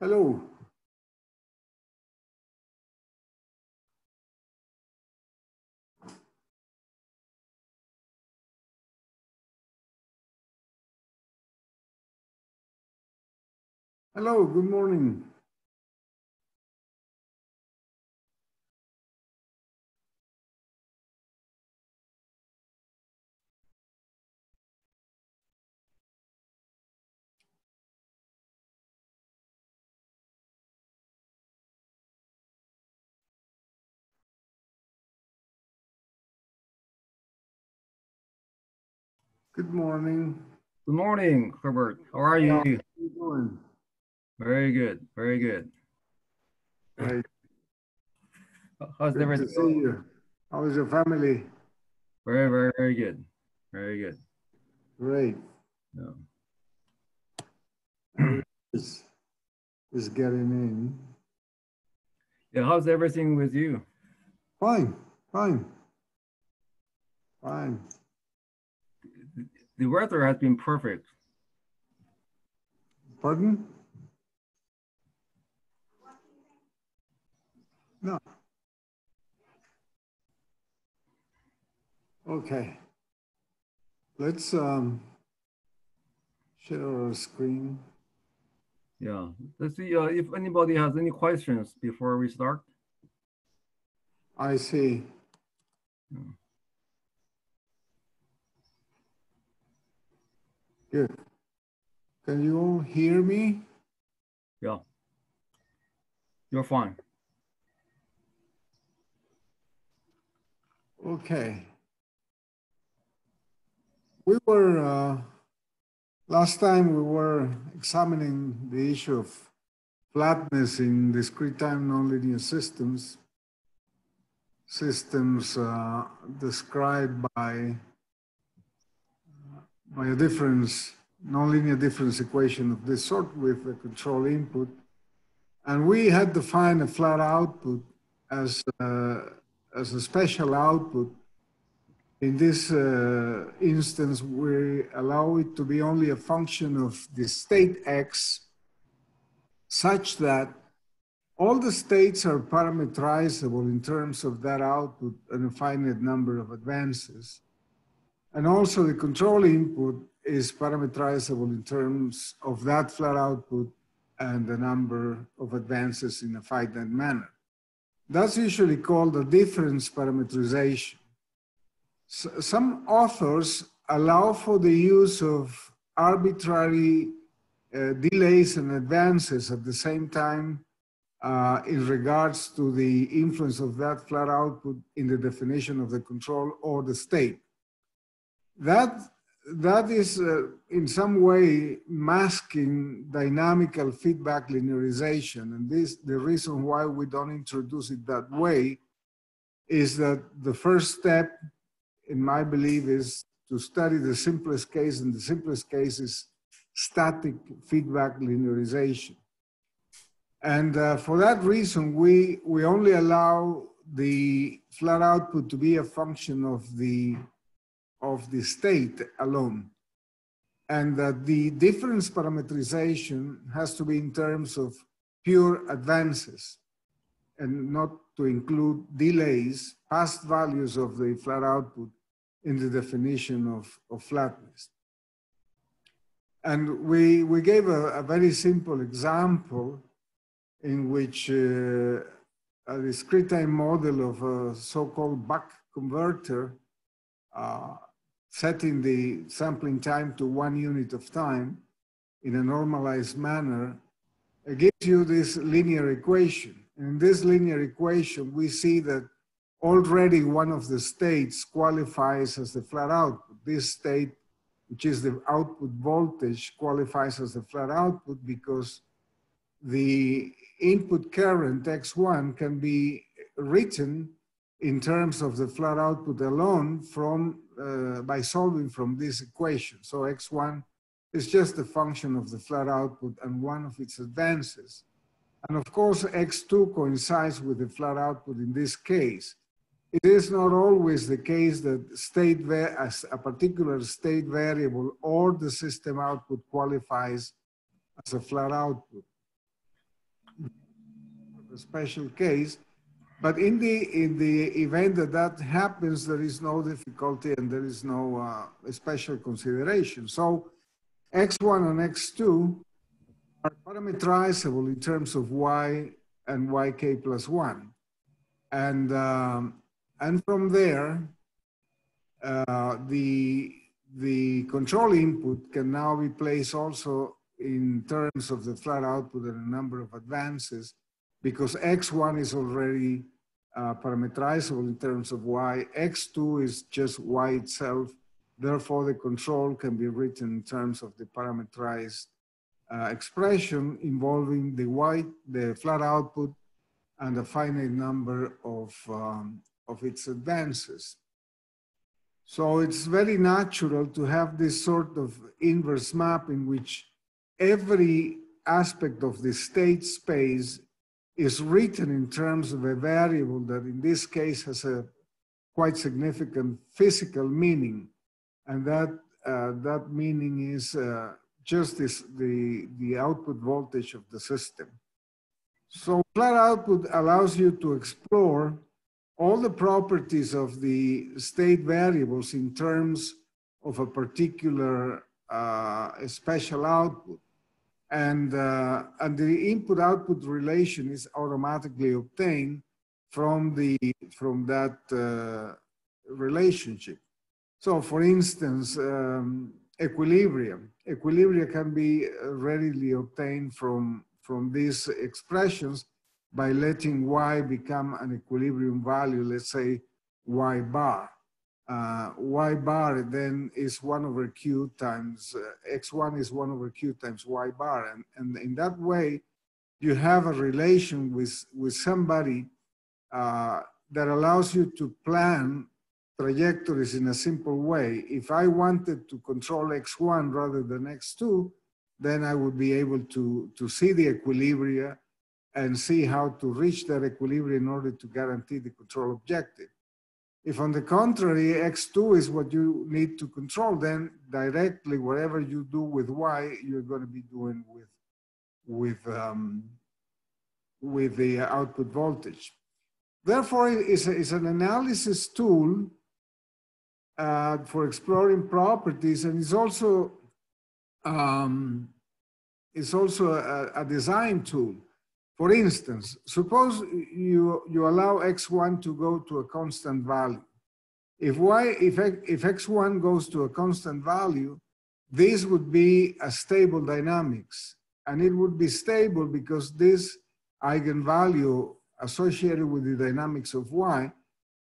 Hello. Hello, good morning. Good morning. Good morning, Hebertt. How are you? How are you doing? Very good, very good. Great. How's Good to see you. How is your family? Very, very, very good. Very good. Great. Yeah. Is is getting in. Yeah, how's everything with you? Fine, fine. Fine. The weather has been perfect. Pardon? No. Okay. Let's um, share our screen. Yeah. Let's see uh, if anybody has any questions before we start. I see. Hmm. Good. Can you hear me? Yeah. You're fine. Okay. We were, uh, last time we were examining the issue of flatness in discrete time nonlinear systems, systems uh, described by, by a difference, nonlinear difference equation of this sort with a control input. And we had defined a flat output as, uh, as a special output in this uh, instance, we allow it to be only a function of the state x such that all the states are parameterizable in terms of that output and a finite number of advances. And also the control input is parameterizable in terms of that flat output and the number of advances in a finite manner. That's usually called a difference parameterization. S- some authors allow for the use of arbitrary uh, delays and advances at the same time uh, in regards to the influence of that flat output in the definition of the control or the state. That, that is uh, in some way masking dynamical feedback linearization. And this, the reason why we don't introduce it that way is that the first step in my belief, is to study the simplest case, and the simplest case is static feedback linearization. And uh, for that reason, we, we only allow the flat output to be a function of the, of the state alone. And that the difference parameterization has to be in terms of pure advances and not to include delays, past values of the flat output in the definition of, of flatness. And we, we gave a, a very simple example in which uh, a discrete time model of a so-called buck converter uh, setting the sampling time to one unit of time in a normalized manner uh, gives you this linear equation. In this linear equation, we see that already one of the states qualifies as the flat output. This state, which is the output voltage, qualifies as the flat output because the input current X1 can be written in terms of the flat output alone from uh, by solving from this equation. So X1 is just a function of the flat output and one of its advances. And of course, X2 coincides with the flat output in this case. It is not always the case that state as a particular state variable or the system output qualifies as a flat output. a special case. But in the, in the event that that happens, there is no difficulty and there is no uh, special consideration. So x1 and x2 are parameterizable in terms of y and yk plus 1. And, um, and from there, uh, the, the control input can now be placed also in terms of the flat output and a number of advances because x1 is already uh, in terms of y. x2 is just y itself. Therefore, the control can be written in terms of the parameterized uh, expression involving the y, the flat output, and a finite number of, um, of its advances. So it's very natural to have this sort of inverse map in which every aspect of the state space is written in terms of a variable that in this case has a quite significant physical meaning. And that, uh, that meaning is uh, just this, the, the output voltage of the system. So flat output allows you to explore all the properties of the state variables in terms of a particular uh, special output. And, uh, and the input output relation is automatically obtained from, the, from that uh, relationship. So for instance, um, equilibrium. Equilibrium can be readily obtained from, from these expressions by letting y become an equilibrium value, let's say y bar. Uh, y bar then is 1 over q times, uh, x1 is 1 over q times y bar. And, and in that way, you have a relation with, with somebody uh, that allows you to plan trajectories in a simple way. If I wanted to control x1 rather than x2, then I would be able to, to see the equilibria and see how to reach that equilibrium in order to guarantee the control objective. If on the contrary, x2 is what you need to control, then directly whatever you do with y, you're going to be doing with, with, um, with the output voltage. Therefore, it's, a, it's an analysis tool uh, for exploring properties, and it's also um, it's also a, a, design tool. For instance, suppose you, you allow x1 to go to a constant value. If, y, if, if x1 goes to a constant value, this would be a stable dynamics. And it would be stable because this eigenvalue associated with the dynamics of y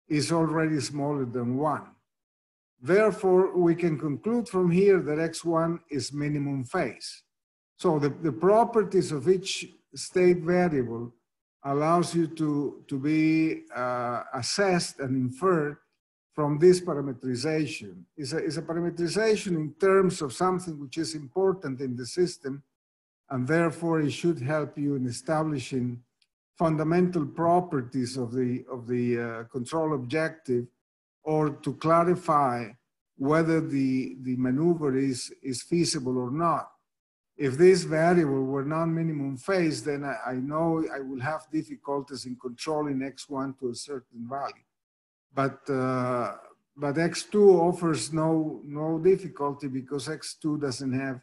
is already smaller than 1. Therefore, we can conclude from here that x1 is minimum phase. So the, the properties of each state variable allows you to, to be uh, assessed and inferred from this parameterization. It's a, it's a parameterization in terms of something which is important in the system, and therefore it should help you in establishing fundamental properties of the, of the uh, control objective or to clarify whether the, the maneuver is, is feasible or not if this variable were non-minimum phase, then I, I, know I will have difficulties in controlling x1 to a certain value. But, uh, but x2 offers no, no difficulty because x2 doesn't have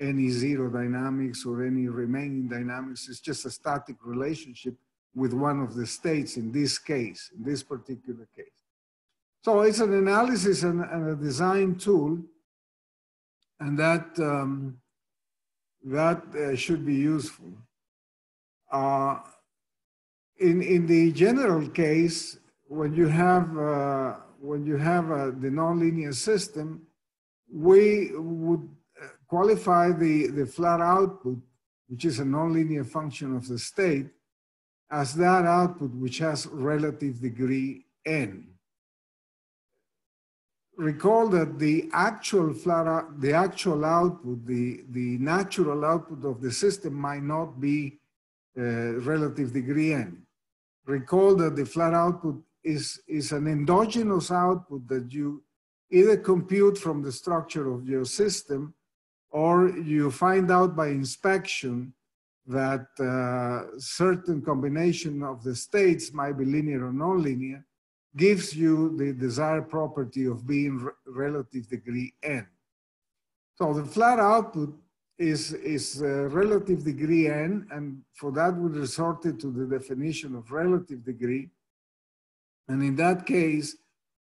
any zero dynamics or any remaining dynamics. It's just a static relationship with one of the states in this case, in this particular case. So it's an analysis and, and a design tool, and that um, that uh, should be useful. Uh, in, in the general case, when you have, uh, when you have uh, the nonlinear system, we would uh, qualify the, the flat output, which is a nonlinear function of the state, as that output which has relative degree n recall that the actual flat, the actual output, the, the natural output of the system might not be uh, relative degree n. Recall that the flat output is, is an endogenous output that you either compute from the structure of your system or you find out by inspection that uh, certain combination of the states might be linear or nonlinear gives you the desired property of being relative degree n. So the flat output is, is uh, relative degree n, and for that we resorted to the definition of relative degree. And in that case,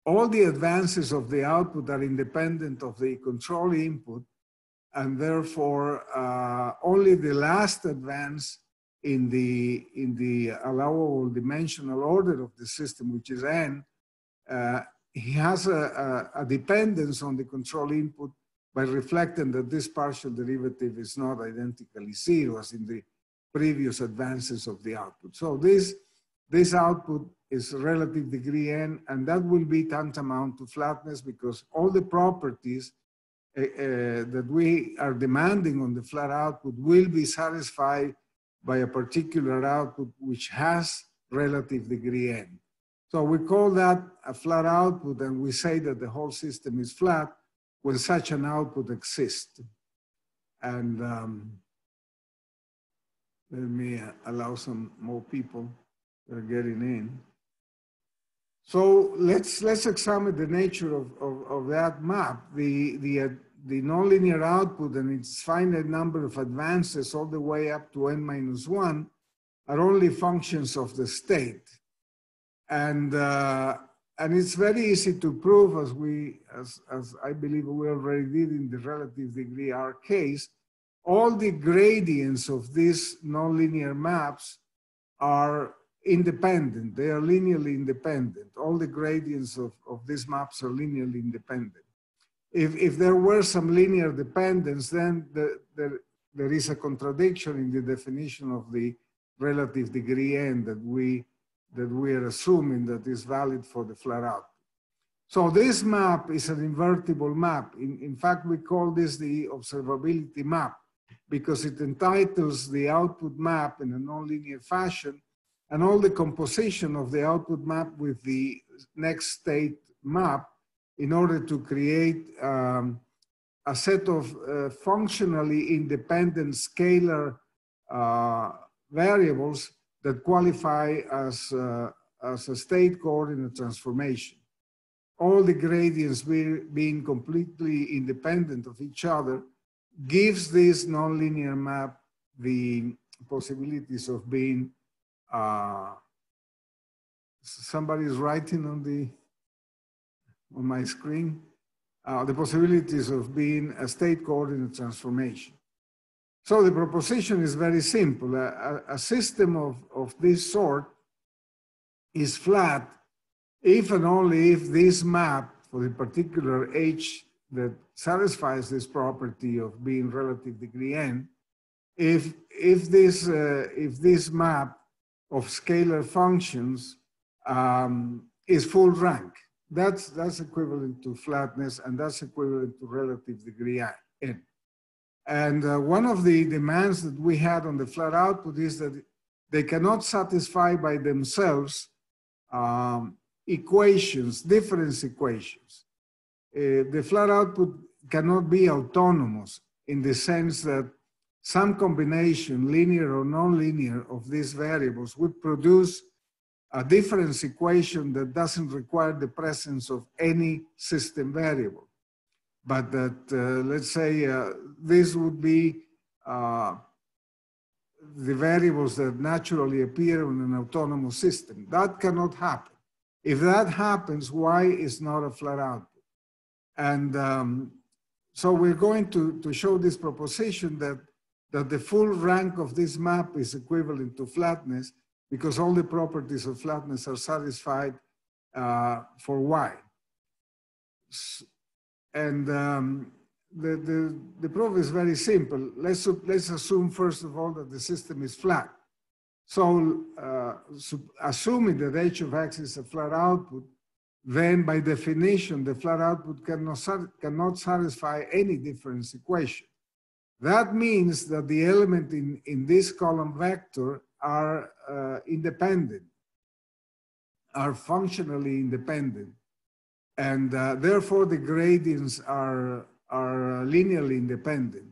all the advances of the output are independent of the control input, and therefore uh, only the last advance in the, in the allowable dimensional order of the system, which is n, uh, he has a, a, a dependence on the control input by reflecting that this partial derivative is not identically zero as in the previous advances of the output. So this, this output is relative degree n, and that will be tantamount to flatness because all the properties uh, uh, that we are demanding on the flat output will be satisfied by a particular output which has relative degree n. So we call that a flat output and we say that the whole system is flat when such an output exists. And um, let me allow some more people that are getting in. So let's let's examine the nature of, of, of that map. The the the nonlinear output and its finite number of advances all the way up to n minus one are only functions of the state, and uh, and it's very easy to prove, as we, as, as I believe we already did in the relative degree R case, all the gradients of these nonlinear maps are independent. They are linearly independent. All the gradients of, of these maps are linearly independent. If, if there were some linear dependence, then the, the, there is a contradiction in the definition of the relative degree n that we that we are assuming that is valid for the flat output. So this map is an invertible map. In, in fact, we call this the observability map because it entitles the output map in a nonlinear fashion and all the composition of the output map with the next state map in order to create um, a set of uh, functionally independent scalar uh, variables that qualify as, uh, as a state coordinate transformation. All the gradients being completely independent of each other gives this nonlinear map the possibilities of being, uh, somebody is writing on the, on my screen, uh, the possibilities of being a state coordinate transformation. So the proposition is very simple. A, a, system of, of this sort is flat if and only if this map for the particular H that satisfies this property of being relative degree n, if, if, this, uh, if this map of scalar functions um, is full rank. That's, that's equivalent to flatness and that's equivalent to relative degree n. And uh, one of the demands that we had on the flat output is that they cannot satisfy by themselves um, equations, difference equations. Uh, the flat output cannot be autonomous in the sense that some combination, linear or nonlinear, of these variables would produce a difference equation that doesn't require the presence of any system variable but that, uh, let's say, uh, this would be uh, the variables that naturally appear in an autonomous system. That cannot happen. If that happens, Y is not a flat output. And um, so we're going to, to show this proposition that, that the full rank of this map is equivalent to flatness because all the properties of flatness are satisfied uh, for Y. And um, the, the, the proof is very simple. Let's, let's assume, first of all, that the system is flat. So, uh, assuming that h of x is a flat output, then by definition, the flat output cannot, cannot satisfy any difference equation. That means that the element in, in this column vector are uh, independent, are functionally independent and uh, therefore the gradients are, are linearly independent.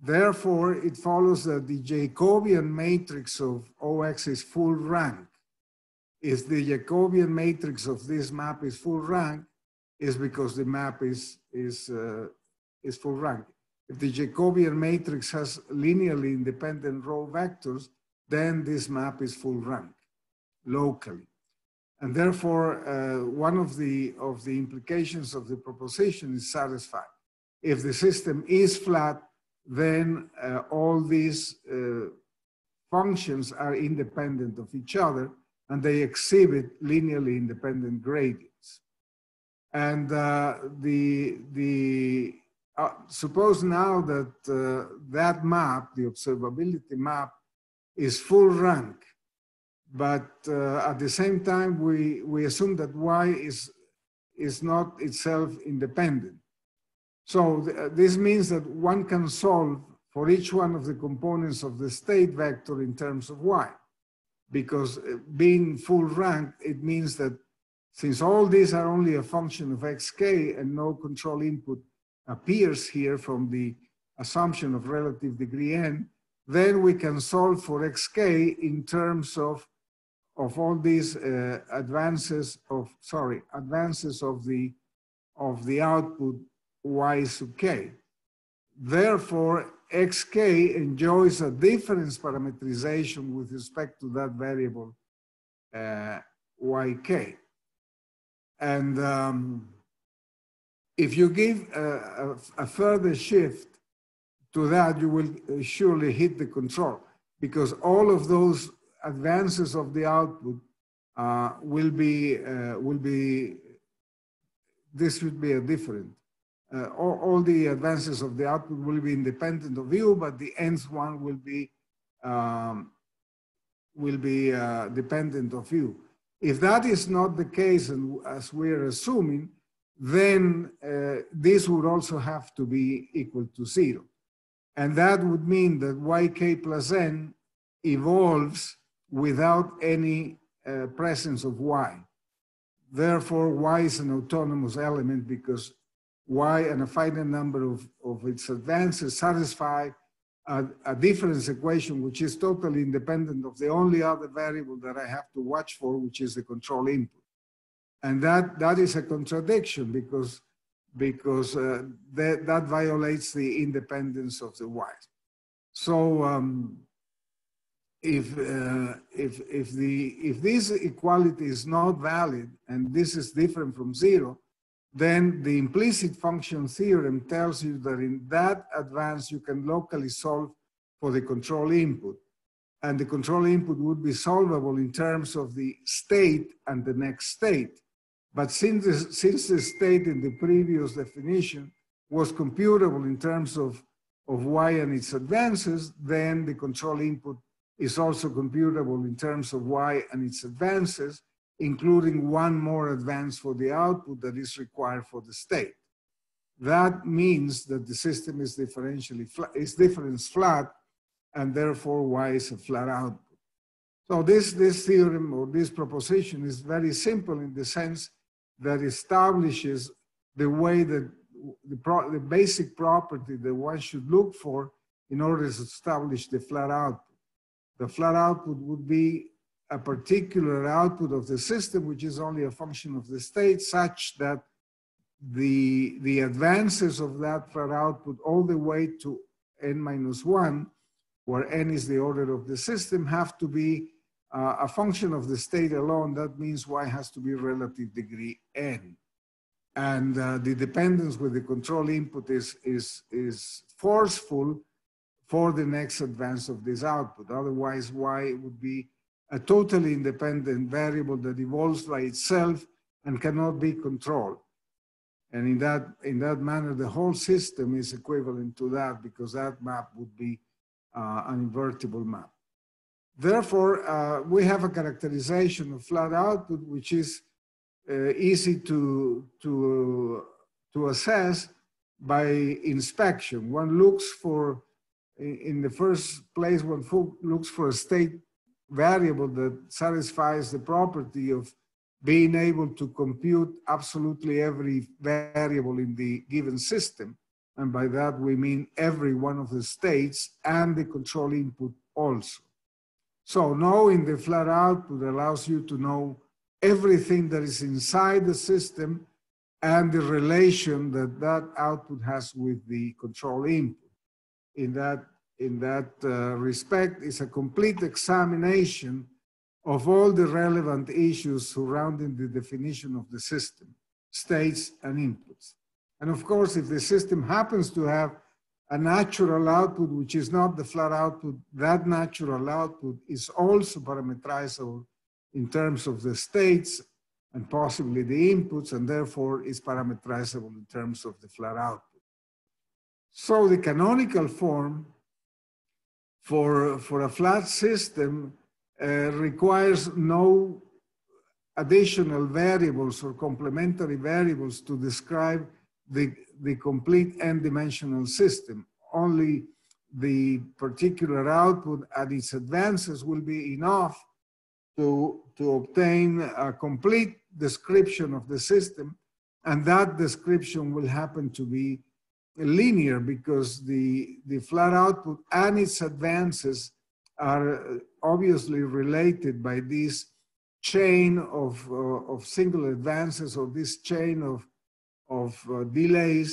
Therefore, it follows that the Jacobian matrix of OX is full rank. If the Jacobian matrix of this map is full rank, is because the map is, is, uh, is full rank. If the Jacobian matrix has linearly independent row vectors, then this map is full rank locally. And therefore, uh, one of the, of the implications of the proposition is satisfied. If the system is flat, then uh, all these uh, functions are independent of each other and they exhibit linearly independent gradients. And uh, the, the, uh, suppose now that uh, that map, the observability map, is full rank, but uh, at the same time, we, we assume that Y is, is not itself independent. So th this means that one can solve for each one of the components of the state vector in terms of y. Because uh, being full rank, it means that since all these are only a function of xk and no control input appears here from the assumption of relative degree n, then we can solve for xk in terms of, of all these uh, advances of, sorry, advances of the, of the output y sub k. Therefore, xk enjoys a difference parameterization with respect to that variable uh, yk. And um, if you give a, a, a, further shift to that, you will surely hit the control because all of those advances of the output uh, will be, uh, will be, this would be a different uh, all, all, the advances of the output will be independent of you, but the nth one will be um, will be uh, dependent of you. If that is not the case, and as we're assuming, then uh, this would also have to be equal to zero. And that would mean that yk plus n evolves without any uh, presence of y. Therefore, y is an autonomous element because y and a finite number of, of its advances satisfy a, a, difference equation which is totally independent of the only other variable that I have to watch for, which is the control input. And that, that is a contradiction because, because uh, that, that violates the independence of the y. So um, if, uh, if, if, the, if this equality is not valid and this is different from zero, then the implicit function theorem tells you that in that advance you can locally solve for the control input. And the control input would be solvable in terms of the state and the next state. But since the, since the state in the previous definition was computable in terms of, of y and its advances, then the control input is also computable in terms of y and its advances, including one more advance for the output that is required for the state. That means that the system is differentially flat, is difference flat, and therefore Y is a flat output. So this, this theorem or this proposition is very simple in the sense that establishes the way that the, pro, the basic property that one should look for in order to establish the flat output. The flat output would be a particular output of the system, which is only a function of the state, such that the, the advances of that flat output all the way to n minus 1, where n is the order of the system, have to be uh, a function of the state alone. That means y has to be relative degree n. And uh, the dependence with the control input is, is, is forceful for the next advance of this output. Otherwise, y would be a totally independent variable that evolves by itself and cannot be controlled. And in that, in that manner, the whole system is equivalent to that because that map would be uh, an invertible map. Therefore, uh, we have a characterization of flat output, which is uh, easy to, to, to assess by inspection. One looks for, in the first place, one looks for a state variable that satisfies the property of being able to compute absolutely every variable in the given system. And by that, we mean every one of the states and the control input also. So knowing the flat output allows you to know everything that is inside the system and the relation that that output has with the control input. In that, in that uh, respect, is a complete examination of all the relevant issues surrounding the definition of the system, states and inputs. And of course, if the system happens to have a natural output, which is not the flat output, that natural output is also parameterizable in terms of the states and possibly the inputs, and therefore is parameterizable in terms of the flat output. So the canonical form for, for a flat system uh, requires no additional variables or complementary variables to describe the, the complete n-dimensional system. Only the particular output at its advances will be enough to, to obtain a complete description of the system. And that description will happen to be linear because the, the flat output and its advances are obviously related by this chain of, uh, of single advances or this chain of of uh, delays,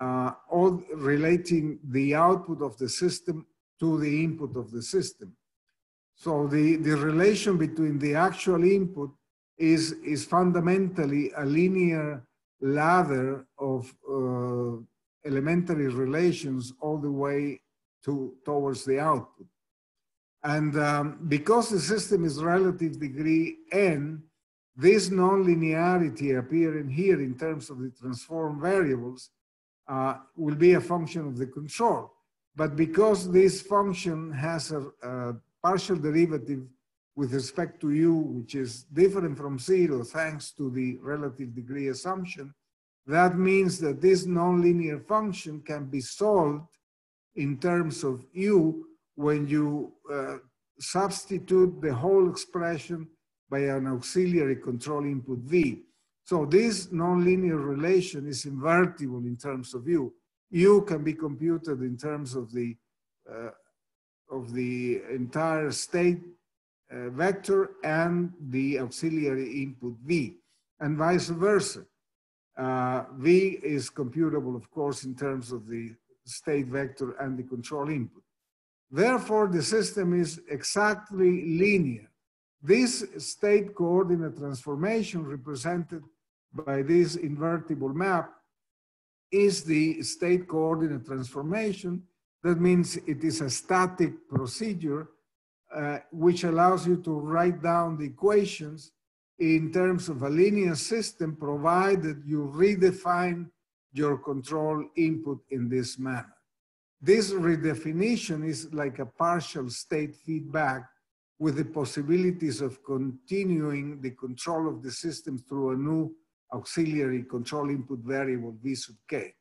uh, all relating the output of the system to the input of the system. So the, the relation between the actual input is, is fundamentally a linear ladder of uh, elementary relations all the way to, towards the output. And um, because the system is relative degree n, this nonlinearity appearing here in terms of the transform variables uh, will be a function of the control. But because this function has a, a, partial derivative with respect to u, which is different from zero thanks to the relative degree assumption, that means that this nonlinear function can be solved in terms of u when you uh, substitute the whole expression by an auxiliary control input V. So this nonlinear relation is invertible in terms of U. U can be computed in terms of the, uh, of the entire state uh, vector and the auxiliary input V, and vice versa. Uh, v is computable, of course, in terms of the state vector and the control input. Therefore, the system is exactly linear. This state coordinate transformation represented by this invertible map is the state coordinate transformation. That means it is a static procedure uh, which allows you to write down the equations in terms of a linear system provided you redefine your control input in this manner. This redefinition is like a partial state feedback with the possibilities of continuing the control of the system through a new auxiliary control input variable v sub k.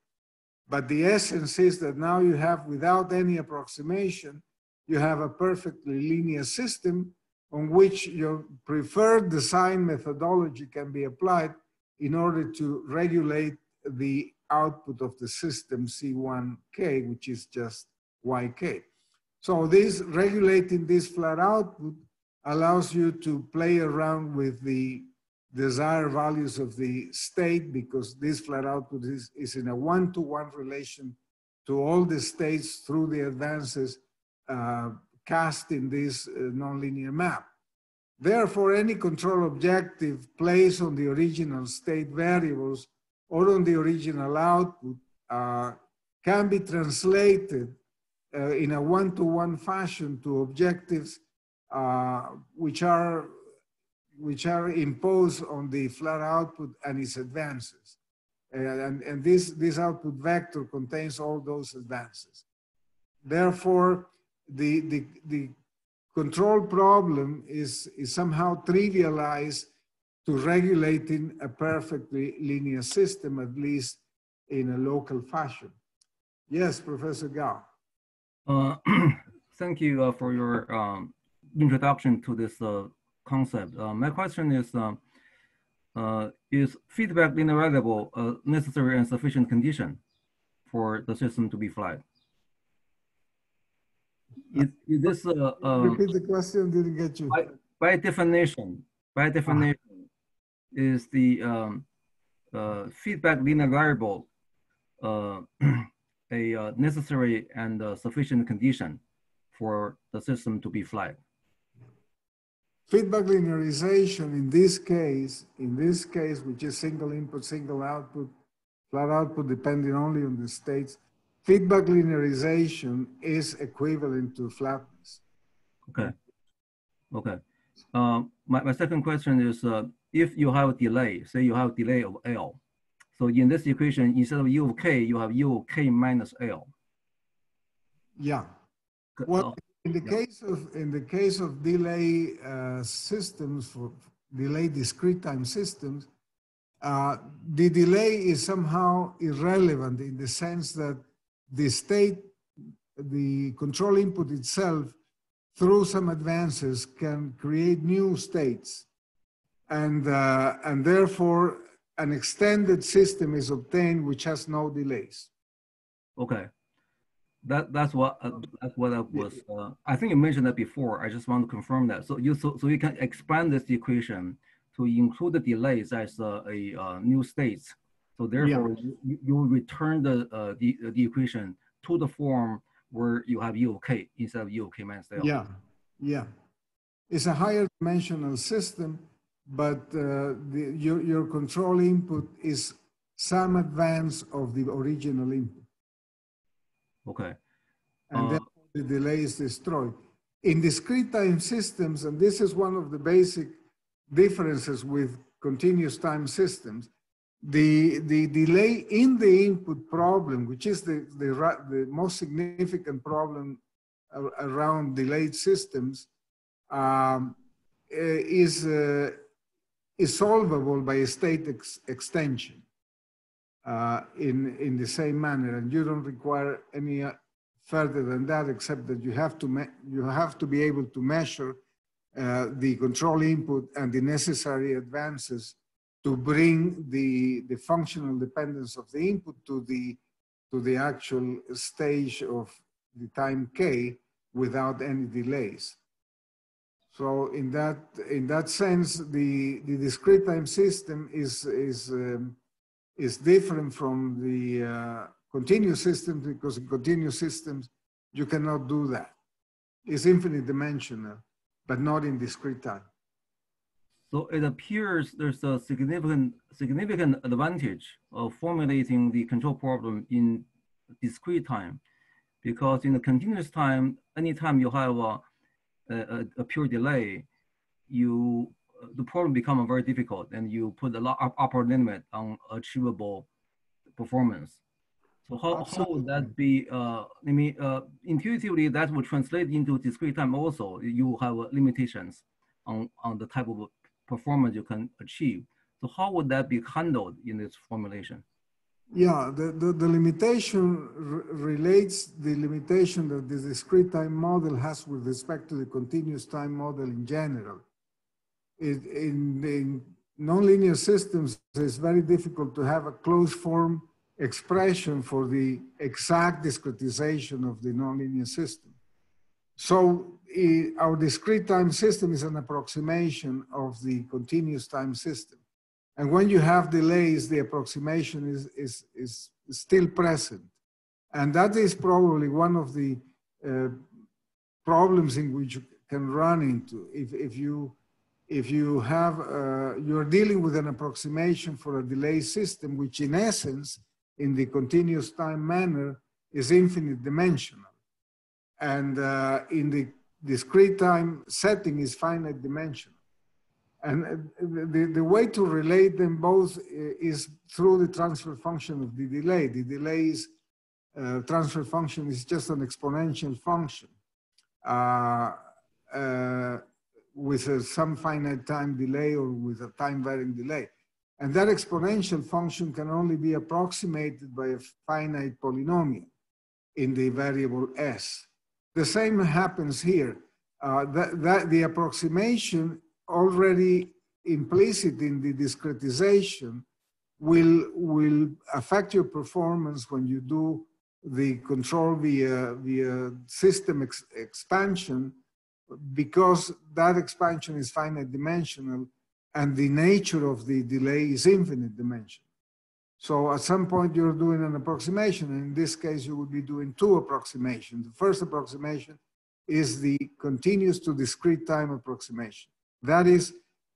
But the essence is that now you have, without any approximation, you have a perfectly linear system on which your preferred design methodology can be applied in order to regulate the output of the system C1K, which is just YK. So this regulating this flat output allows you to play around with the desired values of the state because this flat output is, is in a one-to-one -one relation to all the states through the advances uh, cast in this uh, nonlinear map. Therefore, any control objective placed on the original state variables or on the original output uh, can be translated uh, in a one-to-one fashion to objectives uh, which are which are imposed on the flat output and its advances. and, and this, this output vector contains all those advances. Therefore, the, the, the control problem is, is somehow trivialized to regulating a perfectly linear system, at least in a local fashion. Yes, Professor Gao. Uh, thank you uh, for your um, introduction to this uh, concept. Uh, my question is, um, uh, is feedback linearizable a necessary and sufficient condition for the system to be flagged. Is, is this uh, Repeat the question, didn't get you. by, by definition, by definition, is the um, uh, feedback linearizable uh, a uh, necessary and uh, sufficient condition for the system to be flat. Feedback linearization in this case, in this case, which is single input, single output, flat output depending only on the states, feedback linearization is equivalent to flatness. Okay. Okay. Um, my, my second question is uh, if you have a delay, say you have a delay of L. So in this equation, instead of U of K, you have U of K minus L. Yeah. Well, uh, in the yeah. case of in the case of delay uh, systems for delay discrete time systems, uh, the delay is somehow irrelevant in the sense that the state, the control input itself, through some advances, can create new states, and uh, and therefore an extended system is obtained which has no delays. Okay. That, that's what, uh, that's what I was, uh, I think you mentioned that before. I just want to confirm that. So you, so, so you can expand this equation to include the delays as a, a, uh, new states. So therefore, you, you- you return the, uh, the, the equation to the form where you have U of K instead of U K minus L. Yeah, yeah. It's a higher dimensional system, but uh, the, your, your control input is some advance of the original input, Okay. and Uh, therefore the delay is destroyed. In discrete time systems, and this is one of the basic differences with continuous time systems, the, the delay in the input problem, which is the, the, the most significant problem around delayed systems, um, eh, is, uh, is solvable by a state ex- extension uh, in, in the same manner. And you don't require any uh, further than that, except that you have to, you have to be able to measure uh, the control input and the necessary advances to bring the, the functional dependence of the input to the, to the actual stage of the time k without any delays. So in that, in that sense, the, the discrete time system is, is, um, is different from the uh, continuous systems because in continuous systems, you cannot do that. It's infinite dimensional, but not in discrete time. So it appears there's a significant, significant advantage of formulating the control problem in discrete time. Because in the continuous time, anytime you have a, a, a pure delay, you, the problem become very difficult and you put a lot of upper limit on achievable performance. So how, how would that be, uh, I mean, uh, intuitively that would translate into discrete time also. You have limitations on, on the type of performance you can achieve. So how would that be handled in this formulation? Yeah, the, the, the limitation relates the limitation that the discrete time model has with respect to the continuous time model in general. It, in, in nonlinear systems, it's very difficult to have a closed form expression for the exact discretization of the nonlinear system. So i- our discrete time system is an approximation of the continuous time system. And when you have delays, the approximation is, is, is still present. And that is probably one of the uh, problems in which you can run into. If, if, you, if you have, uh, you're dealing with an approximation for a delay system, which in essence, in the continuous time manner, is infinite dimensional. And uh, in the discrete time setting is finite dimensional. And the, the way to relate them both is through the transfer function of the delay. The delay is, uh, transfer function is just an exponential function uh, uh, with a, some finite time delay or with a time varying delay. And that exponential function can only be approximated by a finite polynomial in the variable s. The same happens here. Uh, that, that the approximation already implicit in the discretization will, will affect your performance when you do the control via, via system ex expansion because that expansion is finite dimensional and the nature of the delay is infinite dimension. So at some point you're doing an approximation, and in this case you would be doing two approximations. The first approximation is the continuous to discrete time approximation. That is,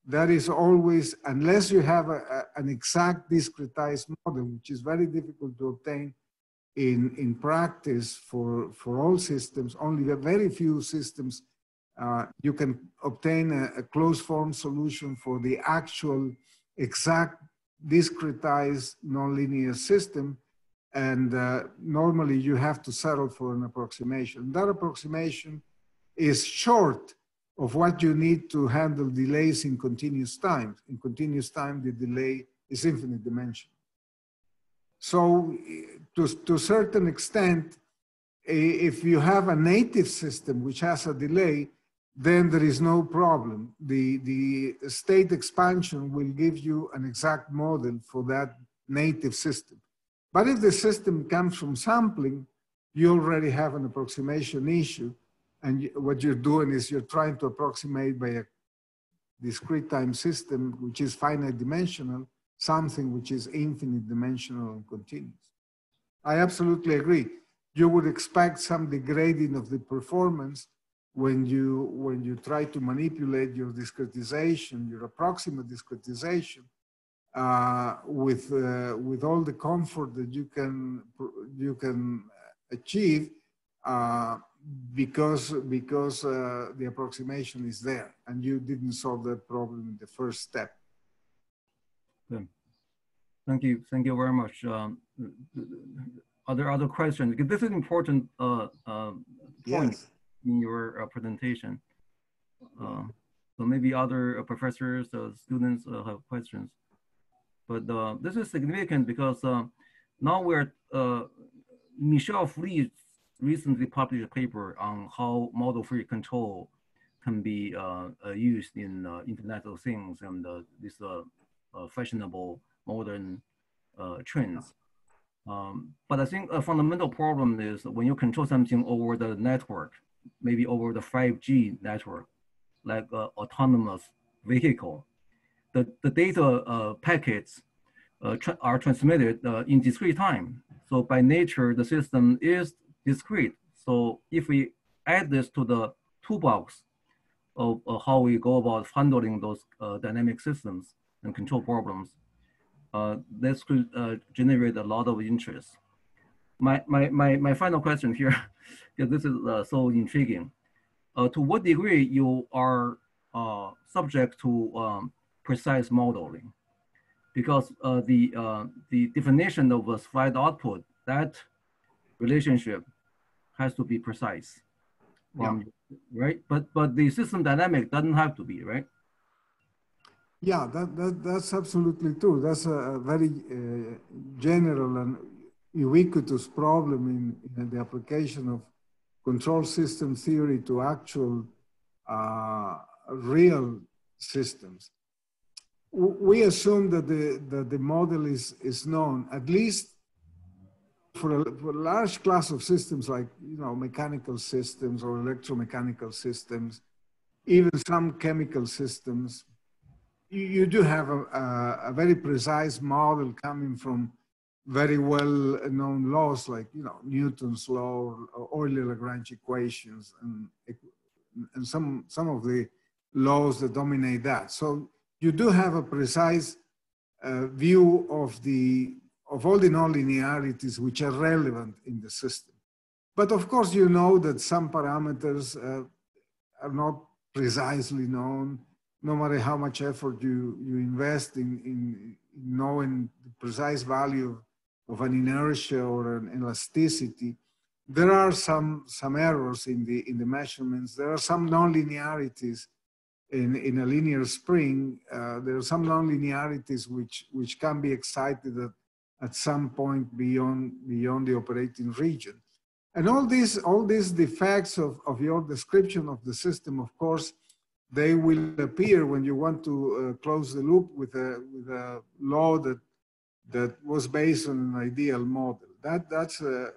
that is always, unless you have a, a, an exact discretized model, which is very difficult to obtain in, in practice for, for all systems, only very few systems uh, you can obtain a, a closed form solution for the actual exact discretized nonlinear system. And uh, normally you have to settle for an approximation. That approximation is short of what you need to handle delays in continuous time. In continuous time, the delay is infinite dimension. So to, to a certain extent, if you have a native system which has a delay, then there is no problem. The, the state expansion will give you an exact model for that native system. But if the system comes from sampling, you already have an approximation issue. And what you're doing is you're trying to approximate by a discrete time system, which is finite dimensional, something which is infinite dimensional and continuous. I absolutely agree. You would expect some degrading of the performance when you when you try to manipulate your discretization, your approximate discretization, uh, with uh, with all the comfort that you can you can achieve, uh, because because uh, the approximation is there, and you didn't solve that problem in the first step. Good. Thank you. Thank you very much. Um, are there other questions? because This is an important uh, uh, point. Yes in your uh, presentation. Uh, so maybe other uh, professors, uh, students uh, have questions. But uh, this is significant because now we're, Michel Fliess recently published a paper on how model-free control can be used in Internet of Things and this fashionable modern trends. Um, but I think a fundamental problem is when you control something over the network, maybe over the 5G network, like uh, autonomous vehicle, the, the data uh, packets uh, tra are transmitted uh, in discrete time. So by nature, the system is discrete. So if we add this to the toolbox of uh, how we go about handling those uh, dynamic systems and control problems, this could generate a lot of interest my, my, my, my final question here, because this is uh, so intriguing. Uh, to what degree you are uh, subject to um, precise modeling? Because uh, the, uh, the definition of a slide output, that relationship has to be precise. Um, yeah. Right? But, but the system dynamic doesn't have to be, right? Yeah, that, that, that's absolutely true. That's a, very uh, general and ubiquitous problem in, in, the application of control system theory to actual uh, real systems. We assume that the, that the model is, is known, at least for a, for a large class of systems like you know, mechanical systems or electromechanical systems, even some chemical systems, you, you do have a, a, a very precise model coming from very well known laws like you know Newton's law, or Euler-Lagrange equations, and and some some of the laws that dominate that. So you do have a precise uh, view of the of all the nonlinearities which are relevant in the system. But of course, you know that some parameters uh, are not precisely known, no matter how much effort you, you invest in, in knowing the precise value of an inertia or an elasticity, there are some, some errors in the, in the measurements. There are some nonlinearities in, in a linear spring. Uh, there are some nonlinearities which, which can be excited at, at some point beyond, beyond the operating region. And all these, all these defects of, of your description of the system, of course, they will appear when you want to uh, close the loop with a, with a law that that was based on an ideal model. That, that's a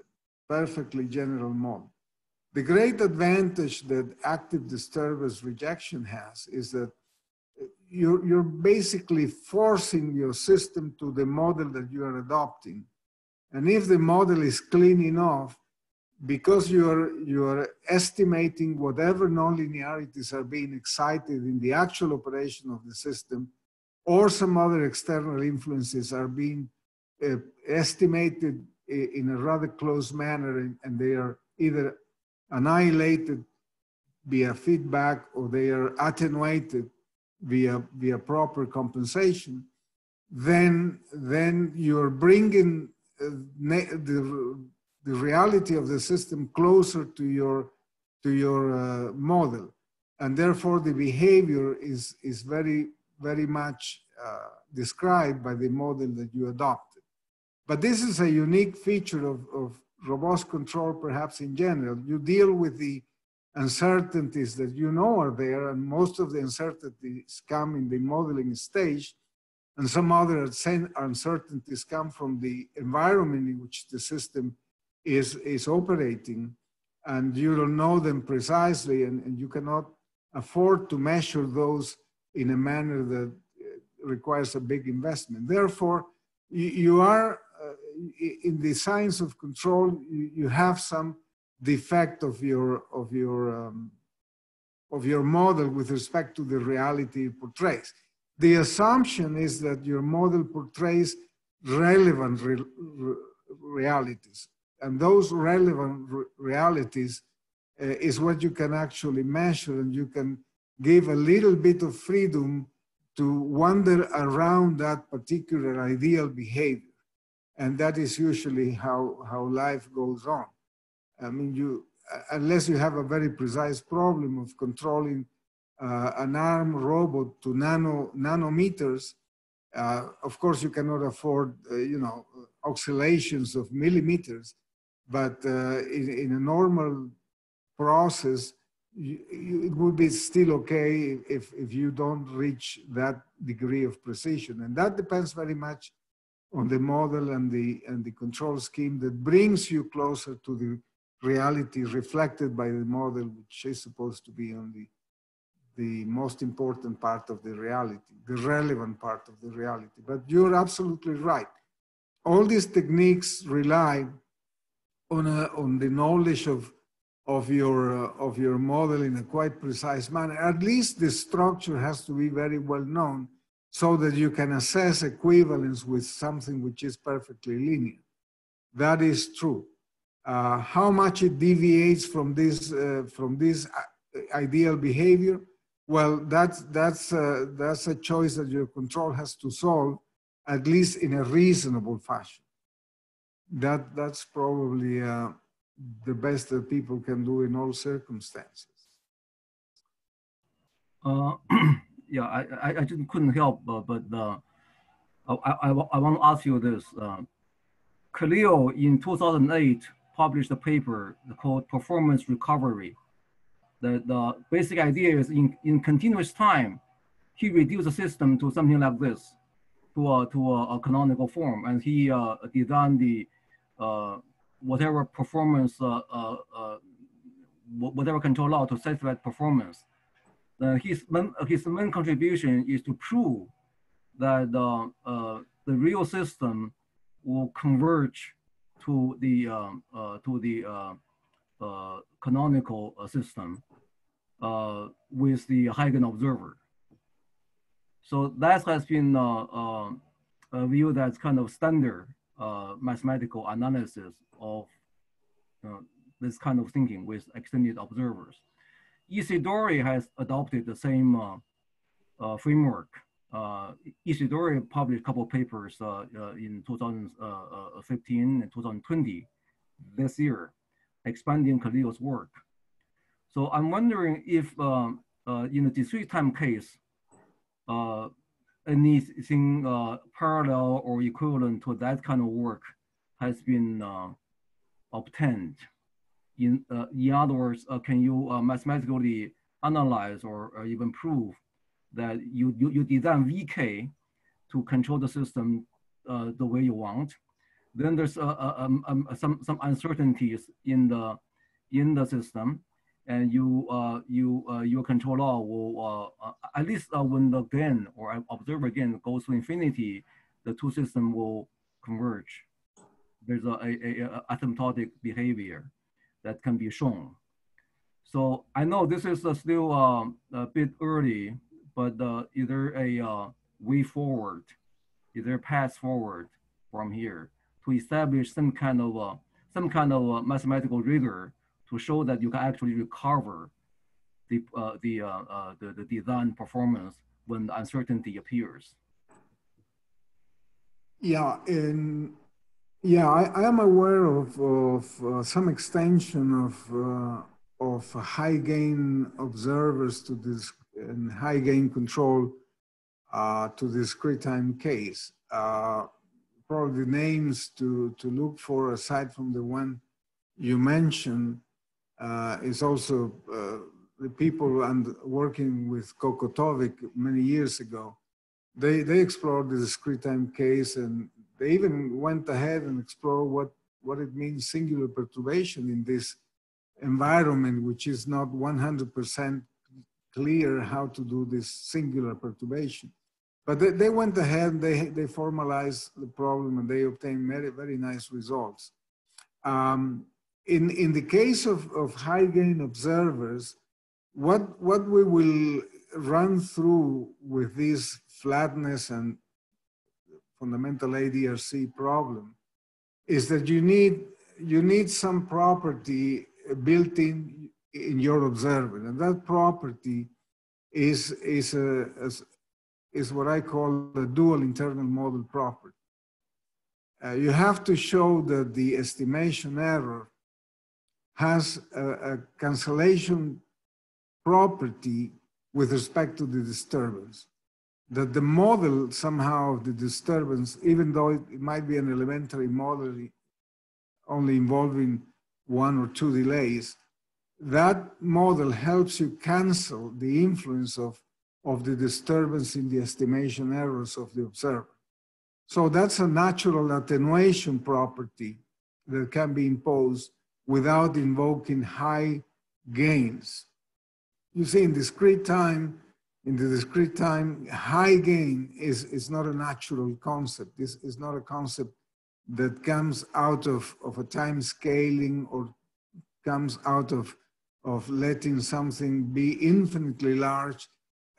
perfectly general model. The great advantage that active disturbance rejection has is that you're, you're basically forcing your system to the model that you are adopting. And if the model is clean enough, because you're, you're estimating whatever nonlinearities are being excited in the actual operation of the system, or some other external influences are being uh, estimated in a rather close manner and, and they are either annihilated via feedback or they are attenuated via, via proper compensation, then, then you're bringing uh, the, the reality of the system closer to your, to your uh, model. And therefore the behavior is, is very, very much uh, described by the model that you adopted. But this is a unique feature of, of robust control, perhaps in general. You deal with the uncertainties that you know are there, and most of the uncertainties come in the modeling stage, and some other uncertainties come from the environment in which the system is, is operating, and you don't know them precisely, and, and you cannot afford to measure those in a manner that requires a big investment. Therefore, you, you are uh, in the science of control, you, you, have some defect of your of your um, of your model with respect to the reality it portrays. The assumption is that your model portrays relevant re re realities, and those relevant re realities uh, is what you can actually measure, and you can give a little bit of freedom to wander around that particular ideal behavior. And that is usually how, how life goes on. I mean, you, unless you have a very precise problem of controlling uh, an arm robot to nano, nanometers, uh, of course you cannot afford, uh, you know, oscillations of millimeters, but uh, in, in a normal process, you, you, it would be still okay if, if you don't reach that degree of precision. And that depends very much on the model and the, and the control scheme that brings you closer to the reality reflected by the model, which is supposed to be on the, the most important part of the reality, the relevant part of the reality. But you're absolutely right. All these techniques rely on, a, on the knowledge of of your, uh, of your model in a quite precise manner. At least the structure has to be very well known so that you can assess equivalence with something which is perfectly linear. That is true. Uh, how much it deviates from this, uh, from this uh, ideal behavior? Well, that's, that's, uh, that's a choice that your control has to solve, at least in a reasonable fashion. That, that's probably uh, the best that people can do in all circumstances. Uh, yeah, I, I, I just couldn't help, but I, I, I want to ask you this. Khalil in 2008 published a paper called Performance Recovery. The, the basic idea is in, in continuous time, he reduced the system to something like this, to a, to a, a canonical form, and he uh, designed the uh, whatever performance, uh, uh, uh, whatever control law to satisfy performance. his, main, his main contribution is to prove that the real system will converge to the um, uh, to the uh, uh, canonical system with the high gains observer. So that has been viewed as kind of standard mathematical analysis of this kind of thinking with extended observers. Isidori has adopted the same framework. Uh, Isidori published a couple of papers uh, uh, in 2015 and 2020 this year, expanding Khalil's work. So I'm wondering if um, in the discrete time case, anything parallel or equivalent to that kind of work has been obtained? In, uh, in other words, uh, can you uh, mathematically analyze or, even prove that you, you, you design VK to control the system uh, the way you want. Then there's um, um, some some uncertainties in the in the system, and you uh, you uh, your control law will uh, at least when the gain or observer gain goes to infinity, the two systems will converge. There's a, a, a asymptotic behavior that can be shown. So I know this is still a bit early, but uh, is there a uh, way forward? Is there a path forward from here to establish some kind of uh, some kind of mathematical rigor to show that you can actually recover the uh, the, uh, uh, the the design performance when uncertainty appears? Yeah, and yeah, I, I am aware of of some extension of of high gain observers to this and high gain control uh, to discrete time case. Uh, probably names to, to look for aside from the one you mentioned uh, is also uh, the people and working with Kokotovic many years ago. They, they explored the discrete time case and they even went ahead and explored what, what it means singular perturbation in this environment, which is not 100% clear how to do this singular perturbation. But they, they went ahead, they, they formalized the problem and they obtained very, very nice results. Um, in, in the case of, of high gain observers, what, what we will run through with this flatness and fundamental ADRC problem is that you need, you need some property built in in your observer, and that property is is a, is, what I call a dual internal model property. Uh, you have to show that the estimation error has a, a cancellation property with respect to the disturbance. That the model somehow of the disturbance, even though it, it might be an elementary model only involving one or two delays, that model helps you cancel the influence of, of the disturbance in the estimation errors of the observer. So that's a natural attenuation property that can be imposed without invoking high gains. You see, in discrete time, in the discrete time, high gain is, is not a natural concept. This is not a concept that comes out of, of a time scaling or comes out of, of letting something be infinitely large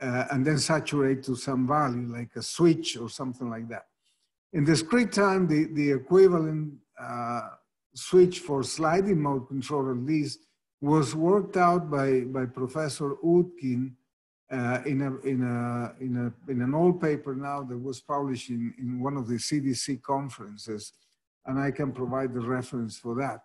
uh, and then saturate to some value, like a switch or something like that. In discrete time, the, the equivalent uh, switch for sliding mode control, at least, was worked out by, by Professor Utkin uh, in, a, in, a, in, a, in an old paper now that was published in, in one of the CDC conferences, and I can provide the reference for that.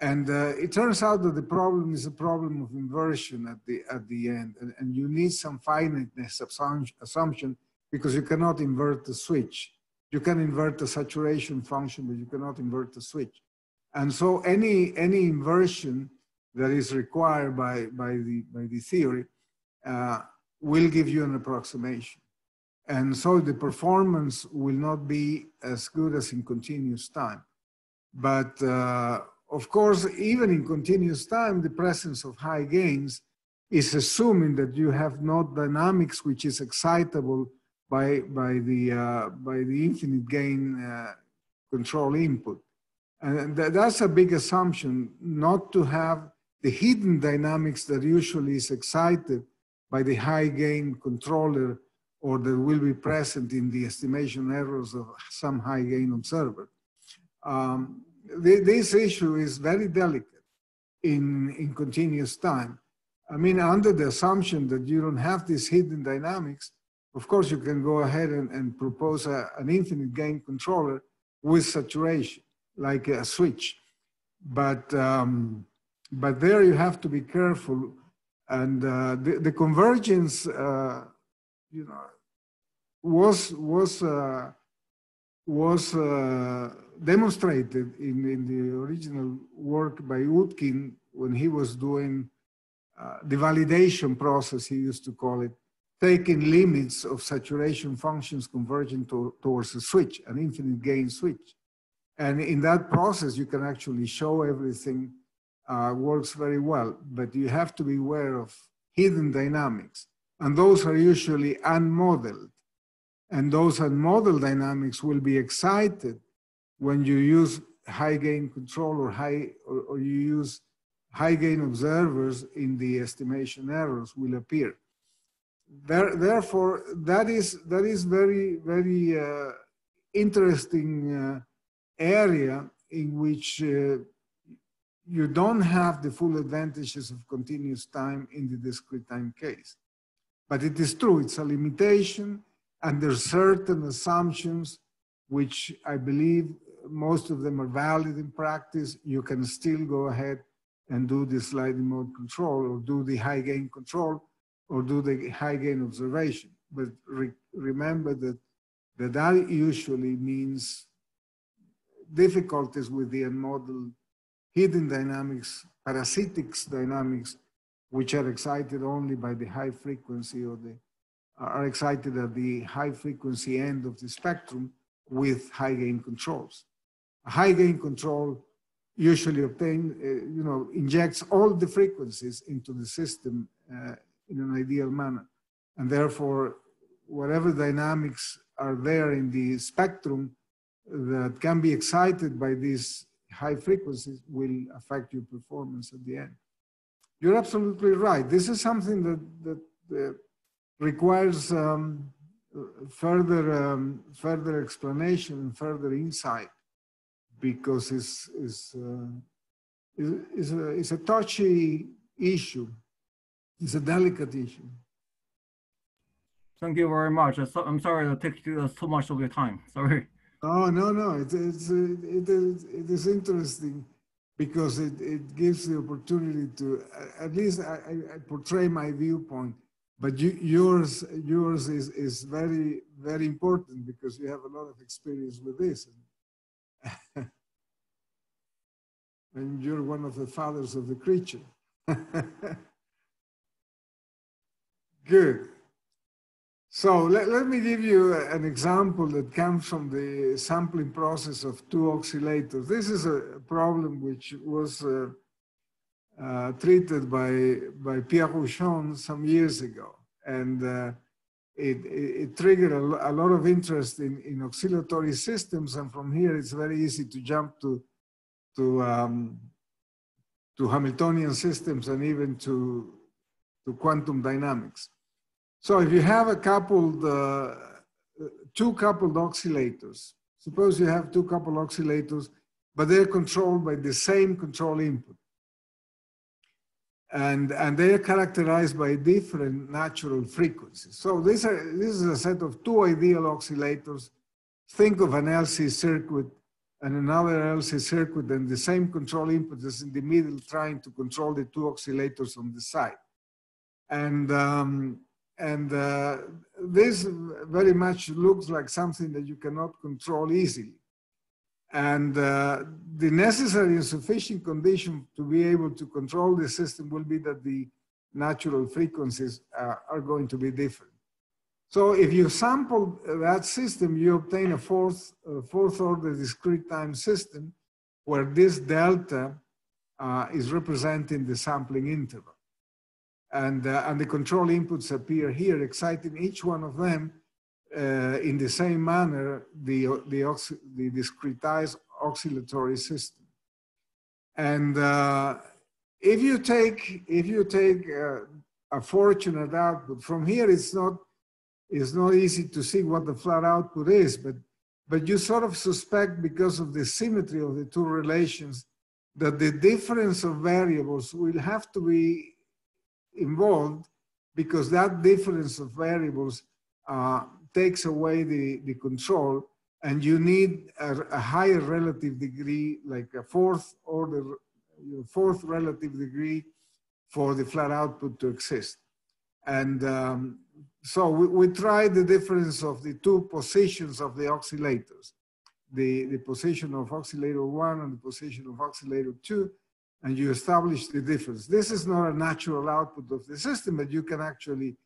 And uh, it turns out that the problem is a problem of inversion at the, at the end, and, and you need some finiteness assumption because you cannot invert the switch. You can invert the saturation function, but you cannot invert the switch. And so any, any inversion that is required by, by, the, by the theory uh, will give you an approximation. And so the performance will not be as good as in continuous time. But uh, of course, even in continuous time, the presence of high gains is assuming that you have not dynamics which is excitable by, by, the, uh, by the infinite gain uh, control input. And th that's a big assumption, not to have the hidden dynamics that usually is excited by the high gain controller or that will be present in the estimation errors of some high gain observer. Um, this issue is very delicate in, in continuous time. I mean, under the assumption that you don't have these hidden dynamics, of course, you can go ahead and, and propose a, an infinite gain controller with saturation, like a switch. But, um, but there you have to be careful. And uh, the, the convergence, uh, you know, was, was, uh, was uh, demonstrated in, in the original work by Utkin when he was doing uh, the validation process, he used to call it, taking limits of saturation functions converging to, towards a switch, an infinite gain switch. And in that process, you can actually show everything uh, works very well, but you have to be aware of hidden dynamics. And those are usually unmodeled. And those unmodeled dynamics will be excited when you use high gain control or high, or, or you use high gain observers in the estimation errors will appear. There, therefore, that is, that is very, very uh, interesting uh, area in which uh, you don't have the full advantages of continuous time in the discrete time case. But it is true, it's a limitation, and there's certain assumptions which I believe most of them are valid in practice. You can still go ahead and do the sliding mode control or do the high gain control or do the high gain observation. But re remember that, that that usually means difficulties with the unmodeled hidden dynamics, parasitics dynamics, which are excited only by the high frequency or the are excited at the high frequency end of the spectrum with high gain controls. High gain control usually obtain, uh, you know, injects all the frequencies into the system uh, in an ideal manner. And therefore, whatever dynamics are there in the spectrum that can be excited by these high frequencies will affect your performance at the end. You're absolutely right. This is something that, that, that requires um, further, um, further explanation and further insight because it's, it's, uh, it's, a, it's a touchy issue. It's a delicate issue. Thank you very much. I'm sorry to take too much of your time. Sorry. Oh, no, no, it, it's, it, is, it is interesting because it, it gives the opportunity to, at least I, I portray my viewpoint, but you, yours, yours is, is very, very important because you have a lot of experience with this. and you're one of the fathers of the creature. Good. So let, let me give you an example that comes from the sampling process of two oscillators. This is a problem which was uh, uh, treated by, by Pierre Rouchon some years ago. And uh, it, it, triggered a, a, lot of interest in, in oscillatory systems. And from here, it's very easy to jump to, to, um, to Hamiltonian systems and even to, to quantum dynamics. So if you have a coupled, uh, two coupled oscillators, suppose you have two coupled oscillators, but they're controlled by the same control input. And, and they are characterized by different natural frequencies. So this, are, this is a set of two ideal oscillators. Think of an LC circuit and another LC circuit and the same control input is in the middle trying to control the two oscillators on the side. And um, and uh, this very much looks like something that you cannot control easily. And uh, the necessary and sufficient condition to be able to control the system will be that the natural frequencies uh, are going to be different. So if you sample that system, you obtain a fourth, fourth order discrete time system where this delta uh, is representing the sampling interval and, uh, and the control inputs appear here, exciting each one of them uh, in the same manner, the, the, the discretized oscillatory system. And uh, if you take, if you take uh, a fortunate output, from here it's not, it's not easy to see what the flat output is, but, but you sort of suspect because of the symmetry of the two relations that the difference of variables will have to be involved because that difference of variables uh, takes away the, the control and you need a, a, higher relative degree, like a fourth order, fourth relative degree for the flat output to exist. And um, so we, we tried the difference of the two positions of the oscillators, the, the position of oscillator one and the position of oscillator two, and you establish the difference. This is not a natural output of the system, but you can actually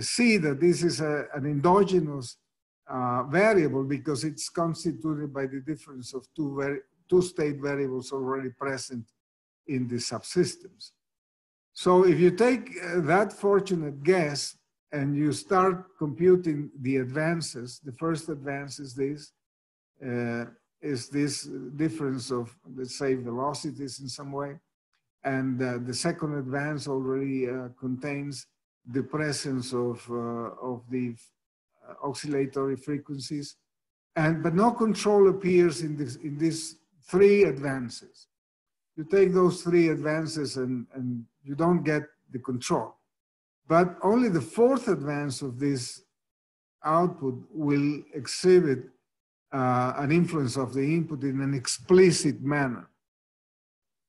see that this is a, an endogenous uh, variable because it's constituted by the difference of two, two state variables already present in the subsystems. So if you take uh, that fortunate guess and you start computing the advances, the first advance is this, uh, is this difference of, let's say, velocities in some way. And uh, the second advance already uh, contains the presence of, uh, of the uh, oscillatory frequencies. And, but no control appears in, this, in these three advances. You take those three advances and, and you don't get the control. But only the fourth advance of this output will exhibit uh, an influence of the input in an explicit manner.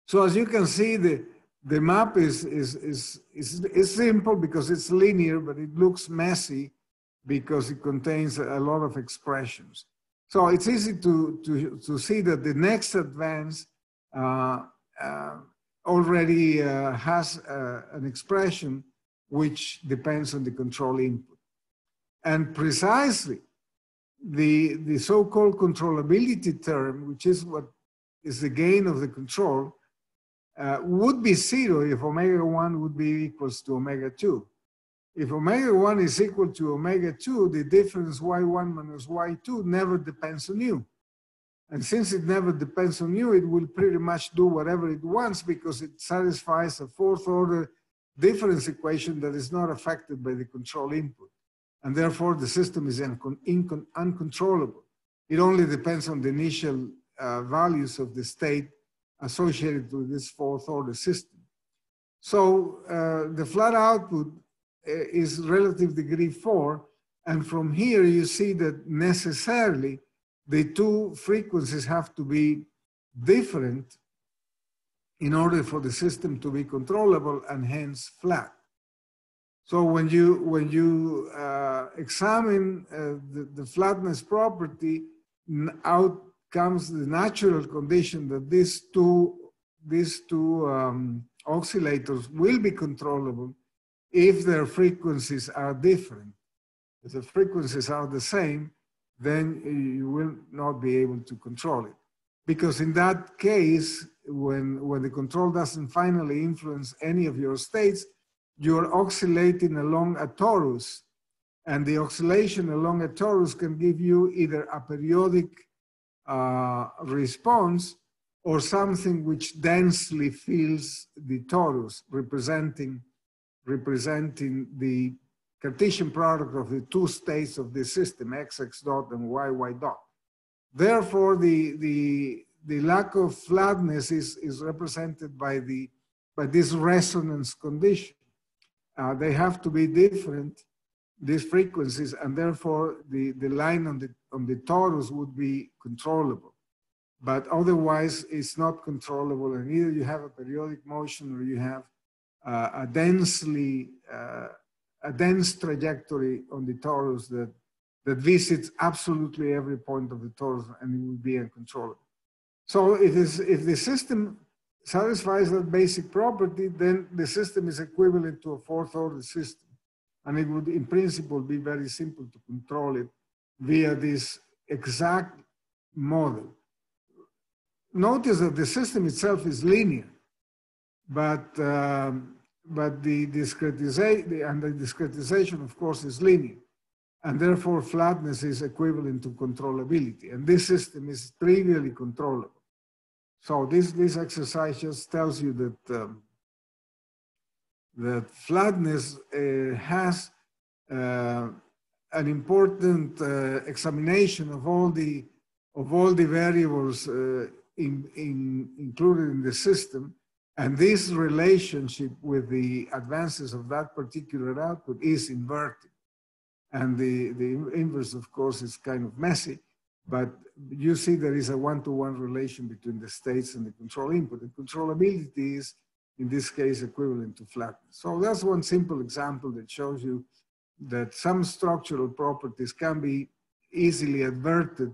So as you can see, the, the map is, is, is, is, is simple because it's linear, but it looks messy because it contains a lot of expressions. So it's easy to, to, to see that the next advance uh, uh, already uh, has uh, an expression which depends on the control input. And precisely the, the so-called controllability term, which is what is the gain of the control, uh, would be zero if omega 1 would be equals to omega 2. If omega 1 is equal to omega 2, the difference y1 minus y2 never depends on you. And since it never depends on you, it will pretty much do whatever it wants because it satisfies a fourth order difference equation that is not affected by the control input. And therefore, the system is uncontrollable. It only depends on the initial uh, values of the state associated with this fourth order system. So uh, the flat output uh, is relative degree four. And from here, you see that necessarily the two frequencies have to be different in order for the system to be controllable and hence flat. So when you, when you uh, examine uh, the, the, flatness property, out comes the natural condition that these two, these two um, oscillators will be controllable if their frequencies are different. If the frequencies are the same, then you will not be able to control it. Because in that case, when, when the control doesn't finally influence any of your states, you're oscillating along a torus. And the oscillation along a torus can give you either a periodic uh, response or something which densely fills the torus, representing, representing the Cartesian product of the two states of the system, xx dot and yy dot. Therefore, the, the, the lack of flatness is, is represented by, the, by this resonance condition. Uh, they have to be different, these frequencies, and therefore the, the line on the, on the torus would be controllable. But otherwise, it's not controllable, and either you have a periodic motion or you have uh, a densely uh, a dense trajectory on the torus that, that visits absolutely every point of the torus and it will be uncontrollable. So it is, if the system satisfies that basic property, then the system is equivalent to a fourth order system. And it would, in principle, be very simple to control it via this exact model. Notice that the system itself is linear, but um, but the discretization, and the discretization, of course, is linear. And therefore, flatness is equivalent to controllability. And this system is trivially controllable. So this, this exercise just tells you that, um, that flatness uh, has uh, an important uh, examination of all the, of all the variables uh, in, in, included in the system and this relationship with the advances of that particular output is inverted. And the, the inverse, of course, is kind of messy, but you see there is a one-to-one -one relation between the states and the control input. And controllability is, in this case, equivalent to flatness. So that's one simple example that shows you that some structural properties can be easily adverted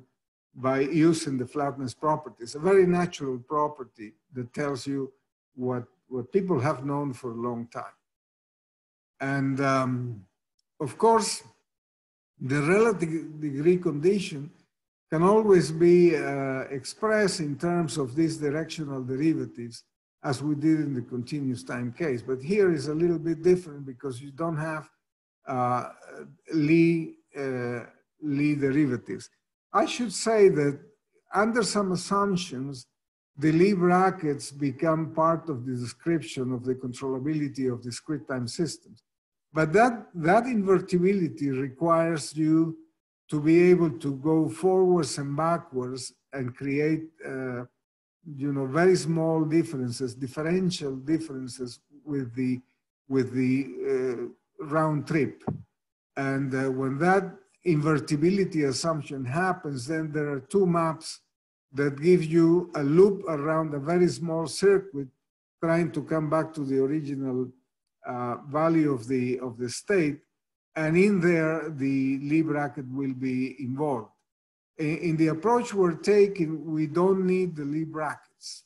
by using the flatness properties, a very natural property that tells you what, what people have known for a long time. And um, of course, the relative degree condition can always be uh, expressed in terms of these directional derivatives as we did in the continuous time case. But here is a little bit different because you don't have uh, Lie, uh, Lie derivatives. I should say that under some assumptions, the Lie brackets become part of the description of the controllability of discrete time systems. But that, that invertibility requires you to be able to go forwards and backwards and create, uh, you know, very small differences, differential differences with the, with the uh, round trip. And uh, when that invertibility assumption happens, then there are two maps that give you a loop around a very small circuit trying to come back to the original uh, value of the, of the state. And in there, the Lie bracket will be involved. In, in the approach we're taking, we don't need the Lie brackets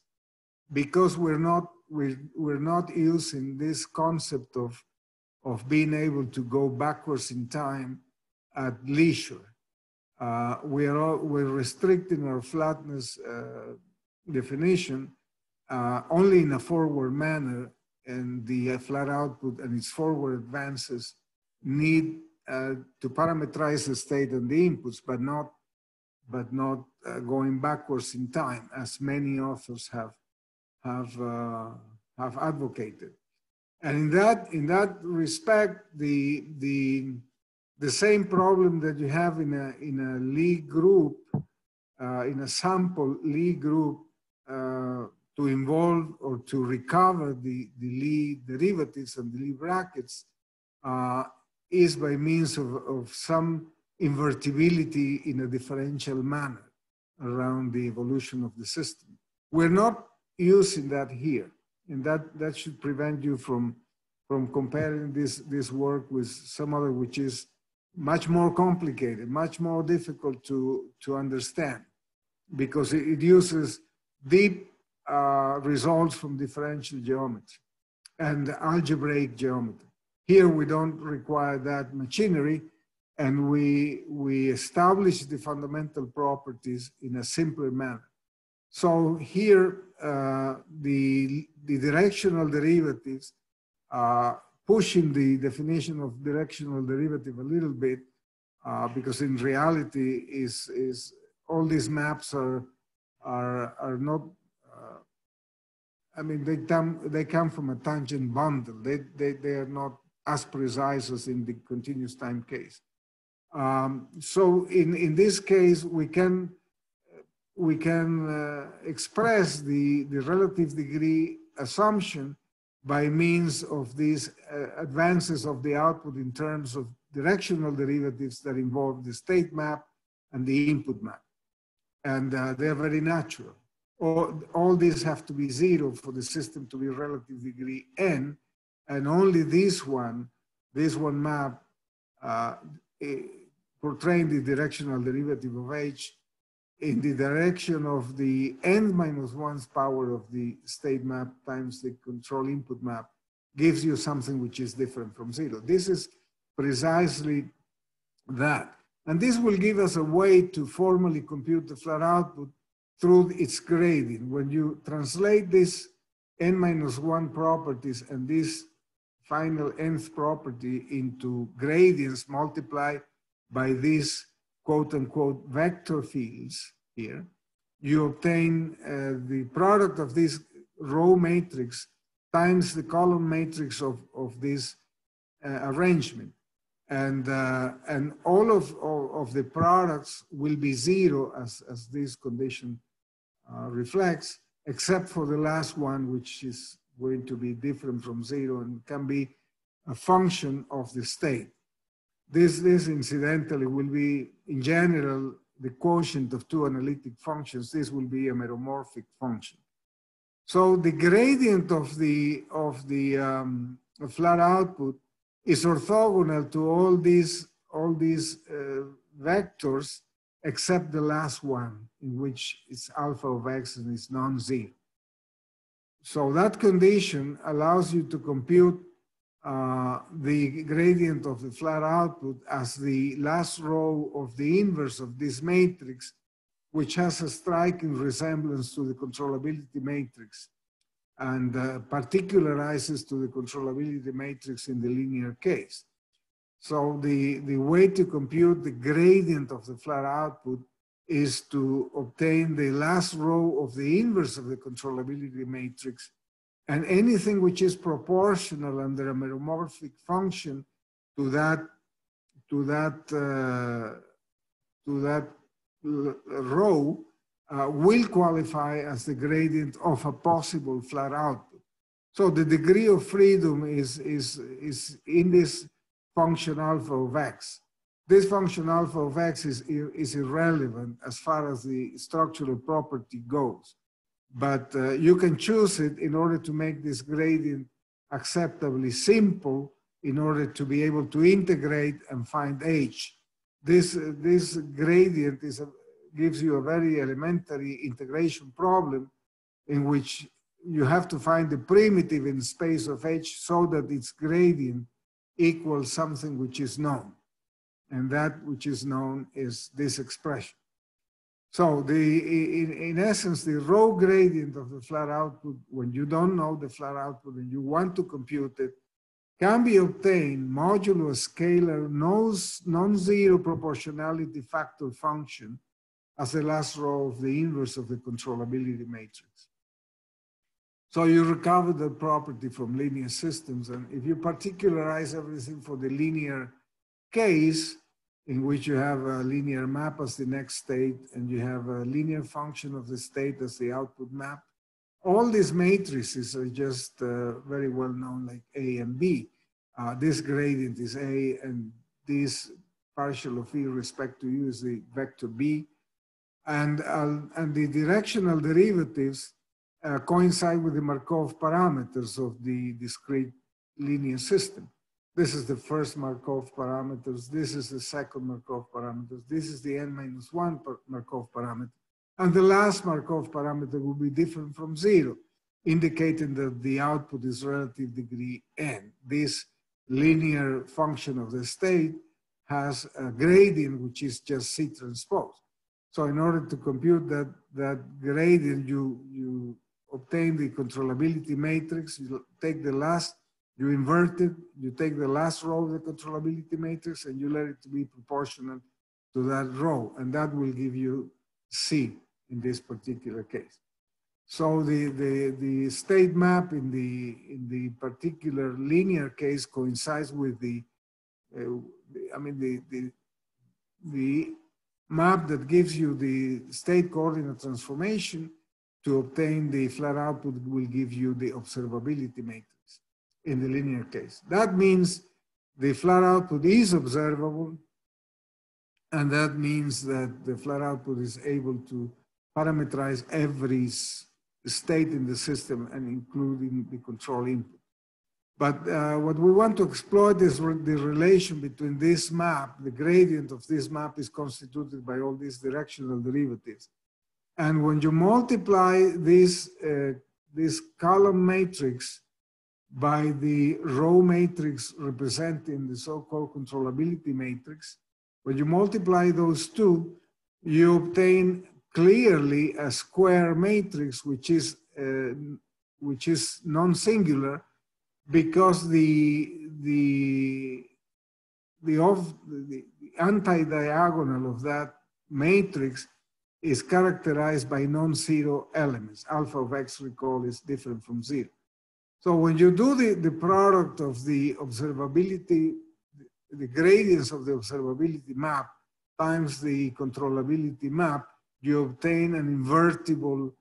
because we're not, we're, we're not using this concept of, of being able to go backwards in time at leisure. Uh, we are all, we're restricting our flatness uh, definition uh, only in a forward manner and the flat output and its forward advances need uh, to parameterize the state and the inputs, but not, but not uh, going backwards in time as many authors have, have, uh, have advocated. And in that, in that respect, the, the, the same problem that you have in a, in a Lie group, uh, in a sample Lie group, uh, to involve or to recover the, the Lie derivatives and the Lie brackets uh, is by means of, of some invertibility in a differential manner around the evolution of the system. We're not using that here, and that, that should prevent you from, from comparing this, this work with some other which is much more complicated, much more difficult to, to understand because it, it uses deep uh, results from differential geometry and algebraic geometry. Here we don't require that machinery and we, we establish the fundamental properties in a simpler manner. So here, uh, the, the directional derivatives uh, pushing the definition of directional derivative a little bit uh, because in reality is is all these maps are are are not uh, I mean they come they come from a tangent bundle. They they, they are not as precise as in the continuous time case. Um, so in in this case we can we can uh, express the the relative degree assumption by means of these uh, advances of the output in terms of directional derivatives that involve the state map and the input map. And uh, they're very natural. All, all these have to be zero for the system to be relative degree n, and only this one, this one map, uh, eh, portraying the directional derivative of h in the direction of the n minus one's power of the state map times the control input map gives you something which is different from zero. This is precisely that. And this will give us a way to formally compute the flat output through its grading. When you translate this n minus one properties and this final nth property into gradients multiplied by this quote unquote vector fields here, you obtain uh, the product of this row matrix times the column matrix of, of this uh, arrangement. And, uh, and all of, of, of, the products will be zero as, as this condition uh, reflects, except for the last one, which is going to be different from zero and can be a function of the state. This, this incidentally will be, in general, the quotient of two analytic functions. This will be a meromorphic function. So the gradient of the, of the um, flat output is orthogonal to all these, all these uh, vectors except the last one in which it's alpha of x and it's non-zero. So that condition allows you to compute uh, the gradient of the flat output as the last row of the inverse of this matrix, which has a striking resemblance to the controllability matrix and uh, particularizes to the controllability matrix in the linear case. So the, the way to compute the gradient of the flat output is to obtain the last row of the inverse of the controllability matrix and anything which is proportional under a meromorphic function to that to that uh, to that row uh, will qualify as the gradient of a possible flat output. So the degree of freedom is is is in this function alpha of x. This function alpha of x is, is irrelevant as far as the structural property goes. But uh, you can choose it in order to make this gradient acceptably simple in order to be able to integrate and find h. This, uh, this gradient is a, gives you a very elementary integration problem in which you have to find the primitive in space of h so that its gradient equals something which is known. And that which is known is this expression. So the, in, in essence, the row gradient of the flat output, when you don't know the flat output and you want to compute it, can be obtained modulo scalar non-zero proportionality factor function as the last row of the inverse of the controllability matrix. So you recover the property from linear systems. And if you particularize everything for the linear case, in which you have a linear map as the next state and you have a linear function of the state as the output map. All these matrices are just uh, very well known like A and B. Uh, this gradient is A and this partial of E respect to U is the vector B. And, uh, and the directional derivatives uh, coincide with the Markov parameters of the discrete linear system. This is the first Markov parameters. This is the second Markov parameters. This is the n minus one Markov parameter. And the last Markov parameter will be different from zero, indicating that the output is relative degree n. This linear function of the state has a gradient, which is just C transpose. So in order to compute that, that gradient, you, you obtain the controllability matrix, you take the last you invert it, you take the last row of the controllability matrix and you let it be proportional to that row, and that will give you C in this particular case. So the, the, the state map in the, in the particular linear case coincides with the, uh, I mean, the, the, the map that gives you the state coordinate transformation to obtain the flat output will give you the observability matrix in the linear case. That means the flat output is observable, and that means that the flat output is able to parameterize every state in the system and including the control input. But uh, what we want to exploit is re the relation between this map, the gradient of this map is constituted by all these directional derivatives. And when you multiply this, uh, this column matrix by the row matrix representing the so-called controllability matrix. When you multiply those two, you obtain clearly a square matrix, which is uh, which is non-singular, because the the the of the anti-diagonal of that matrix is characterized by non-zero elements. Alpha of x, recall, is different from zero. So when you do the, the product of the observability, the gradients of the observability map times the controllability map, you obtain an invertible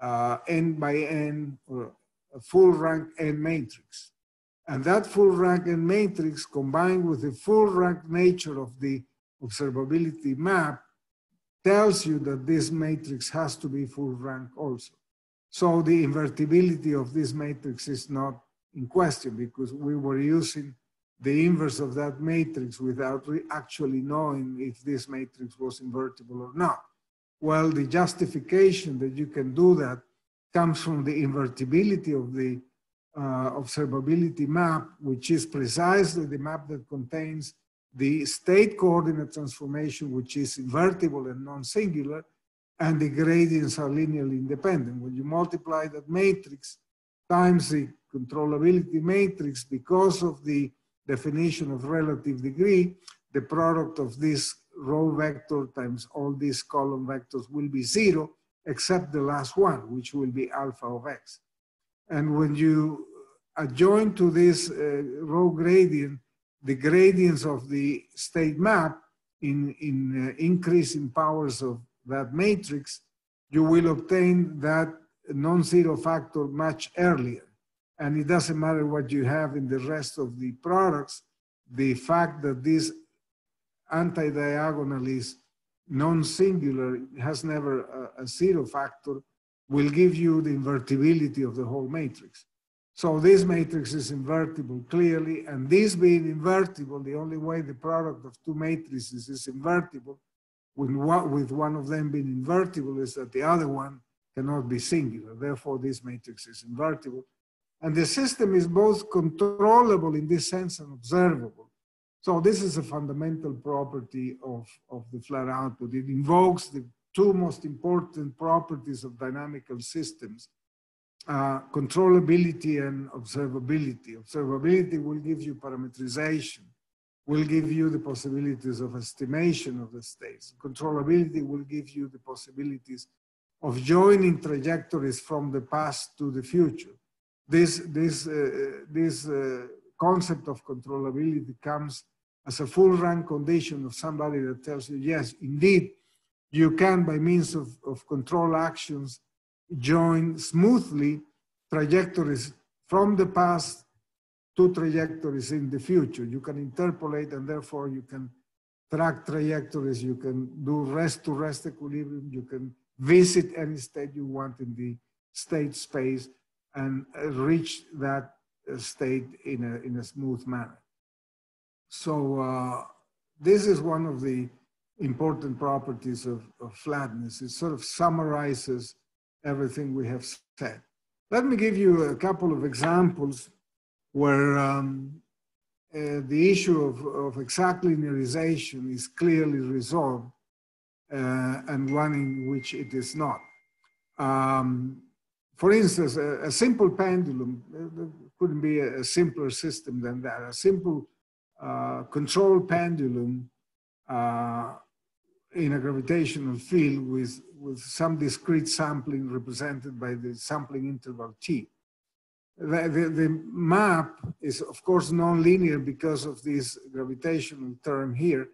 uh, n by n or a full rank n matrix. And that full rank n matrix combined with the full rank nature of the observability map tells you that this matrix has to be full rank also. So the invertibility of this matrix is not in question because we were using the inverse of that matrix without actually knowing if this matrix was invertible or not. Well, the justification that you can do that comes from the invertibility of the uh, observability map, which is precisely the map that contains the state coordinate transformation, which is invertible and non-singular, and the gradients are linearly independent. When you multiply that matrix times the controllability matrix because of the definition of relative degree, the product of this row vector times all these column vectors will be zero, except the last one, which will be alpha of x. And when you adjoin to this uh, row gradient, the gradients of the state map in, in uh, increasing powers of that matrix, you will obtain that non-zero factor much earlier. And it doesn't matter what you have in the rest of the products, the fact that this anti-diagonal is non-singular, has never a, a, zero factor, will give you the invertibility of the whole matrix. So this matrix is invertible clearly, and this being invertible, the only way the product of two matrices is invertible, with one, with one of them being invertible, is that the other one cannot be singular. Therefore, this matrix is invertible. And the system is both controllable in this sense and observable. So this is a fundamental property of, of the flat output. It invokes the two most important properties of dynamical systems, uh, controllability and observability. Observability will give you parameterization, will give you the possibilities of estimation of the states. Controllability will give you the possibilities of joining trajectories from the past to the future. This, this, uh, this uh, concept of controllability comes as a full rank condition of somebody that tells you, yes, indeed, you can, by means of, of control actions, join smoothly trajectories from the past to trajectories in the future. You can interpolate and therefore you can track trajectories, you can do rest-to-rest -rest equilibrium, you can visit any state you want in the state space and reach that state in a, in a smooth manner. So uh, this is one of the important properties of, of, flatness. It sort of summarizes everything we have said. Let me give you a couple of examples where um, uh, the issue of, of, exact linearization is clearly resolved uh, and one in which it is not. Um, for instance, a, a, simple pendulum, there couldn't be a, a simpler system than that. A simple uh, control pendulum uh, in a gravitational field with, with some discrete sampling represented by the sampling interval t. The, the, the map is of course nonlinear because of this gravitational term here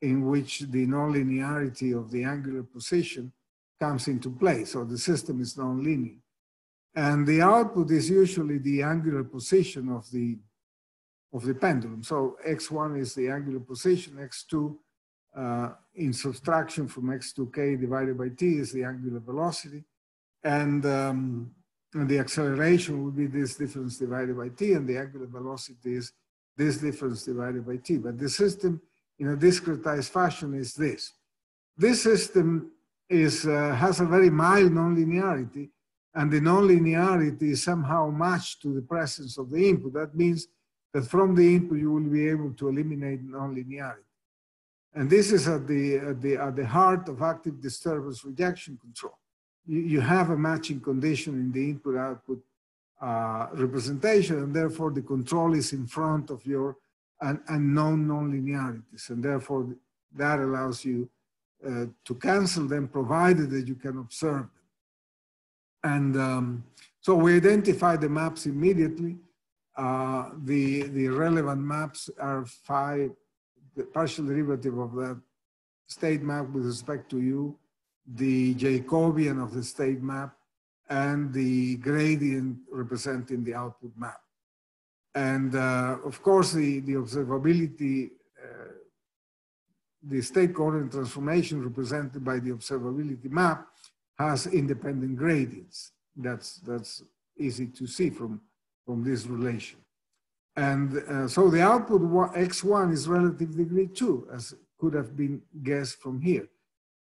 in which the nonlinearity of the angular position comes into play. So the system is nonlinear. And the output is usually the angular position of the of the pendulum. So x1 is the angular position, x2 uh, in subtraction from x2k divided by t is the angular velocity, and, um, and the acceleration would be this difference divided by t, and the angular velocity is this difference divided by t. But the system in a discretized fashion is this. This system is, uh, has a very mild nonlinearity, and the nonlinearity is somehow matched to the presence of the input. That means that from the input you will be able to eliminate nonlinearity. And this is at the, at the, at the heart of active disturbance rejection control. You, you have a matching condition in the input output uh, representation, and therefore the control is in front of your un unknown nonlinearities. And therefore that allows you uh, to cancel them provided that you can observe them. And um, so we identify the maps immediately uh, the, the relevant maps are phi, the partial derivative of that state map with respect to u, the Jacobian of the state map, and the gradient representing the output map. And uh, of course, the, the observability, uh, the state coordinate transformation represented by the observability map has independent gradients. That's, that's easy to see from from this relation. And uh, so the output x1 is relative degree 2, as could have been guessed from here.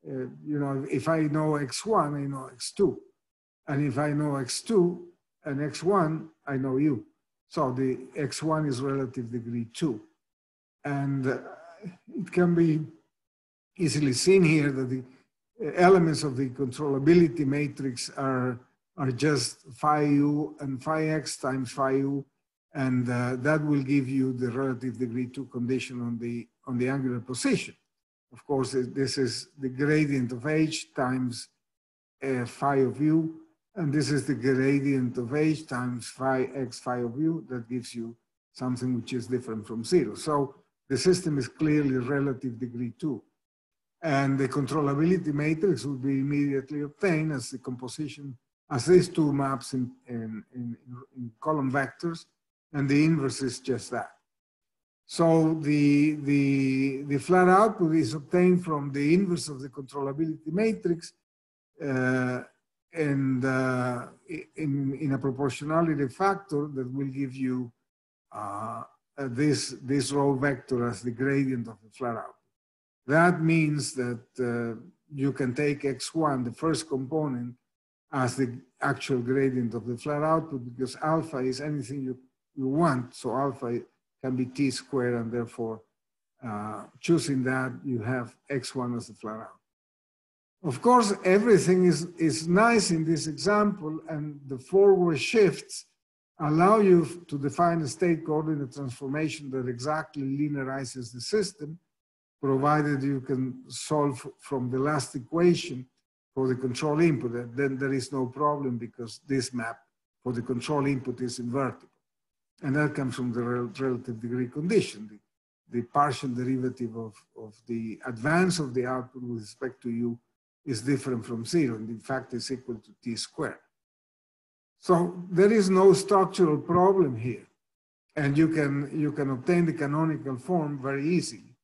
Uh, you know, if I know x1, I know x2. And if I know x2, and x1, I know u. So the x1 is relative degree two. And uh, it can be easily seen here that the elements of the controllability matrix are, are just phi u and phi x times phi u. And uh, that will give you the relative degree two condition on the, on the angular position. Of course, this is the gradient of h times uh, phi of u and this is the gradient of h times phi x phi of u that gives you something which is different from zero. So the system is clearly relative degree two. And the controllability matrix would be immediately obtained as the composition, as these two maps in, in, in, in column vectors, and the inverse is just that. So the, the, the flat output is obtained from the inverse of the controllability matrix uh, and uh, in, in a proportionality factor that will give you uh, this, this row vector as the gradient of the flat output. That means that uh, you can take x1, the first component, as the actual gradient of the flat output because alpha is anything you, you want. So alpha can be t squared and therefore uh, choosing that you have x1 as the flat output. Of course, everything is, is nice in this example, and the forward shifts allow you to define a state coordinate transformation that exactly linearizes the system, provided you can solve from the last equation for the control input. Then there is no problem because this map for the control input is invertible. And that comes from the relative degree condition. The, the partial derivative of, of the advance of the output with respect to u is different from zero, and in fact is equal to t squared. So there is no structural problem here. And you can, you can obtain the canonical form very easily.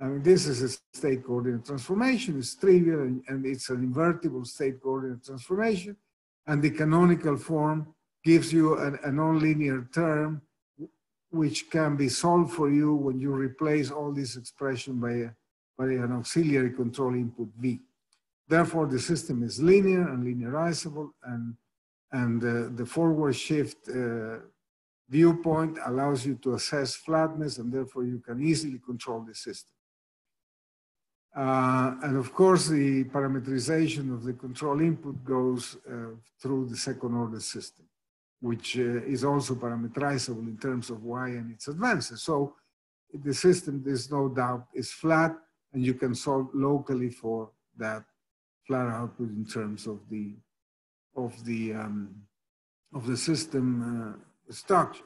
I mean, this is a state coordinate transformation. It's trivial and, and it's an invertible state coordinate transformation. And the canonical form gives you a, a nonlinear term which can be solved for you when you replace all this expression by, a, by an auxiliary control input V. Therefore, the system is linear and linearizable, and, and uh, the forward shift uh, viewpoint allows you to assess flatness, and therefore you can easily control the system. Uh, and of course, the parameterization of the control input goes uh, through the second order system, which uh, is also parameterizable in terms of y and its advances. So the system, there's no doubt, is flat, and you can solve locally for that flat output in terms of the of the um, of the system uh, structure,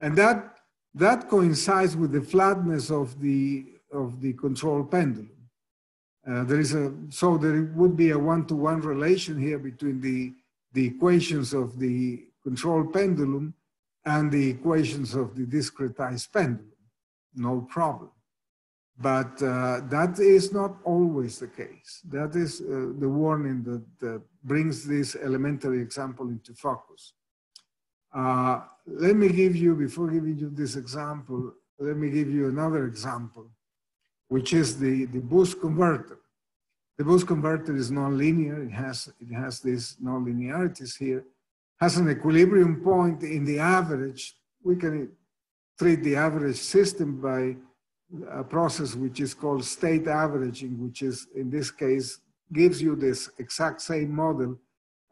and that that coincides with the flatness of the of the control pendulum. Uh, there is a so there would be a one-to-one -one relation here between the the equations of the control pendulum and the equations of the discretized pendulum. No problem. But uh, that is not always the case. That is uh, the warning that brings this elementary example into focus. Uh, let me give you, before giving you this example, let me give you another example, which is the, the boost converter. The boost converter is nonlinear. It has, it has these nonlinearities here, has an equilibrium point in the average. We can treat the average system by a process which is called state averaging, which is in this case gives you this exact same model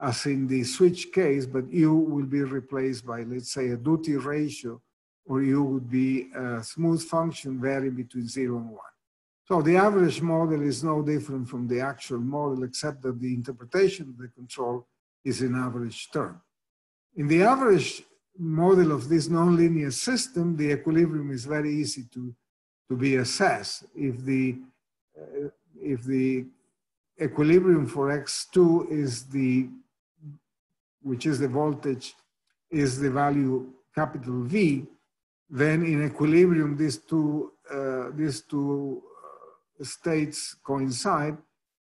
as in the switch case, but u will be replaced by, let's say, a duty ratio, or u would be a smooth function varying between zero and one. So the average model is no different from the actual model, except that the interpretation of the control is in average term. In the average model of this nonlinear system, the equilibrium is very easy to to be assessed. If the, uh, if the equilibrium for X2 is the, which is the voltage, is the value capital V, then in equilibrium, these two, uh, these two uh, states coincide.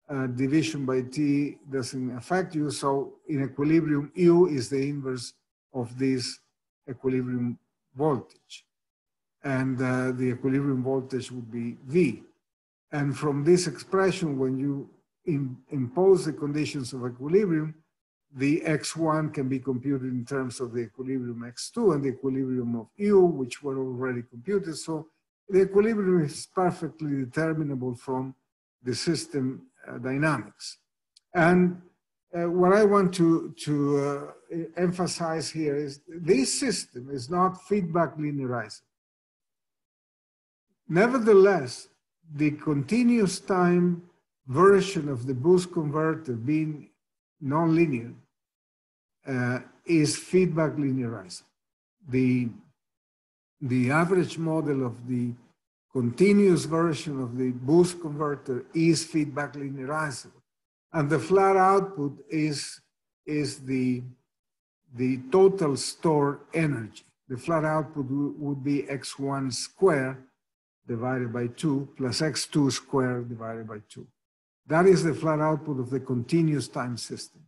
Uh, division by T doesn't affect you. So in equilibrium, U is the inverse of this equilibrium voltage and uh, the equilibrium voltage would be V. And from this expression, when you in, impose the conditions of equilibrium, the x1 can be computed in terms of the equilibrium x2 and the equilibrium of u, which were already computed. So the equilibrium is perfectly determinable from the system dynamics. And uh, what I want to, to uh, emphasize here is this system is not feedback linearized. Nevertheless, the continuous time version of the boost converter being nonlinear uh, is feedback linearized. The, the average model of the continuous version of the boost converter is feedback linearizable. And the flat output is, is the, the total stored energy. The flat output would be x1 squared divided by 2 plus x2 squared divided by 2. That is the flat output of the continuous time system.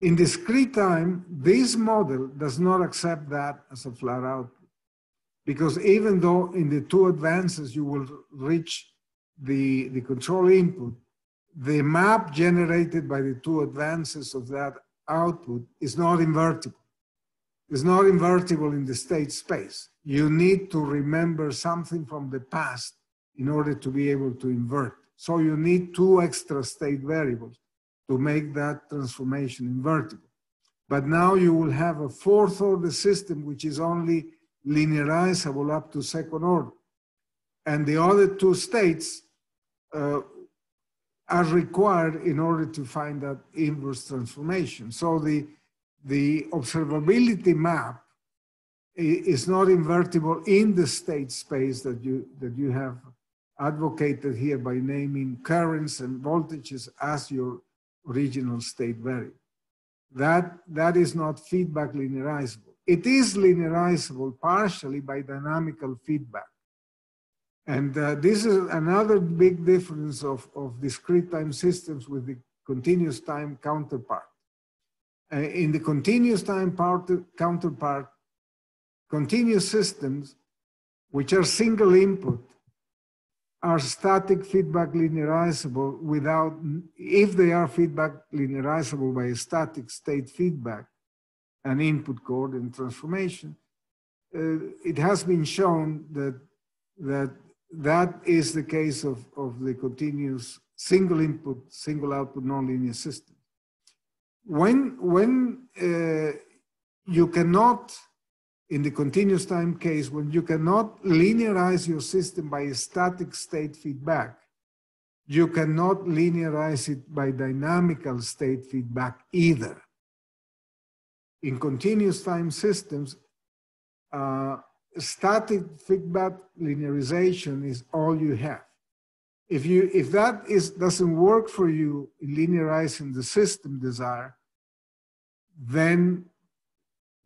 In discrete time, this model does not accept that as a flat output. Because even though in the two advances you will reach the, the control input, the map generated by the two advances of that output is not invertible. It's not invertible in the state space. You need to remember something from the past in order to be able to invert. So you need two extra state variables to make that transformation invertible. But now you will have a fourth order system which is only linearizable up to second order. And the other two states uh, are required in order to find that inverse transformation. So the, the observability map is not invertible in the state space that you, that you have advocated here by naming currents and voltages as your original state variable. That, that is not feedback linearizable. It is linearizable partially by dynamical feedback. And uh, this is another big difference of, of discrete time systems with the continuous time counterpart. Uh, in the continuous time part, counterpart, continuous systems, which are single input, are static feedback linearizable without, if they are feedback linearizable by static state feedback and input coordinate transformation, uh, it has been shown that, that that is the case of, of the continuous single input, single output nonlinear system. When, when uh, you cannot in the continuous time case, when you cannot linearize your system by static state feedback, you cannot linearize it by dynamical state feedback either. In continuous time systems, uh, static feedback linearization is all you have. If, you, if that is, doesn't work for you in linearizing the system desire, then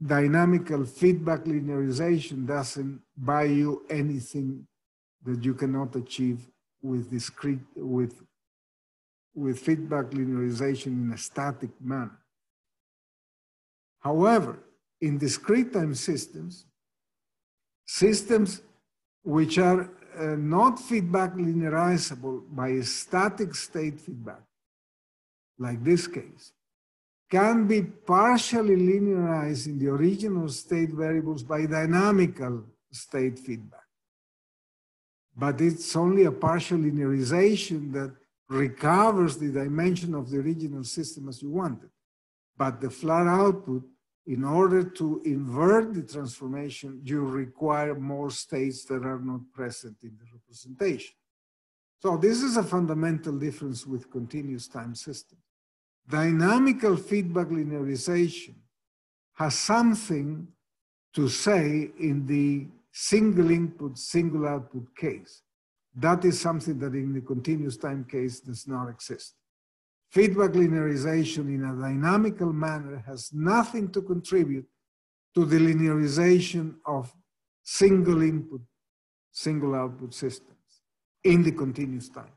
dynamical feedback linearization doesn't buy you anything that you cannot achieve with discrete with with feedback linearization in a static manner. However, in discrete time systems, systems which are uh, not feedback linearizable by a static state feedback, like this case, can be partially linearized in the original state variables by dynamical state feedback. But it's only a partial linearization that recovers the dimension of the original system as you wanted. But the flat output, in order to invert the transformation, you require more states that are not present in the representation. So this is a fundamental difference with continuous time systems dynamical feedback linearization has something to say in the single input, single output case. That is something that in the continuous time case does not exist. Feedback linearization in a dynamical manner has nothing to contribute to the linearization of single input, single output systems in the continuous time,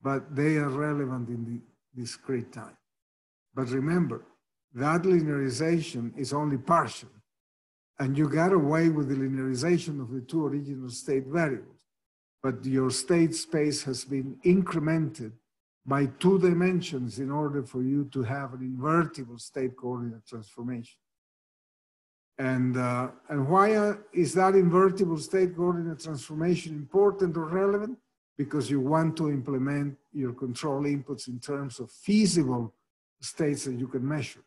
but they are relevant in the discrete time. But remember, that linearization is only partial. And you got away with the linearization of the two original state variables. But your state space has been incremented by two dimensions in order for you to have an invertible state coordinate transformation. And, uh, and why uh, is that invertible state coordinate transformation important or relevant? Because you want to implement your control inputs in terms of feasible states that you can measure.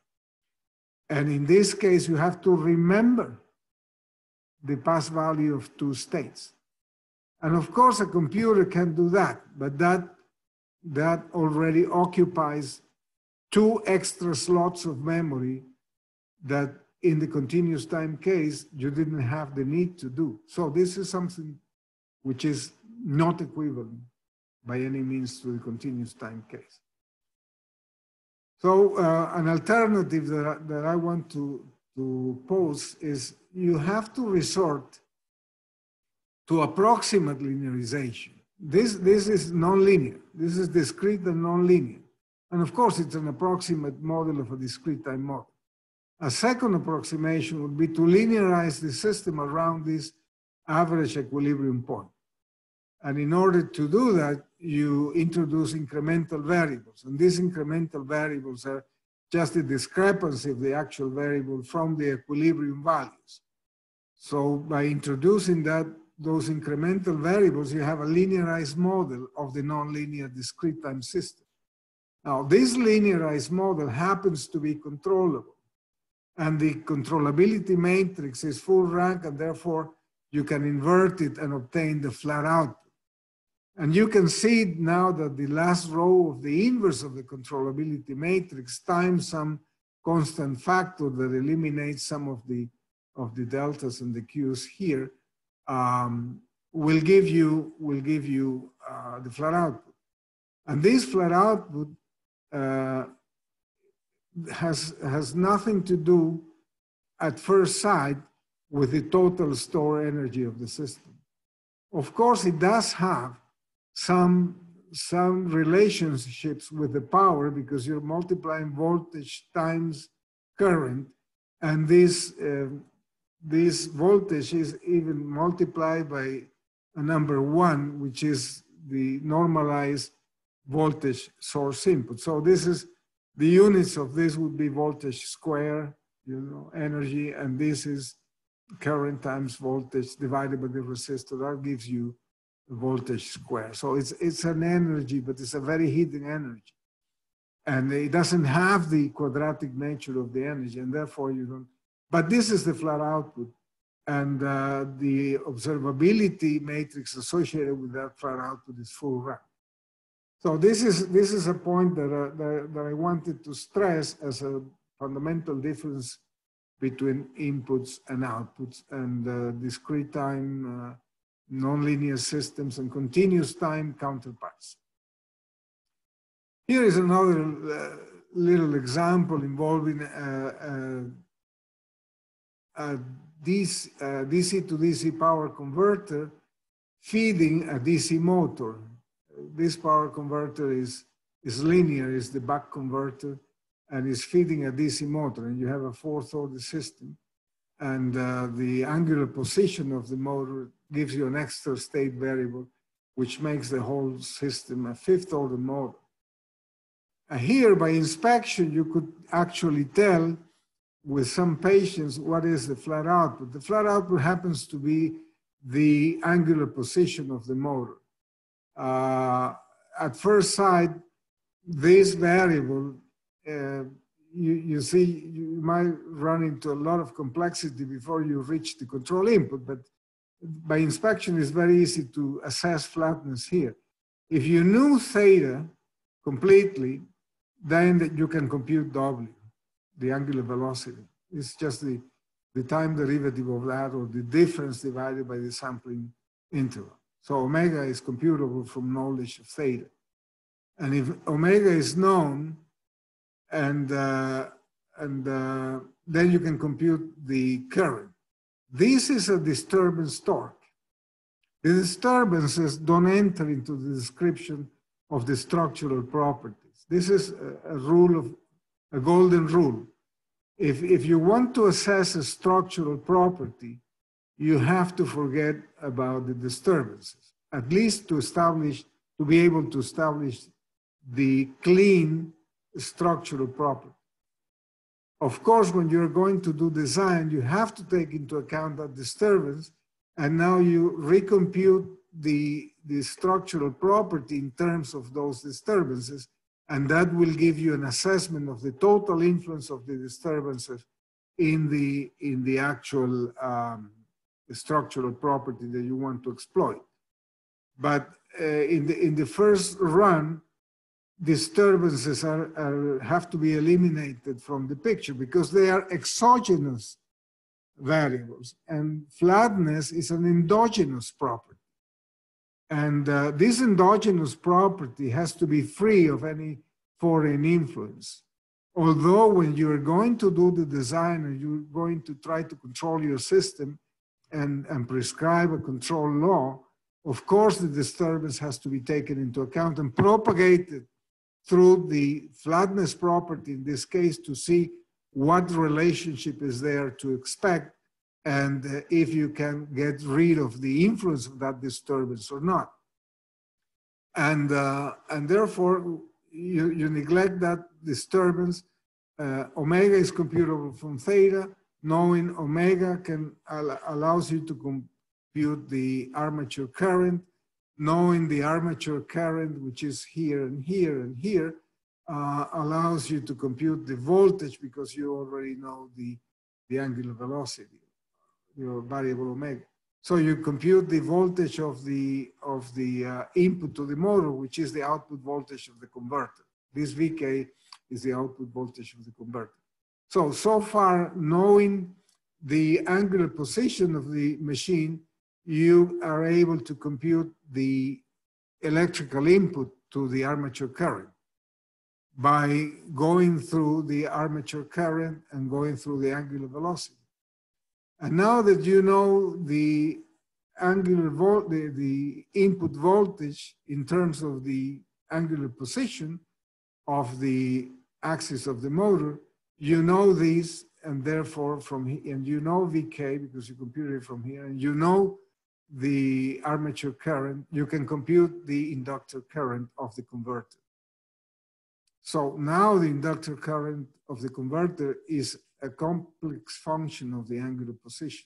And in this case, you have to remember the past value of two states. And of course, a computer can do that, but that, that already occupies two extra slots of memory that in the continuous time case, you didn't have the need to do. So this is something which is not equivalent by any means to the continuous time case. So uh, an alternative that, that I want to, to pose is you have to resort to approximate linearization. This, this is nonlinear. This is discrete and nonlinear. And of course, it's an approximate model of a discrete time model. A second approximation would be to linearize the system around this average equilibrium point. And in order to do that, you introduce incremental variables. And these incremental variables are just the discrepancy of the actual variable from the equilibrium values. So by introducing that, those incremental variables, you have a linearized model of the nonlinear discrete time system. Now, this linearized model happens to be controllable and the controllability matrix is full rank and therefore you can invert it and obtain the flat output. And you can see now that the last row of the inverse of the controllability matrix times some constant factor that eliminates some of the of the deltas and the q's here um, will give you will give you uh, the flat output. And this flat output uh, has, has nothing to do at first sight with the total store energy of the system. Of course, it does have some, some relationships with the power because you're multiplying voltage times current, and this, uh, this voltage is even multiplied by a number one, which is the normalized voltage source input. So this is the units of this would be voltage square, you know, energy, and this is current times voltage divided by the resistor. That gives you the voltage square. So it's, it's an energy, but it's a very hidden energy. And it doesn't have the quadratic nature of the energy, and therefore you don't. But this is the flat output. And uh, the observability matrix associated with that flat output is full rank. So this is, this is a point that, uh, that, that I wanted to stress as a fundamental difference between inputs and outputs and uh, discrete time uh, nonlinear systems and continuous time counterparts. Here is another uh, little example involving DC, DC to DC power converter feeding a DC motor this power converter is, is linear, is the buck converter, and is feeding a DC motor, and you have a fourth order system. And uh, the angular position of the motor gives you an extra state variable, which makes the whole system a fifth order motor. Uh, here, by inspection, you could actually tell with some patience what is the flat output. The flat output happens to be the angular position of the motor uh, at first sight, this variable, uh, you, you see, you might run into a lot of complexity before you reach the control input, but by inspection, it's very easy to assess flatness here. If you knew theta completely, then you can compute W, the angular velocity. It's just the, the time derivative of that or the difference divided by the sampling interval. So omega is computable from knowledge of theta. And if omega is known, and, uh, and uh, then you can compute the current. This is a disturbance torque. The disturbances don't enter into the description of the structural properties. This is a, a rule of a golden rule. If, if you want to assess a structural property, you have to forget about the disturbances, at least to establish, to be able to establish the clean structural property. Of course, when you're going to do design, you have to take into account that disturbance, and now you recompute the, the structural property in terms of those disturbances, and that will give you an assessment of the total influence of the disturbances in the, in the actual um, structural property that you want to exploit. But uh, in, the, in the first run, disturbances are, are, have to be eliminated from the picture because they are exogenous variables and flatness is an endogenous property. And uh, this endogenous property has to be free of any foreign influence. Although when you're going to do the design and you're going to try to control your system and, and prescribe a control law, of course the disturbance has to be taken into account and propagated through the flatness property in this case to see what relationship is there to expect and uh, if you can get rid of the influence of that disturbance or not. And, uh, and therefore, you, you neglect that disturbance. Uh, omega is computable from theta. Knowing omega can al allows you to compute the armature current knowing the armature current, which is here and here and here, uh, allows you to compute the voltage because you already know the, the angular velocity, your variable omega. So you compute the voltage of the, of the uh, input to the motor, which is the output voltage of the converter. This VK is the output voltage of the converter. So, so far, knowing the angular position of the machine you are able to compute the electrical input to the armature current by going through the armature current and going through the angular velocity. And now that you know the angular the, the input voltage in terms of the angular position of the axis of the motor, you know these and therefore from, here, and you know VK because you computed it from here and you know the armature current, you can compute the inductor current of the converter. So now the inductor current of the converter is a complex function of the angular position.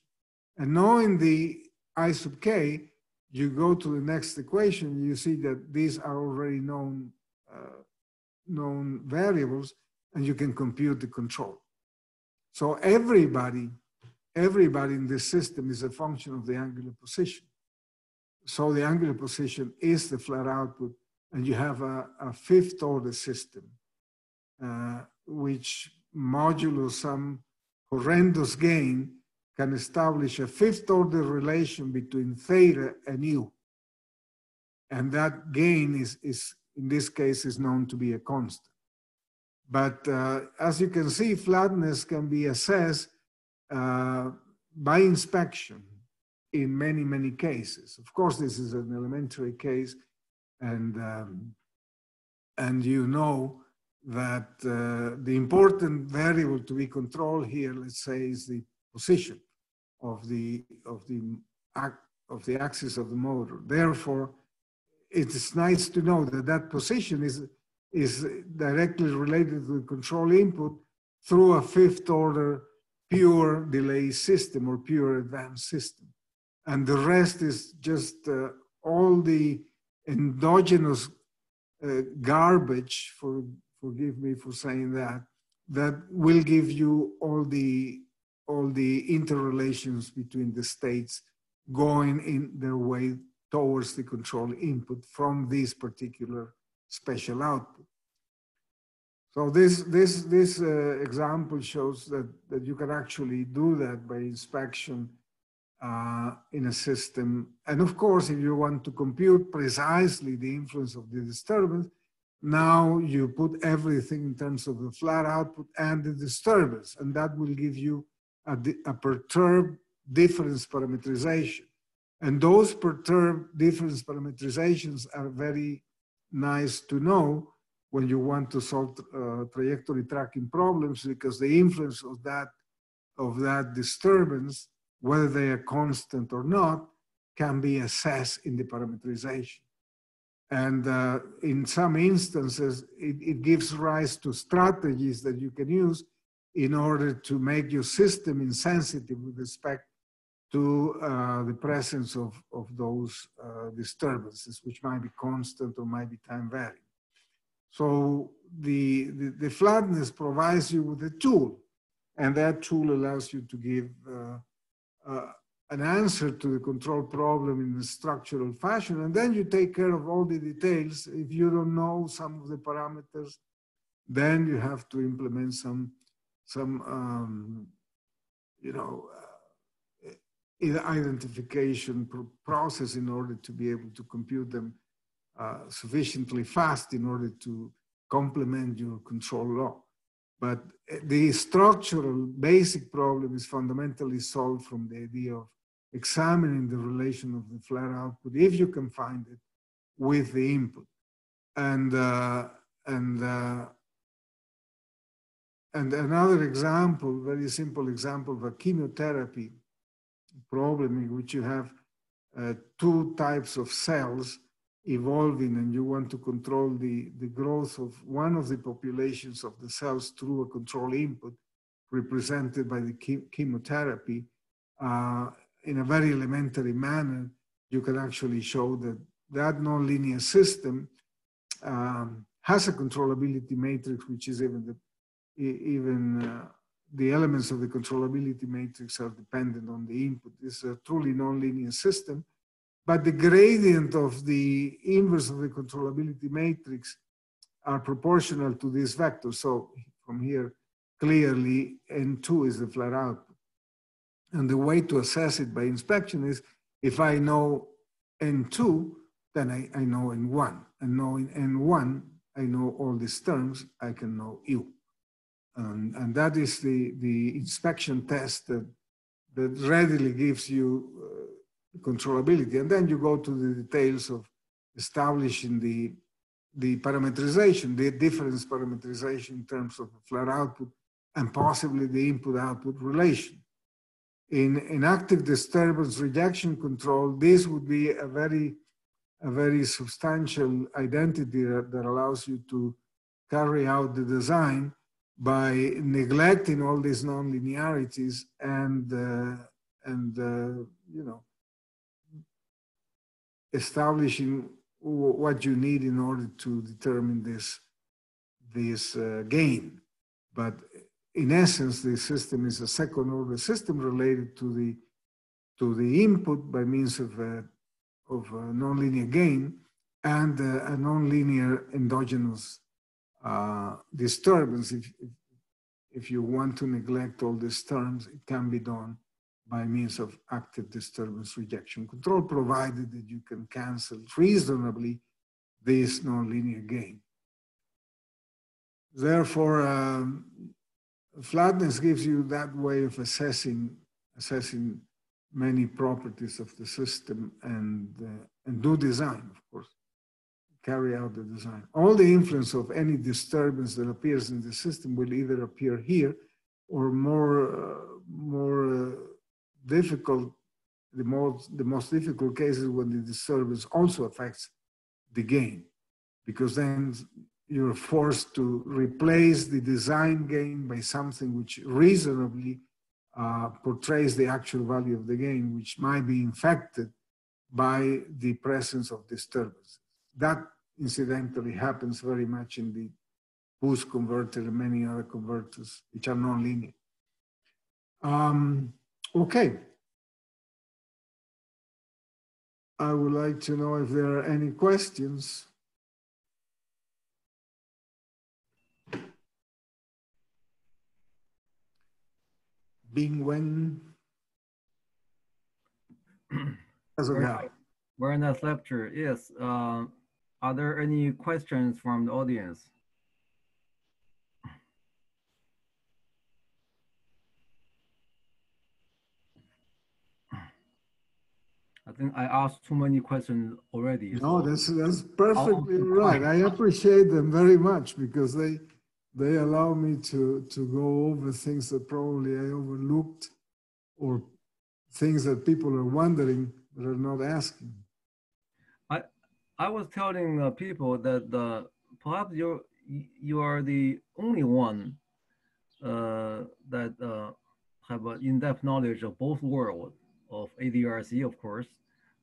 And knowing the I sub k, you go to the next equation, you see that these are already known, uh, known variables, and you can compute the control. So everybody everybody in this system is a function of the angular position. So the angular position is the flat output, and you have a, a fifth order system, uh, which modulo some horrendous gain can establish a fifth order relation between theta and u. And that gain is, is in this case, is known to be a constant. But uh, as you can see, flatness can be assessed uh, by inspection in many, many cases. Of course, this is an elementary case, and, um, and you know that uh, the important variable to be controlled here, let's say, is the position of the, of the, of the axis of the motor. Therefore, it's nice to know that that position is, is directly related to the control input through a fifth order pure delay system or pure advanced system. And the rest is just uh, all the endogenous uh, garbage, for, forgive me for saying that, that will give you all the, all the interrelations between the states going in their way towards the control input from this particular special output. So this, this, this uh, example shows that, that you can actually do that by inspection uh, in a system. And of course, if you want to compute precisely the influence of the disturbance, now you put everything in terms of the flat output and the disturbance, and that will give you a, a perturbed difference parameterization. And those perturbed difference parameterizations are very nice to know when you want to solve uh, trajectory tracking problems because the influence of that, of that disturbance, whether they are constant or not, can be assessed in the parameterization. And uh, in some instances, it, it gives rise to strategies that you can use in order to make your system insensitive with respect to uh, the presence of, of those uh, disturbances, which might be constant or might be time varying. So the, the, the, flatness provides you with a tool, and that tool allows you to give uh, uh, an answer to the control problem in a structural fashion, and then you take care of all the details. If you don't know some of the parameters, then you have to implement some, some um, you know, uh, identification process in order to be able to compute them uh, sufficiently fast in order to complement your control law. But uh, the structural basic problem is fundamentally solved from the idea of examining the relation of the flat output, if you can find it, with the input. And, uh, and, uh, and another example, very simple example of a chemotherapy problem in which you have uh, two types of cells evolving and you want to control the, the growth of one of the populations of the cells through a control input represented by the chemotherapy uh, in a very elementary manner, you can actually show that that nonlinear system um, has a controllability matrix, which is even the, even uh, the elements of the controllability matrix are dependent on the input. This is a truly nonlinear system but the gradient of the inverse of the controllability matrix are proportional to this vector. So from here, clearly N2 is the flat output. And the way to assess it by inspection is if I know N2, then I, I know N1. And knowing N1, I know all these terms, I can know U. And, and that is the, the inspection test that, that readily gives you uh, controllability. And then you go to the details of establishing the, the parameterization, the difference parameterization in terms of flat output and possibly the input output relation. In, in active disturbance rejection control, this would be a very, a very substantial identity that, that allows you to carry out the design by neglecting all these nonlinearities and, uh, and uh, you know, establishing what you need in order to determine this, this uh, gain. But in essence, the system is a second order system related to the, to the input by means of a, of a nonlinear gain and a, a nonlinear endogenous uh, disturbance. If, if, if you want to neglect all these terms, it can be done by means of active disturbance rejection control, provided that you can cancel reasonably this nonlinear gain. Therefore, um, flatness gives you that way of assessing, assessing many properties of the system and, uh, and do design, of course, carry out the design. All the influence of any disturbance that appears in the system will either appear here or more, uh, more uh, difficult, the most, the most difficult cases when the disturbance also affects the gain, because then you're forced to replace the design gain by something which reasonably uh, portrays the actual value of the gain, which might be infected by the presence of disturbances. That incidentally happens very much in the boost converter and many other converters, which are nonlinear. Um, Okay. I would like to know if there are any questions. Bing Wen. We're in that lecture. Yes. Uh, are there any questions from the audience? I think I asked too many questions already. No, so that's that's perfectly right. I appreciate them very much because they they allow me to to go over things that probably I overlooked or things that people are wondering but are not asking. I I was telling uh, people that uh, perhaps you you are the only one uh, that uh, have an in-depth knowledge of both worlds of ADRC, of course,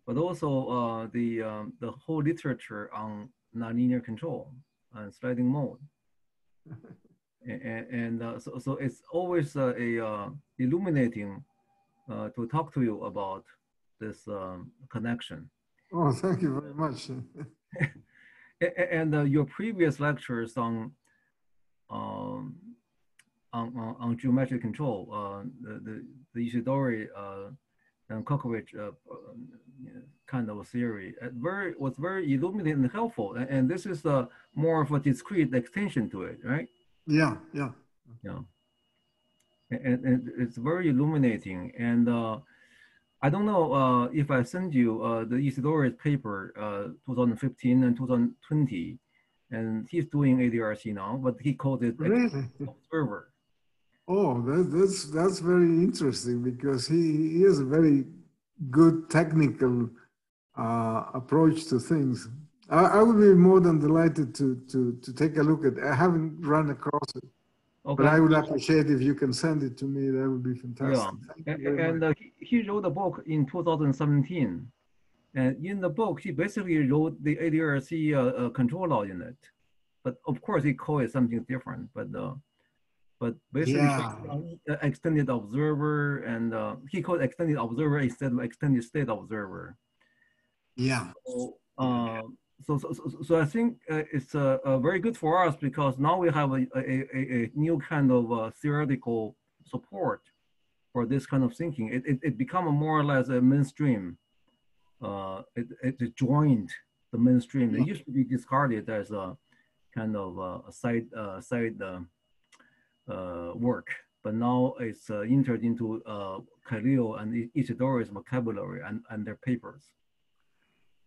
but also uh, the um, the whole literature on nonlinear control and sliding mode. And, and uh, so, so it's always uh, a uh, illuminating uh, to talk to you about this um, connection. Oh, thank you very much. and uh, your previous lectures on um, on, on, on, geometric control, uh, the, the, the And Kokovich kind of a theory, very was very illuminating and helpful. And, and this is a more of a discrete extension to it, right? Yeah, yeah. Yeah. And, and it's very illuminating. And uh, I don't know uh, if I send you uh, the Isidori's paper, uh, 2015 and 2020, and he's doing ADRC now, but he called it really? observer. Oh, that, that's that's very interesting because he, he has a very good technical uh, approach to things. I, I, would be more than delighted to, to, to take a look at it. I haven't run across it. Okay. But I would appreciate if you can send it to me. That would be fantastic. Yeah. And, and uh, he wrote a book in 2017. And in the book, he basically wrote the ADRC uh, uh, control law in it. But of course, he called it something different. But uh, but basically, yeah. extended observer, and uh, he called extended observer instead of extended state observer. Yeah. So, uh, so, so, so, I think uh, it's uh, uh, very good for us because now we have a, a, a, a new kind of uh, theoretical support for this kind of thinking. It, it, it become more or less a mainstream. Uh, it, it joined the mainstream. It used to be discarded as a kind of uh, a side, side work, but now it's entered into uh, Khalil and Isidori's vocabulary and, and their papers.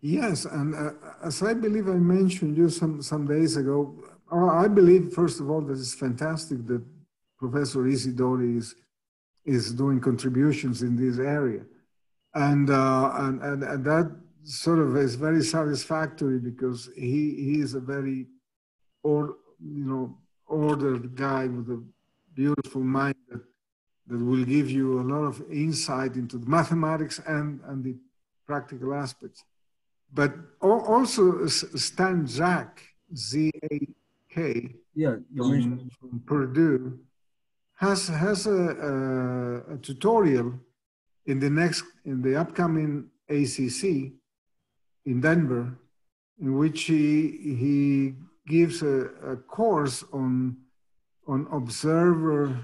Yes, and uh, as I believe I mentioned you some, some days ago, uh, I believe, first of all, that it's fantastic that Professor Isidori is, is doing contributions in this area. And, uh, and, and, and that sort of is very satisfactory because he, he is a very, or, you know, ordered guy with a beautiful mind that, that will give you a lot of insight into the mathematics and, and the practical aspects. But also Stan Zak, Z-A-K, yeah, from, from, Purdue, has has a, a, a, tutorial in the next in the upcoming ACC in Denver, in which he he gives a, a course on on observer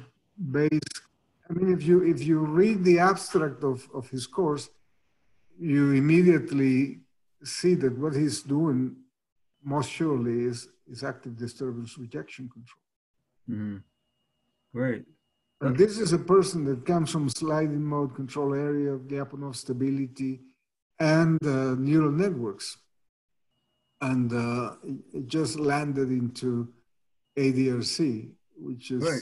based. I mean, if you if you read the abstract of, of his course, you immediately see that what he's doing most surely is, is active disturbance rejection control. Mm-hmm. Great. And this is a person that comes from sliding mode control area, of Lyapunov stability, and uh, neural networks. And uh, it just landed into ADRC, which is right.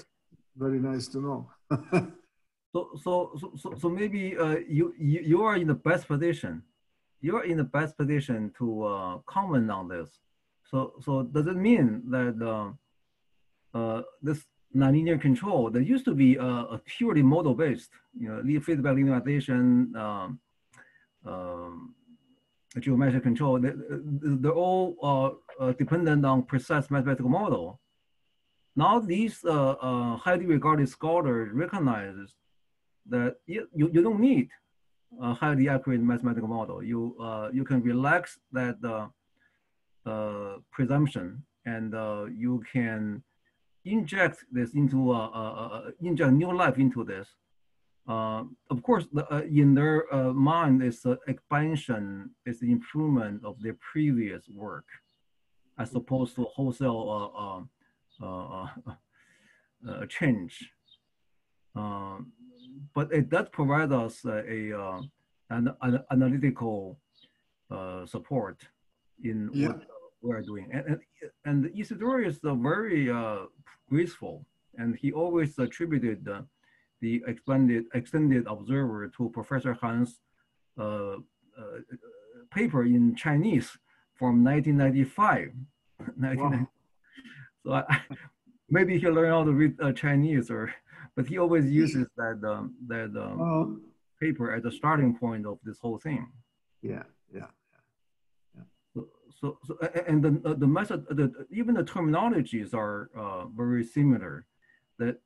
very nice to know. so, so, so, so maybe uh, you, you, you are in the best position you're in the best position to uh, comment on this. So, so does it mean that uh, uh, this nonlinear control that used to be a, a purely model-based, you know, feedback linearization, um, um, geometric control, they, they're all uh, uh, dependent on precise mathematical model. Now these uh, highly regarded scholars recognize that you, you, don't need a highly accurate mathematical model. You uh, you can relax that uh, uh, presumption, and uh, you can inject this into inject new life into this. Uh, of course, the, uh, in their mind, is the expansion, is the improvement of their previous work, as opposed to wholesale change. Um, but it does provide us a, uh, an, an analytical uh, support in yeah. what we're doing. And, and, and Isidori is very uh, graceful, and he always attributed the, extended, extended observer to Professor Han's uh, uh, paper in Chinese from 1995. Wow. So I, maybe he learned how to read uh, Chinese, or but he always uses that um, that um, paper as the starting point of this whole thing. Yeah, yeah. So, so, so, and the, the method, the, even the terminologies are uh, very similar. That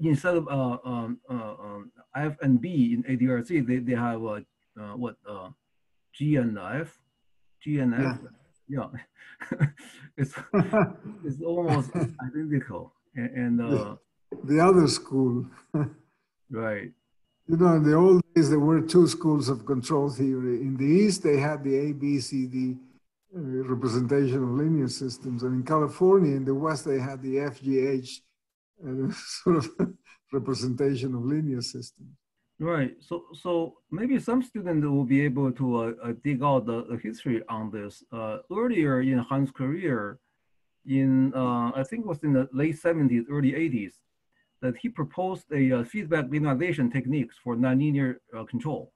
instead of uh, um, uh, um, F and B in ADRC, they, they have uh, uh, what uh, G and F, G and F. Yeah, yeah. it's it's almost identical. And, and uh, the other school, right? You know, in the old days, there were two schools of control theory. In the East, they had the A, B, C, D uh, representation of linear systems. And in California, in the West, they had the FGH uh, sort of representation of linear systems. Right. So, so maybe some students will be able to uh, uh, dig out the, the, history on this. Uh, earlier in Han's career, in uh, I think it was in the late 70s, early 80s, that he proposed a uh, feedback linearization techniques for nonlinear uh, control.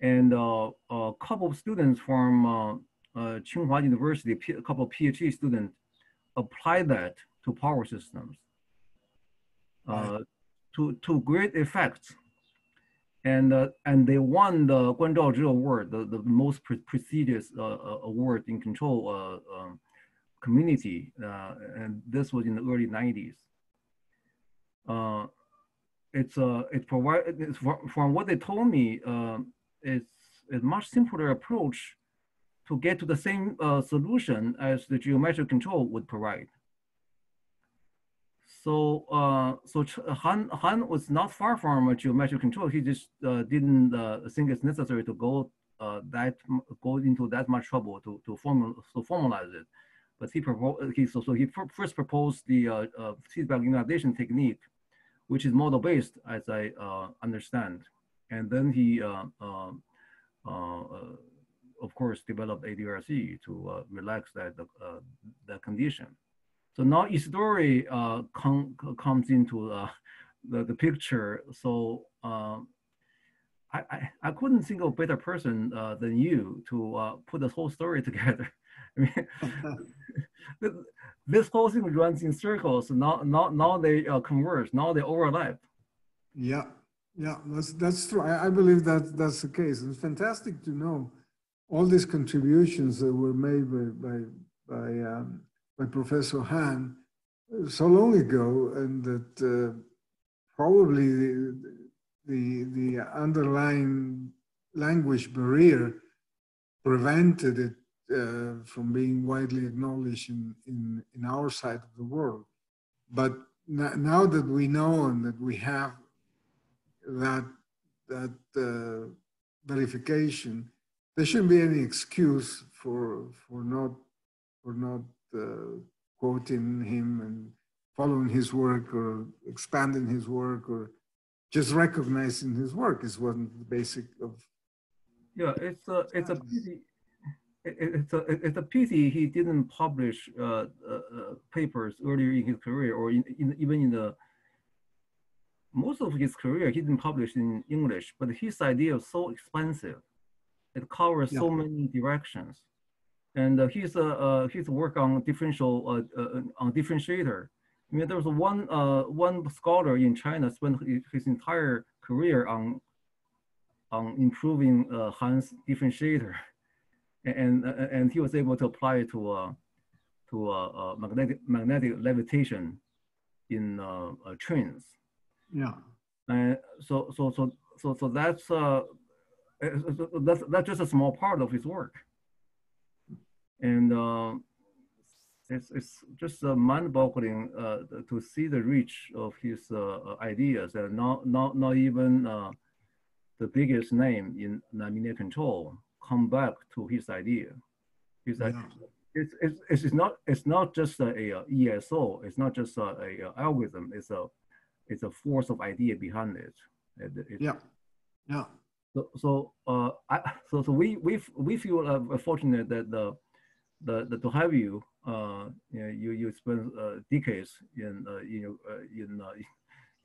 And a couple of students from Tsinghua University, a couple of PhD students applied that to power systems uh, to, to great effect. And, uh, and they won the Guan Zhaozhi Award, the, the most pre prestigious uh, uh, award in control uh, um, community. and this was in the early 90s. it's, uh, it provide, it's from what they told me, it's a much simpler approach to get to the same uh, solution as the geometric control would provide. So, uh, so Han, Han was not far from geometric control. He just uh, didn't uh, think it's necessary to go uh, that go into that much trouble to to, formal, to formalize it. But he proposed he so, so he first proposed the uh, uh, feedback linearization technique, which is model based, as I understand, and then he of course, developed ADRC to uh, relax that uh, that condition. So now Isidori uh, com comes into uh, the, the picture. So um, I, I, I, couldn't think of a better person uh, than you to uh, put this whole story together. I mean, this whole thing runs in circles. Now, now, now they uh, converge. Now they overlap. Yeah, yeah, that's that's true. I, I believe that that's the case. It's fantastic to know all these contributions that were made by, by, by, um, by Professor Han so long ago, and that uh, probably the, the, the underlying language barrier prevented it uh, from being widely acknowledged in, in, in our side of the world. But now that we know and that we have that, that uh, verification, there shouldn't be any excuse for for not for not quoting him and following his work or expanding his work or just recognizing his work is one of the basic of yeah it's a it's a pity it's a it's a pity he didn't publish uh, uh, uh, papers earlier in his career or in, in, even in the most of his career he didn't publish in english but his idea was so expansive, it covers yeah. so many directions. And uh, his, uh, uh, his work on differential, uh, uh, on differentiator. I mean, there was one, uh, one scholar in China spent his entire career on, on improving Han's differentiator. And, and he was able to apply it to, to magnetic, magnetic levitation in trains. Yeah. And so, so, so, so, so that's that's, that's just a small part of his work. And uh, it's, it's just uh, mind-boggling uh, to see the reach of his uh, ideas and not, not, not even uh, the biggest name in nonlinear control come back to his idea. His yeah. it's, it's, it's, not, it's not just a, a ESO, it's not just a, a, algorithm, it's a, it's a force of idea behind it. it, it yeah, yeah. So, so, uh, I, so, so we, we, we feel uh, fortunate that the, the, the, to have you, uh, you, know, you, you spent uh, decades in, uh, you know, uh, in, uh,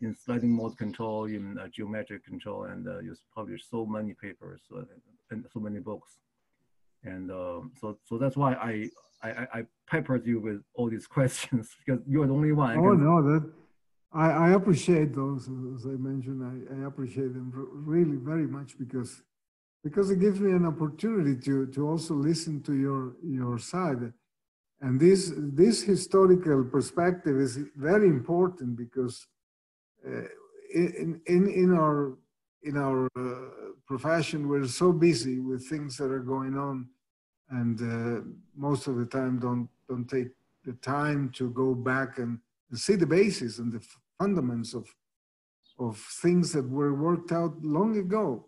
in sliding mode control, in uh, geometric control, and uh, you published so many papers uh, and so many books. And uh, so, so that's why I, I, I peppered you with all these questions because you're the only one. Oh, no, that, I, I appreciate those, as I mentioned, I, I appreciate them really very much because because it gives me an opportunity to, to also listen to your, your side. And this, this historical perspective is very important because uh, in, in, in our, in our uh, profession, we're so busy with things that are going on and uh, most of the time don't, don't take the time to go back and, and see the basis and the fundaments of, of things that were worked out long ago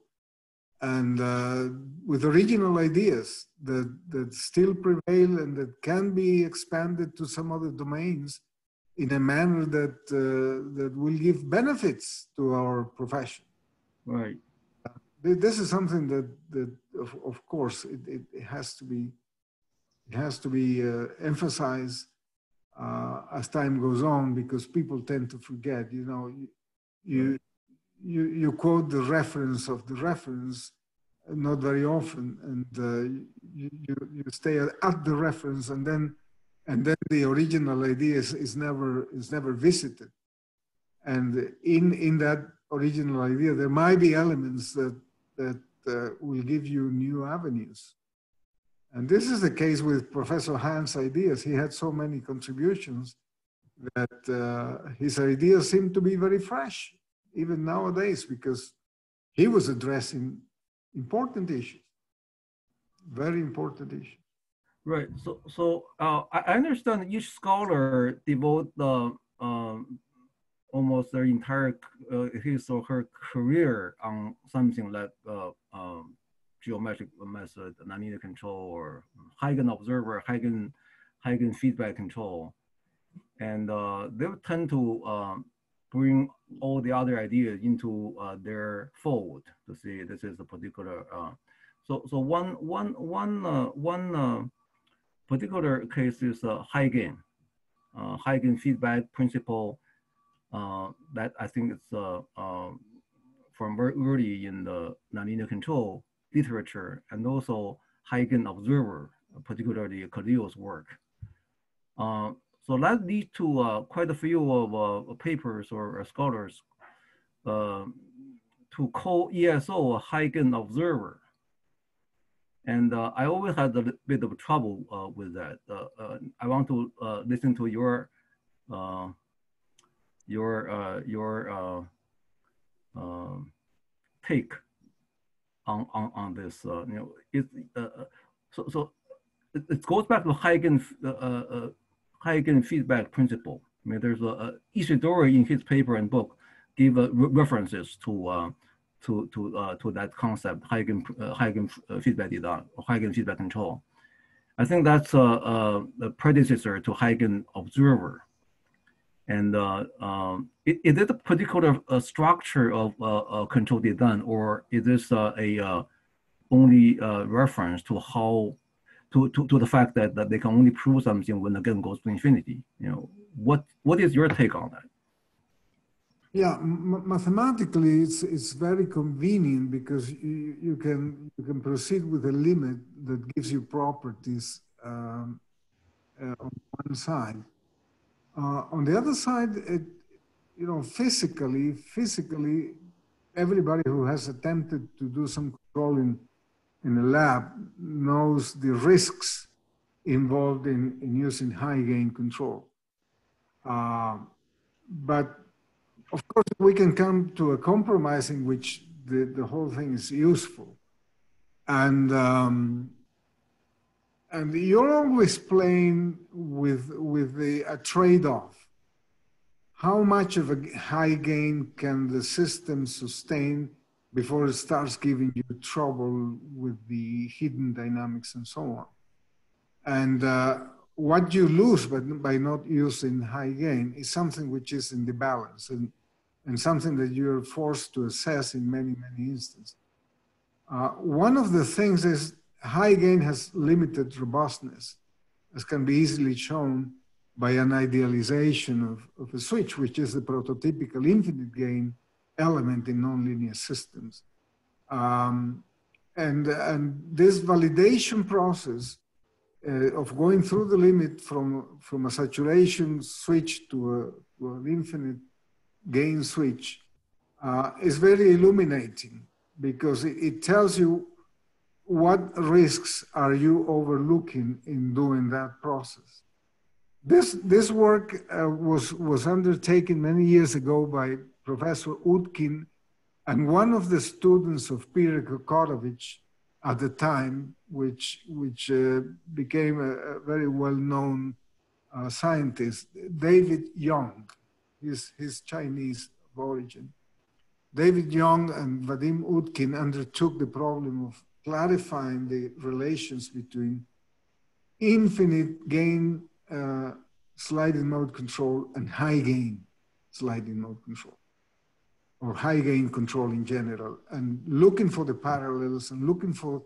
and uh, with original ideas that, that still prevail and that can be expanded to some other domains in a manner that, uh, that will give benefits to our profession. Right. Uh, this is something that, that of, of course, it, it has to be, it has to be uh, emphasized uh, as time goes on because people tend to forget, you know, you, you you, quote the reference of the reference not very often, and uh, you, you, you stay at the reference, and then and then the original idea is, is never is never visited. And in in that original idea, there might be elements that that uh, will give you new avenues. And this is the case with Professor Han's ideas. He had so many contributions that uh, his ideas seem to be very fresh, even nowadays, because he was addressing important issues, very important issues. Right. So, so uh, I understand each scholar devote the um, almost their entire uh, his or her career on something like uh, um, geometric method, nonlinear control, or high gains observer, high gains Huygens feedback control, and uh, they tend to um, bring all the other ideas into uh, their fold to see this is a particular. Uh, so so one one one uh, one uh, particular case is uh, high gains, uh, high gains feedback principle. Uh, that I think it's uh, from very early in the nonlinear control literature, and also high gains observer, particularly Khalil's work. Uh, so that leads to uh, quite a few of uh, papers or scholars uh, to call ESO a high gains observer. And uh, I always had a bit of trouble uh, with that. Uh, I want to listen to your your your um, take on, on, on this. you know, it, so, so it, goes back to high gains high gains feedback principle. I mean, there's a, a Isidori in his paper and book give uh, re references to uh, to to uh, to that concept, high gains uh, high gains uh, feedback design, high gains feedback control. I think that's a, a, predecessor to high gains observer. And um, is, is it a particular structure of control design, or is this a only reference to how to, to, to the fact that, that they can only prove something when the game goes to infinity. You know, what what is your take on that? Yeah, mathematically, it's it's very convenient because you, you can you can proceed with a limit that gives you properties um, uh, on one side. Uh, on the other side, it, you know, physically, physically, everybody who has attempted to do some controlling in the lab knows the risks involved in, in using high gain control. Uh, but of course, we can come to a compromise in which the, the whole thing is useful. And, um, and you're always playing with, with the, a trade-off. How much of a high gain can the system sustain before it starts giving you trouble with the hidden dynamics and so on. And uh, what you lose by, by not using high gain is something which is in the balance and, and something that you're forced to assess in many, many instances. Uh, one of the things is high gain has limited robustness, as can be easily shown by an idealization of, of a switch, which is the prototypical infinite gain element in nonlinear systems. Um, and, and this validation process uh, of going through the limit from, from a saturation switch to, a, to an infinite gain switch uh, is very illuminating because it, it, tells you what risks are you overlooking in doing that process. This, this work uh, was, was undertaken many years ago by Professor Utkin and one of the students of Peter Kokotovic at the time, which, which uh, became a, a, very well-known uh, scientist, David Young, he's, he's Chinese of origin. David Young and Vadim Utkin undertook the problem of clarifying the relations between infinite gain uh, sliding mode control and high gain sliding mode control or high gain control in general and looking for the parallels and looking for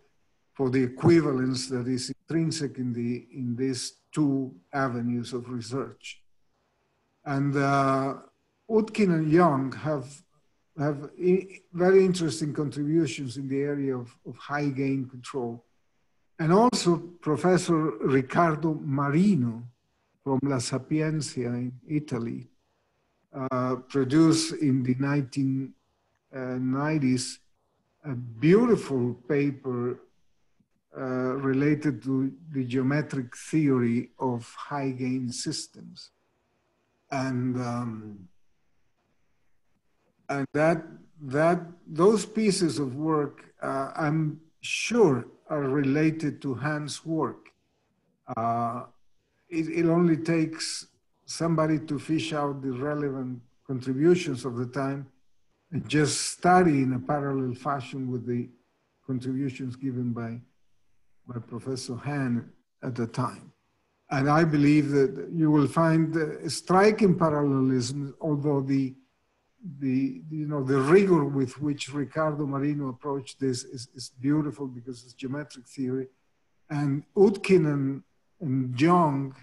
for the equivalence that is intrinsic in the in these two avenues of research and uh, Utkin and Young have have very interesting contributions in the area of, of high gain control. And also Professor Riccardo Marino from La Sapienza in Italy uh, produced in the 1990s a beautiful paper uh, related to the geometric theory of high gain systems. And um, and that that those pieces of work, uh, I'm sure, are related to Han's work. Uh, it, it, only takes somebody to fish out the relevant contributions of the time and just study in a parallel fashion with the contributions given by, by Professor Han at the time. And I believe that you will find striking parallelism, although the the you know the rigor with which Riccardo Marino approached this is, is beautiful because it's geometric theory, and Utkin and, and Young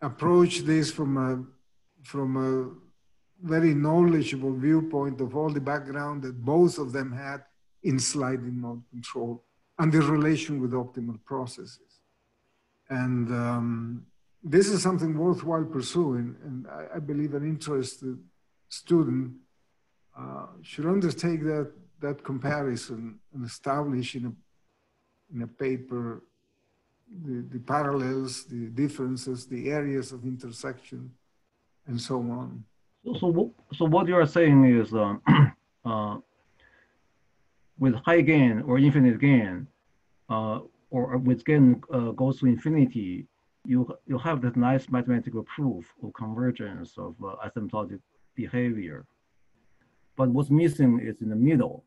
approached this from a from a very knowledgeable viewpoint of all the background that both of them had in sliding mode control and the relation with optimal processes. And um, this is something worthwhile pursuing, and I, I believe an interested student uh, should undertake that, that comparison and establish in a, in a paper the, the parallels, the differences, the areas of intersection, and so on. So, so, so what you are saying is um, uh, with high gain or infinite gain, uh, or with gain uh, goes to infinity, you, you have this nice mathematical proof of convergence of uh, asymptotic behavior. But what's missing is in the middle,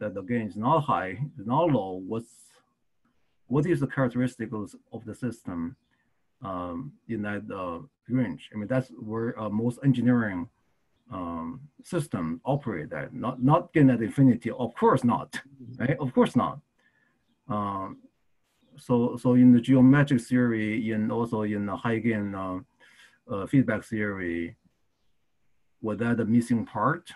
that the gain is not high, it's not low. What's what is the characteristics of the system um, in that uh, range? I mean, that's where uh, most engineering um, system operate at. Not not gain at infinity, of course not, right? Of course not. Um, so so in the geometric theory, in also in the high gain uh, uh feedback theory, was that the missing part?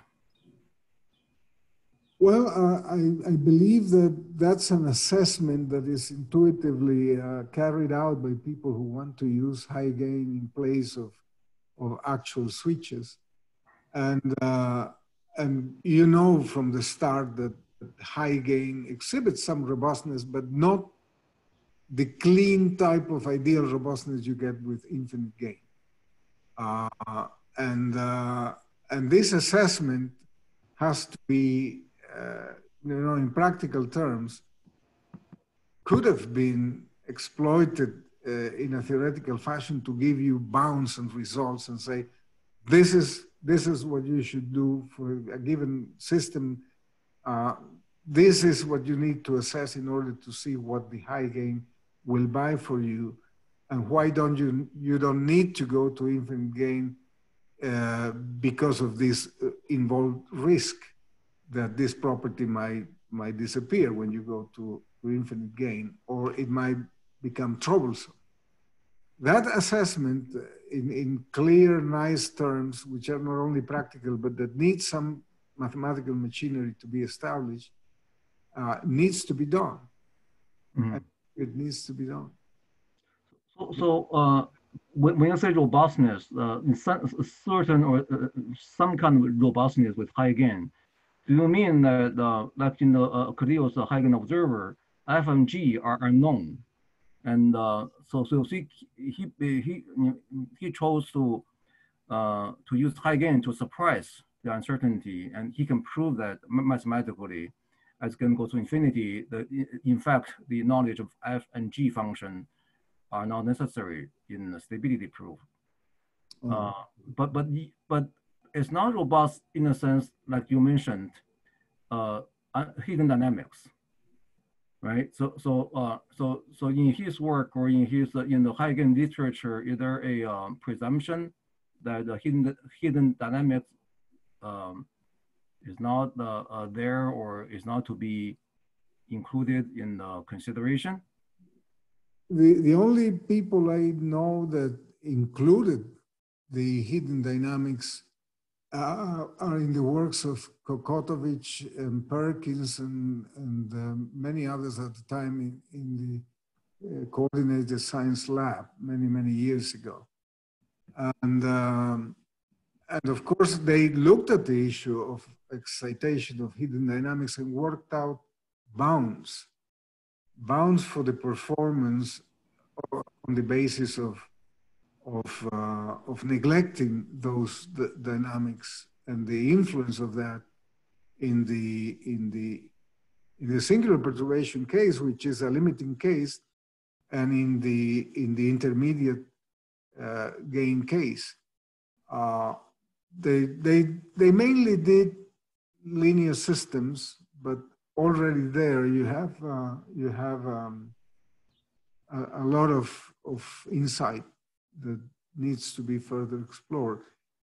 Well, uh, I, I, believe that that's an assessment that is intuitively uh, carried out by people who want to use high gain in place of, of actual switches. And, uh, and you know from the start that high gain exhibits some robustness, but not the clean type of ideal robustness you get with infinite gain. Uh, and, uh, and this assessment has to be, you know, in practical terms, could have been exploited uh, in a theoretical fashion to give you bounds and results and say, this is, this is what you should do for a given system. Uh, this is what you need to assess in order to see what the high gain will buy for you. And why don't you, you don't need to go to infinite gain uh, because of this uh, involved risk that this property might might disappear when you go to, to infinite gain, or it might become troublesome. That assessment, uh, in, in clear, nice terms, which are not only practical but that need some mathematical machinery to be established, uh, needs to be done. Mhm. It needs to be done. So, so uh, when, when you say robustness, uh, certain or uh, some kind of robustness with high gain, you mean that uh, like in the uh, Khalil's high gain observer, F and G are unknown, and uh, so so he he he he chose to uh, to use high gain to suppress the uncertainty, and he can prove that mathematically, as gain goes to infinity, the in fact the knowledge of F and G function are not necessary in the stability proof. Uh, but but but it's not robust in a sense like you mentioned, uh, uh, hidden dynamics, right? So so uh, so so in his work or in his uh, in the high gains literature, is there a um, presumption that the hidden hidden dynamics um, is not uh, uh, there or is not to be included in the consideration? The, the only people I know that included the hidden dynamics uh, are in the works of Kokotovic and Perkins and, and um, many others at the time in, in the uh, coordinated science lab many, many years ago. And, um, and of course, they looked at the issue of excitation of hidden dynamics and worked out bounds bounds for the performance on the basis of of uh, of neglecting those dynamics and the influence of that in the in the in the singular perturbation case, which is a limiting case, and in the in the intermediate uh, gain case, uh, they they they mainly did linear systems, but already there you have uh, you have um, a, a, lot of of insight that needs to be further explored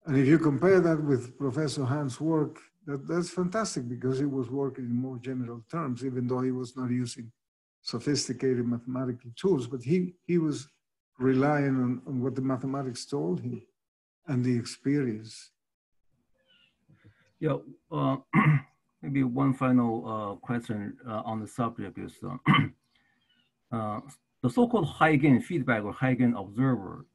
and if you compare that with professor Han's work that, that's fantastic because he was working in more general terms even though he was not using sophisticated mathematical tools but he he was relying on, on what the mathematics told him and the experience yeah uh, maybe one final uh, question uh, on the subject is uh, uh the so-called gain feedback or gain observer.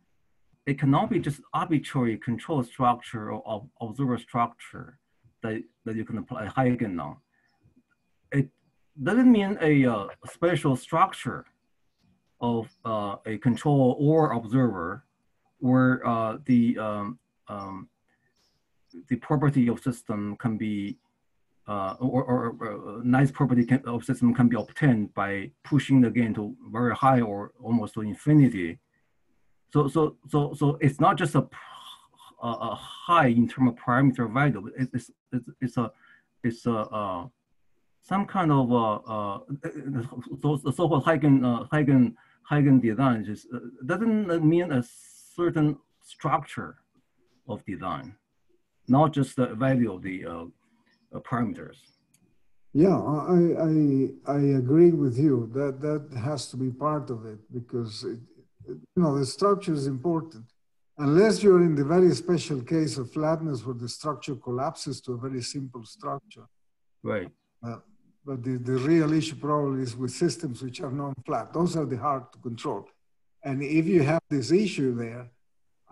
It cannot be just arbitrary control structure or observer structure that, that you can apply gain on. It doesn't mean a uh, special structure of uh, a control or observer where the um, um, the property of system can be uh, or, or, or, nice property can, of system can be obtained by pushing the gain to very high or almost to infinity. So, so, so, so it's not just a, a, a high in terms of parameter value. It's, it's, it's a, it's a, uh, some kind of uh, uh, so, so-called high gains, uh, high gains, Huygens design just uh, doesn't mean a certain structure of design, not just the value of the uh, parameters. Yeah, I, I, I agree with you that that has to be part of it because it, it, you know the structure is important. Unless you're in the very special case of flatness where the structure collapses to a very simple structure. Right. Uh, but the, the real issue probably is with systems which are non-flat. Those are the hard to control. And if you have this issue there,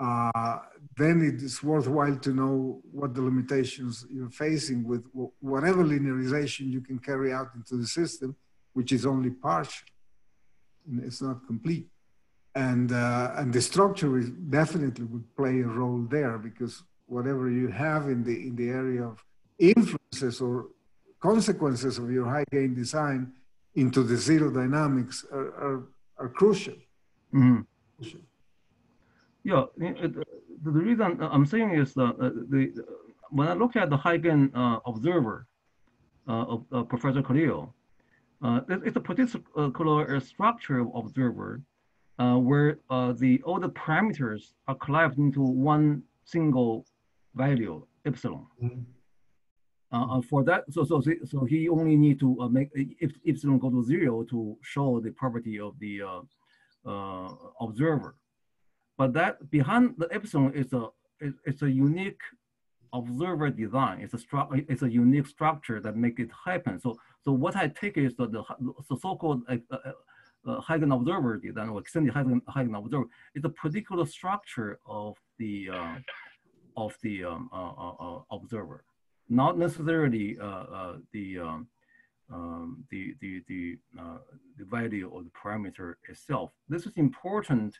uh, then it is worthwhile to know what the limitations you're facing with whatever linearization you can carry out into the system, which is only partial. It's not complete. And, uh, and the structure is definitely would play a role there because whatever you have in the, in the area of influences or consequences of your high gain design into the zero dynamics are, are, are crucial. Mm-hmm. crucial. Yeah, the reason I'm saying is that the when I look at the high gains uh, observer uh, of uh, Professor Khalil, it's a particular structure of observer where the all the parameters are collapsed into one single value epsilon. Mm -hmm. Uh, for that, so so so he only need to uh, make if epsilon go to zero to show the property of the uh, observer. But that behind the epsilon is a it's a unique observer design. It's a stru- it's a unique structure that make it happen. So so what I take is the, the, the so-called uh, uh, uh, observer design or extended high gains, Huygens observer is a particular structure of the uh, of the um, uh, uh, observer, not necessarily the um, um, the the the, the value of the parameter itself. This is important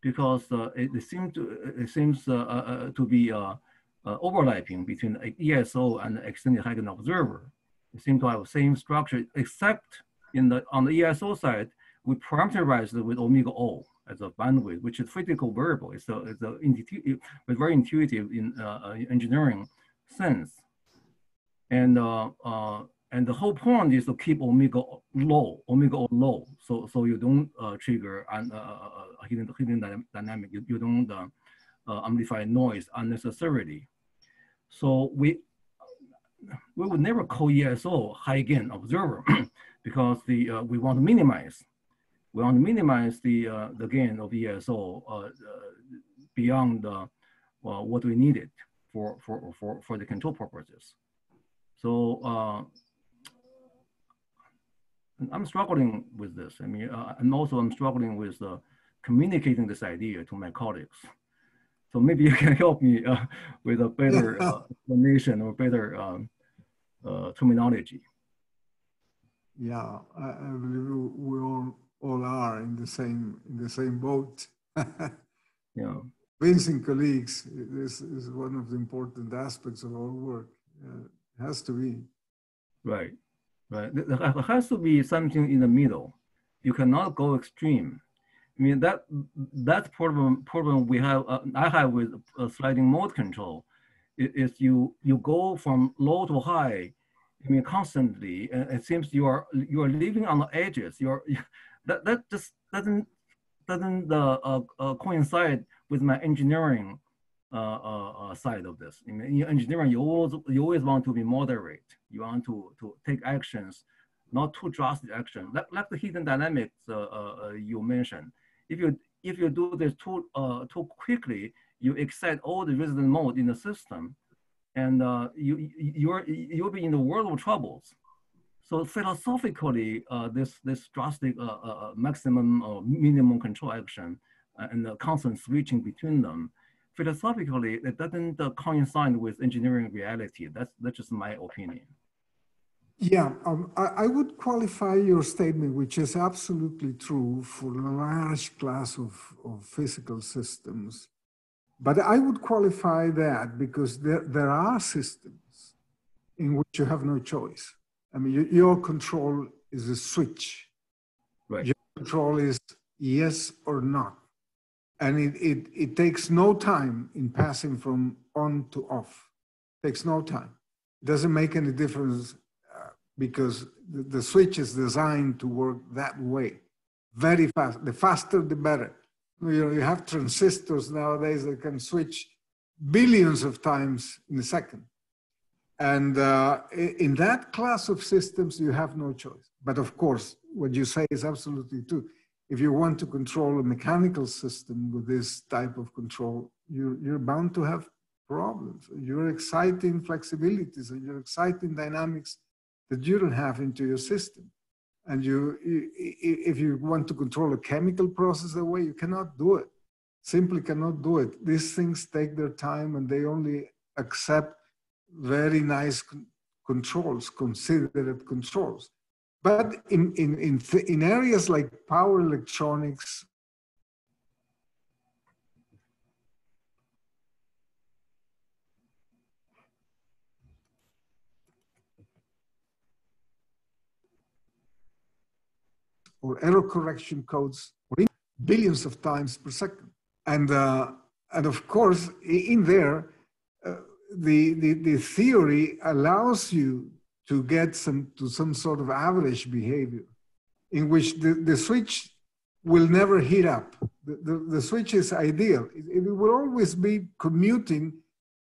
because it, it, seems to it seems to be overlapping between ESO and extended high gains observer. It seems to have the same structure, except in the on the ESO side, we parameterize it with omega O as a bandwidth, which is a physical variable. It's a, it's a intuitive, very intuitive in uh, engineering sense. And uh, uh, and the whole point is to keep omega low, omega O low, so so you don't uh, trigger an, uh, uh, hidden hidden dynamic. You, you don't amplify noise unnecessarily. So we we would never call ESO high gain observer because the we want to minimize we want to minimize the, uh, the gain of ESO uh, uh, beyond what we needed for, for, for, for the control purposes. So I'm struggling with this. I mean, uh, and also I'm struggling with uh, communicating this idea to my colleagues. So maybe you can help me uh, with a better explanation or better um, terminology. Yeah, I, I believe we all all are in the same in the same boat. yeah. Convincing colleagues this is one of the important aspects of our work. Uh, it has to be. Right, right. There has to be something in the middle. You cannot go extreme. I mean that that problem problem we have uh, I have with uh, sliding mode control is, is you you go from low to high I mean, constantly, and it seems you are you are living on the edges. You're that, that just doesn't doesn't uh, uh, uh, coincide with my engineering uh, uh, uh, side of this. In, in, engineering, you always you always want to be moderate. You want to to take actions, not too drastic action. Like, like the hidden dynamics you mentioned. If you if you do this too too quickly, you excite all the resident mode in the system, and you you're you'll be in the world of troubles. So philosophically, uh, this this drastic uh, uh, uh maximum or minimum control action uh, and the constant switching between them, philosophically, it doesn't uh, coincide with engineering reality. That's that's just my opinion. Yeah, um, I, I, would qualify your statement, which is absolutely true for a large class of, of physical systems. But I would qualify that because there, there are systems in which you have no choice. I mean, your control is a switch. Right. Your control is yes or not. And it, it, it takes no time in passing from on to off. It takes no time. It doesn't make any difference uh, because the, the switch is designed to work that way. Very fast. The faster, the better. You know, you have transistors nowadays that can switch billions of times in a second. And uh, in that class of systems, you have no choice. But of course, what you say is absolutely true. If you want to control a mechanical system with this type of control, you're, you're bound to have problems. You're exciting flexibilities and you're exciting dynamics that you don't have into your system. And you, if you want to control a chemical process that way, you cannot do it. Simply cannot do it. These things take their time and they only accept very nice controls, considerate controls. But in, in, in, in areas like power electronics, or error correction codes billions of times per second. And, uh, and of course, in there, the, the, the theory allows you to get some to some sort of average behavior in which the, the switch will never heat up. The, the, the switch is ideal. It, it, will always be commuting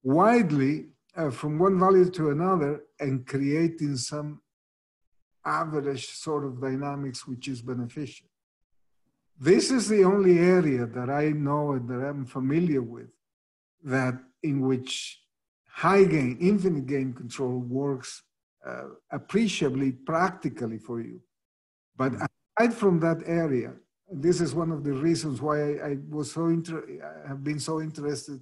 widely uh, from one value to another and creating some average sort of dynamics which is beneficial. This is the only area that I know and that I'm familiar with that in which high gain, infinite gain control works uh, appreciably practically for you. But aside from that area, this is one of the reasons why I, I was so inter- I have been so interested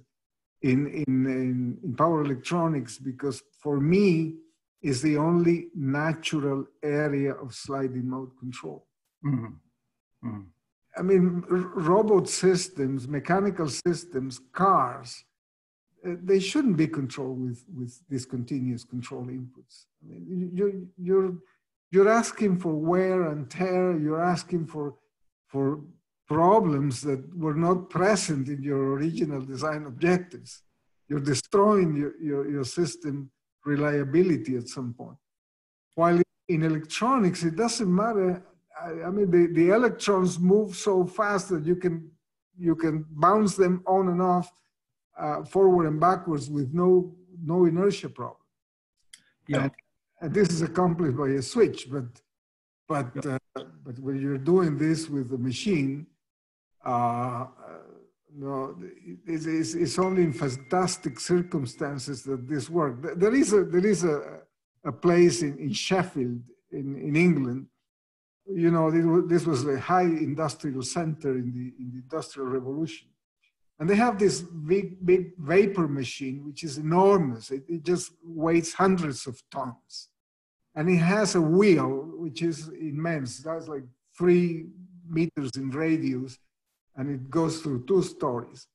in, in, in, in power electronics because for me is the only natural area of sliding mode control. Mm-hmm. Mm-hmm. I mean, r- robot systems, mechanical systems, cars, uh, they shouldn't be controlled with, with these continuous control inputs. I mean, you're, you're, you're asking for wear and tear, you're asking for, for problems that were not present in your original design objectives. You're destroying your, your, your system reliability at some point. While in electronics, it doesn't matter. I, I mean, the, the electrons move so fast that you can, you can bounce them on and off uh, forward and backwards with no, no inertia problem. Yeah. And, and this is accomplished by a switch, but, but, yeah. uh, but when you're doing this with a machine, uh, no, it's, it's, it's, only in fantastic circumstances that this works. There is a, there is a, a place in, in Sheffield, in, in England. You know, this was a high industrial center in the, in the Industrial Revolution. And they have this big, big vapor machine, which is enormous. It, it just weighs hundreds of tons. And it has a wheel, which is immense. That's like three meters in radius, and it goes through two stories.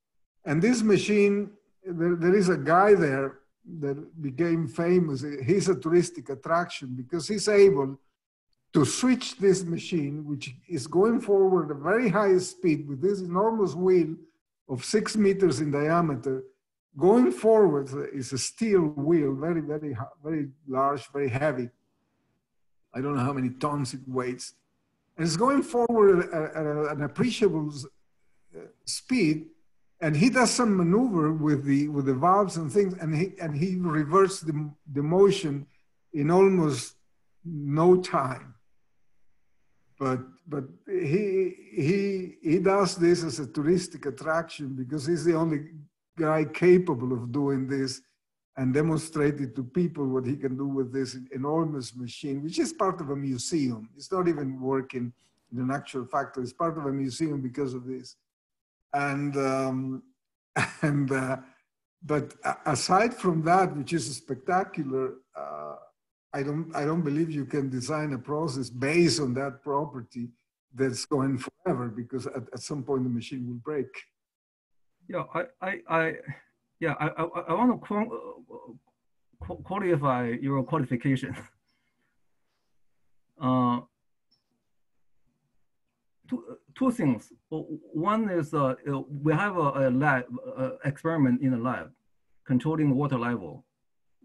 And this machine, there, there is a guy there that became famous. He's a touristic attraction because he's able to switch this machine, which is going forward at a very high speed with this enormous wheel of six meters in diameter. Going forward is a steel wheel, very, very, very large, very heavy. I don't know how many tons it weighs. And it's going forward at, an appreciable uh, speed. And he does some maneuver with the with the valves and things, and he and he reverses the, the motion in almost no time. But but he he he does this as a touristic attraction because he's the only guy capable of doing this and demonstrated to people what he can do with this enormous machine, which is part of a museum. It's not even working in an actual factory. It's part of a museum because of this. And um, and uh, but aside from that, which is spectacular, uh, I don't, I don't believe you can design a process based on that property that's going forever because at, at some point the machine will break. Yeah, I, I, I yeah, I, I, I want to qual qualify your qualification. Uh, two, two things. One is uh, we have a, a lab uh, experiment in the lab controlling water level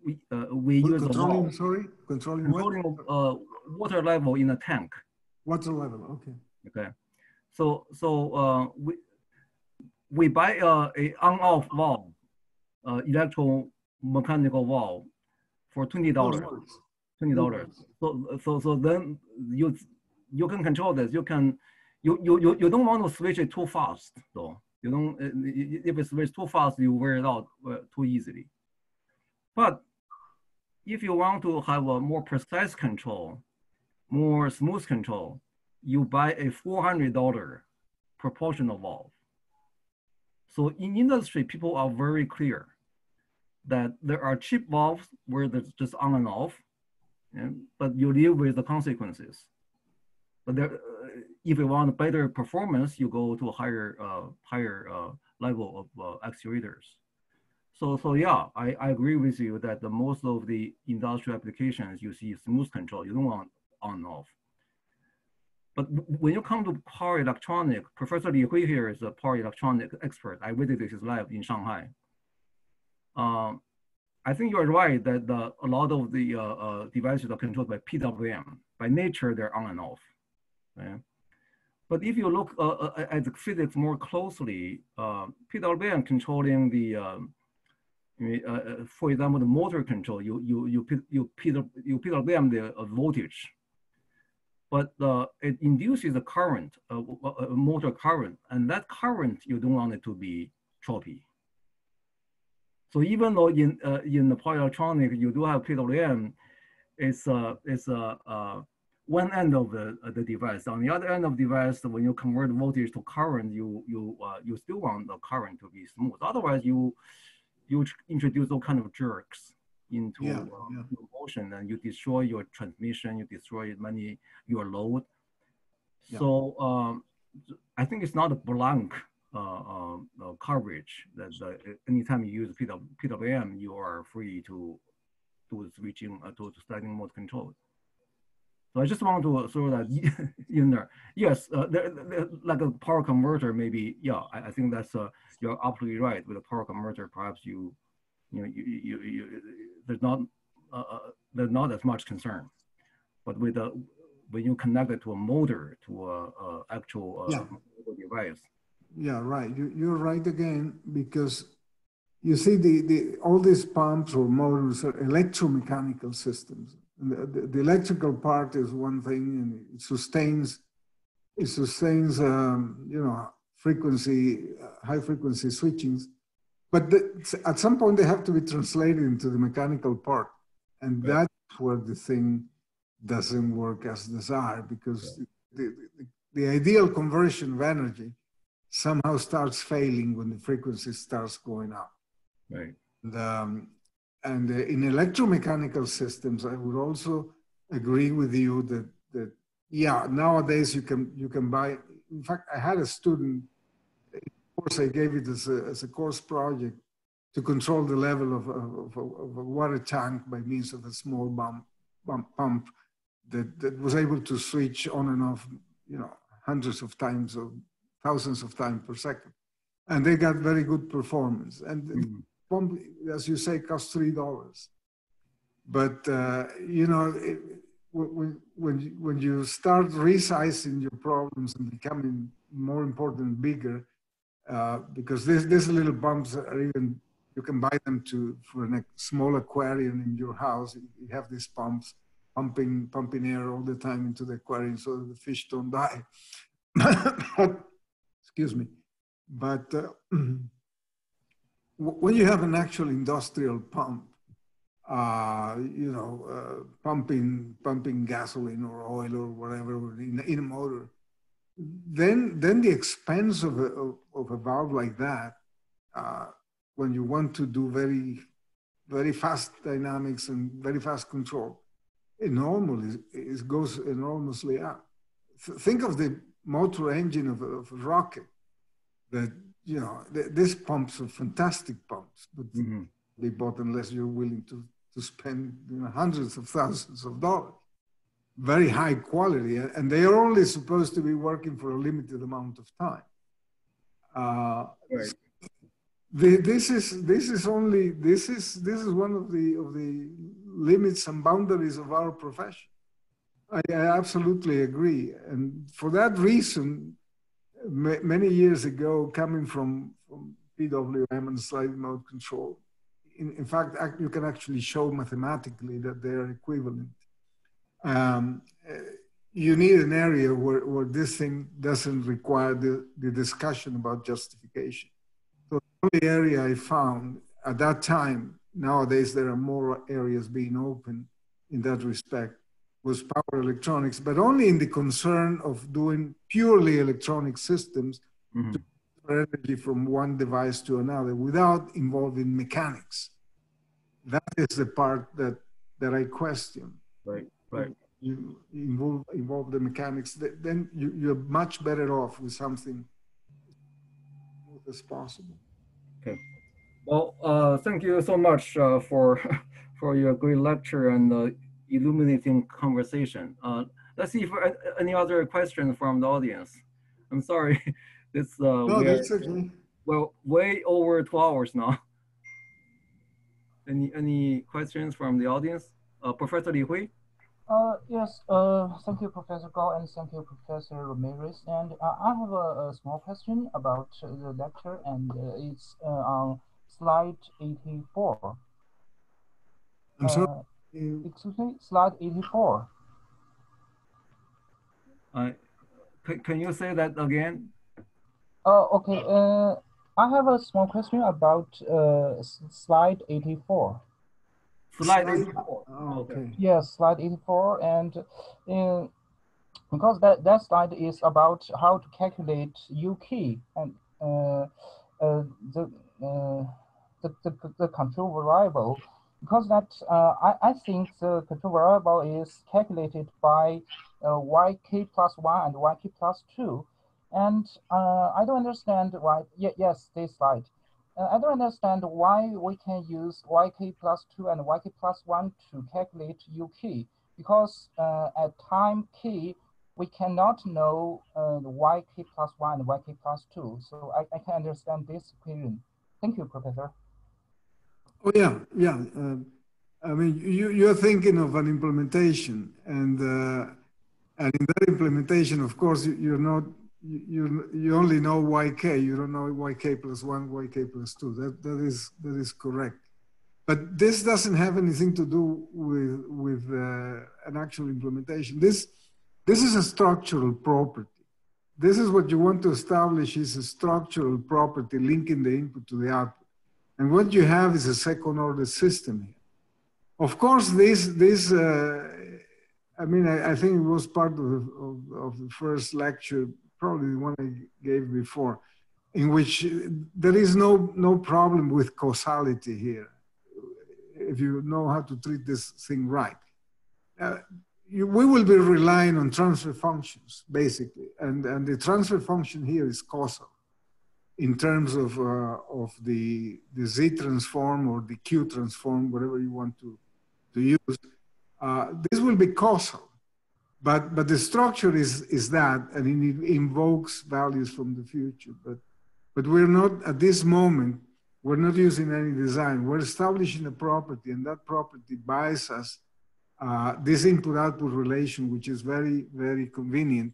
we uh, we use controlling, a sorry controlling, controlling uh, water level in a tank. Water level, okay. Okay, so so uh, we we buy a, a on-off valve, uh, electromechanical valve for twenty dollars. Twenty dollars. So so so then you you can control this. You can you you you, you don't want to switch it too fast though. You don't if it switch too fast, you wear it out uh, too easily. But if you want to have a more precise control, more smooth control, you buy a $400 proportional valve. So in industry, people are very clear that there are cheap valves where there's just on and off, and, but you live with the consequences. But there, if you want better performance, you go to a higher, uh, higher uh, level of uh, actuators. So, so yeah, I, I agree with you that the most of the industrial applications you see smooth control, you don't want on off. But when you come to power electronic, Professor Li Hui here is a power electronic expert. I visited his lab in Shanghai. Um, I think you're right that the, a lot of the uh, uh, devices are controlled by PWM. By nature, they're on and off. But if you look uh, uh at the physics more closely, uh, PWM controlling the um, uh, uh, for example, the motor control, you you you you you PWM the uh, voltage, but uh, it induces a current, a, a, motor current, and that current you don't want it to be choppy. So even though in uh, in the power electronic you do have PWM, it's uh, it's uh, uh, one end of the uh, the device. On the other end of the device, when you convert voltage to current, you you uh, you still want the current to be smooth. Otherwise, you you introduce all kind of jerks into Yeah, uh, yeah. your motion, and you destroy your transmission. You destroy many your load. Yeah. So um, I think it's not a blank uh, uh, uh, coverage. That uh, anytime you use PW, PWM, you are free to do switching uh, to, to sliding mode control. So I just want to throw that in there. Yes, uh, there, there, like a power converter, maybe. Yeah, I, I think that's uh, you're absolutely right. With a power converter, perhaps you, you know, you, you, you there's not uh, uh, there's not as much concern. But with a when you connect it to a motor, to a, a actual uh, Yeah. device, Yeah, right. You, you're right again, because you see the, the, all these pumps or motors are electromechanical systems. The, the, electrical part is one thing and it sustains, it sustains, um, you know, frequency, uh, high frequency switchings. But the, at some point they have to be translated into the mechanical part. And Right. that's where the thing doesn't work as desired because the, the, the ideal conversion of energy somehow starts failing when the frequency starts going up. right? And, um, and uh, in electromechanical systems, I would also agree with you that that yeah, nowadays you can you can buy. In fact, I had a student. Of course, I gave it as a, as a course project to control the level of, of, of, a water tank by means of a small bump, bump pump that, that was able to switch on and off, you know, hundreds of times or thousands of times per second. And they got very good performance. And the Pump, as you say, costs three dollars. But uh, you know, it, when when you, when you start resizing your problems and becoming more important, bigger, uh, because these these little pumps are even you can buy them to for a small aquarium in your house. You have these pumps pumping pumping air all the time into the aquarium so the fish don't die. excuse me. But uh, when you have an actual industrial pump, uh, you know, uh, pumping pumping gasoline or oil or whatever in, in a motor, then then the expense of a, of, a valve like that, uh, when you want to do very very fast dynamics and very fast control, enormously it goes enormously up. Think of the motor engine of a, of a rocket. That you know, th- these pumps are fantastic pumps, but Mhm. they bought unless you're willing to, to spend you know, hundreds of thousands of dollars. Very high quality, and they are only supposed to be working for a limited amount of time. Uh, Right. the, this is this is only this is this is one of the of the limits and boundaries of our profession. I, I absolutely agree, and for that reason, many years ago, coming from, from PWM and sliding mode control, in, in fact, ac- you can actually show mathematically that they are equivalent. Um, uh, you need an area where, where this thing doesn't require the, the discussion about justification. So the only area I found at that time, nowadays there are more areas being open in that respect, was power electronics, but only in the concern of doing purely electronic systems Mhm. for energy from one device to another without involving mechanics. That is the part that, that I question. Right, right. You involve, involve the mechanics, then you, you're much better off with something as possible. Okay. Well, uh, thank you so much uh, for for your great lecture and uh, illuminating conversation. Uh, let's see if uh, any other questions from the audience. I'm sorry, it's uh, No, we are, that's okay. well way over two hours now. Any any questions from the audience? Uh, Professor Li Hui. Uh, yes, uh, thank you, Professor Gao, and thank you, Professor Ramirez. And uh, I have a, a small question about uh, the lecture, and uh, it's uh, on slide 84. I'm sorry. Uh, You- excuse me, slide 84. Uh, can, can you say that again? Uh, okay, uh, I have a small question about uh, slide 84. Slide Slide- 84. Oh, okay. Yes, slide 84. And uh, because that, that slide is about how to calculate U key and uh, uh, the, uh, the, the, the control variable. Because that, uh, I, I think the control variable is calculated by uh, yk plus 1 and yk plus 2. And uh, I don't understand why, ye- yes, this slide. Uh, I don't understand why we can use yk plus 2 and yk plus 1 to calculate uk, because uh, at time k we cannot know uh, yk plus 1 and yk plus 2. So I, I can understand this equation. Thank you, Professor. Oh, yeah, yeah. Uh, I mean, you, you're thinking of an implementation and, uh, and in that implementation, of course, you- you're not, you, you, you only know yk, you don't know yk plus one, yk plus two. That, that is, that is correct. But this doesn't have anything to do with, with uh, an actual implementation. This, this is a structural property. This is what you want to establish is a structural property linking the input to the output. And what you have is a second order system here. Of course, this, this uh, I mean, I, I think it was part of, the- of, of the first lecture, probably the one I gave before, in which uh, there is no, no problem with causality here, if you know how to treat this thing right. Uh, you, we will be relying on transfer functions, basically, and, and the transfer function here is causal in terms of, uh, of the, the Z transform or the Q transform, whatever you want to, to use. Uh, this will be causal, but, but the structure is, is that, and it invokes values from the future. But, but we're not, at this moment, we're not using any design. We're establishing a property, and that property buys us uh, this input-output relation, which is very, very convenient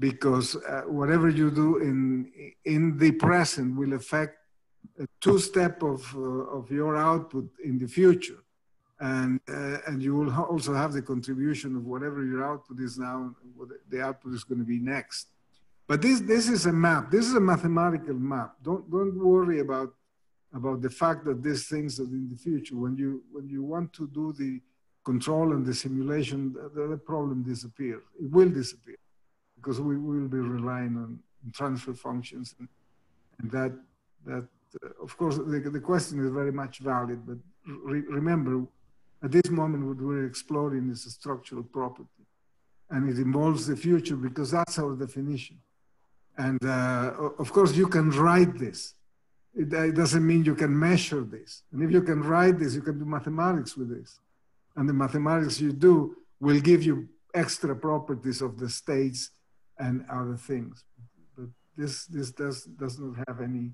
because uh, whatever you do in in the present will affect a two step of uh, of your output in the future. And uh, and you will also have the contribution of whatever your output is now what the output is going to be next. But this this is a map. This is a mathematical map. Don't don't worry about about the fact that these things are in the future. When you when you want to do the control and the simulation the, the problem disappears. It will disappear because we will be relying on transfer functions and, and that that uh, of course the, the question is very much valid but re- remember at this moment what we're exploring is a structural property. And it involves the future because that's our definition. And uh, of course you can write this. It, it doesn't mean you can measure this. And if you can write this you can do mathematics with this. And the mathematics you do will give you extra properties of the states and other things. But this this does does not have any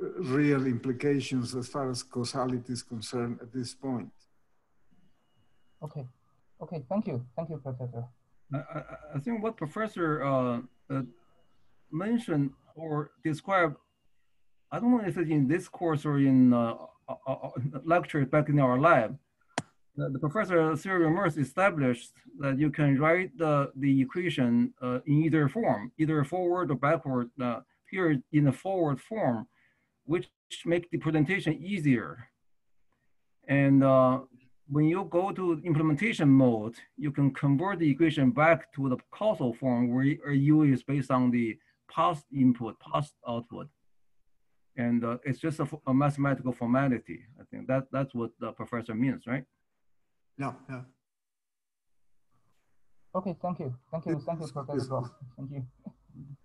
uh, real implications as far as causality is concerned at this point. Okay. Okay, thank you. Thank you, Professor. I, I, I think what Professor uh, uh, mentioned or described, I don't know if it's in this course or in uh, uh, uh, lecture back in our lab. The, the professor Sira Ramirez established that you can write the, the equation uh, in either form, either forward or backward. Uh, here in the forward form, which make the presentation easier. And uh, when you go to implementation mode, you can convert the equation back to the causal form where U is based on the past input, past output. And uh, it's just a, a, mathematical formality. I think that that's what the professor means, right? Yeah, yeah. Okay, thank you. Thank you. Thank you, Professor Gao. Thank you.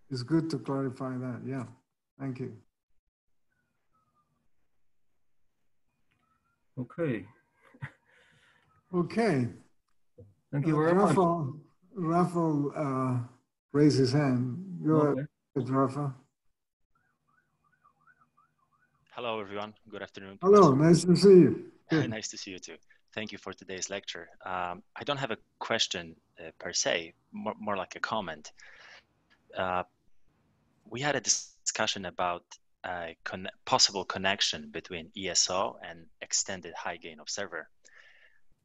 It's good to clarify that. Yeah, thank you. Okay. Okay. Thank you very much. Rafael, Rafael uh, raised his hand. Go Okay. ahead, Rafa. Hello, everyone. Good afternoon. Hello, nice to see you. Nice to see you too. Thank you for today's lecture. Um, I don't have a question uh, per se, more, more like a comment. Uh, we had a discussion about a con possible connection between ESO and extended high gain observer.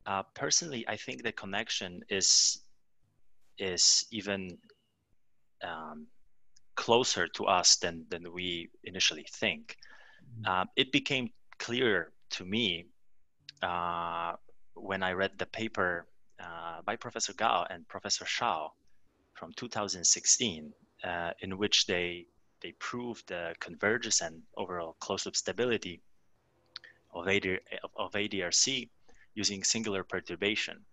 Uh, personally, I think the connection is is even um, closer to us than than we initially think. Uh, it became clear to me uh, when I read the paper uh, by Professor Gao and Professor Shao from 2016, uh, in which they they proved the convergence and overall closed-loop stability of, AD, of ADRC using singular perturbation.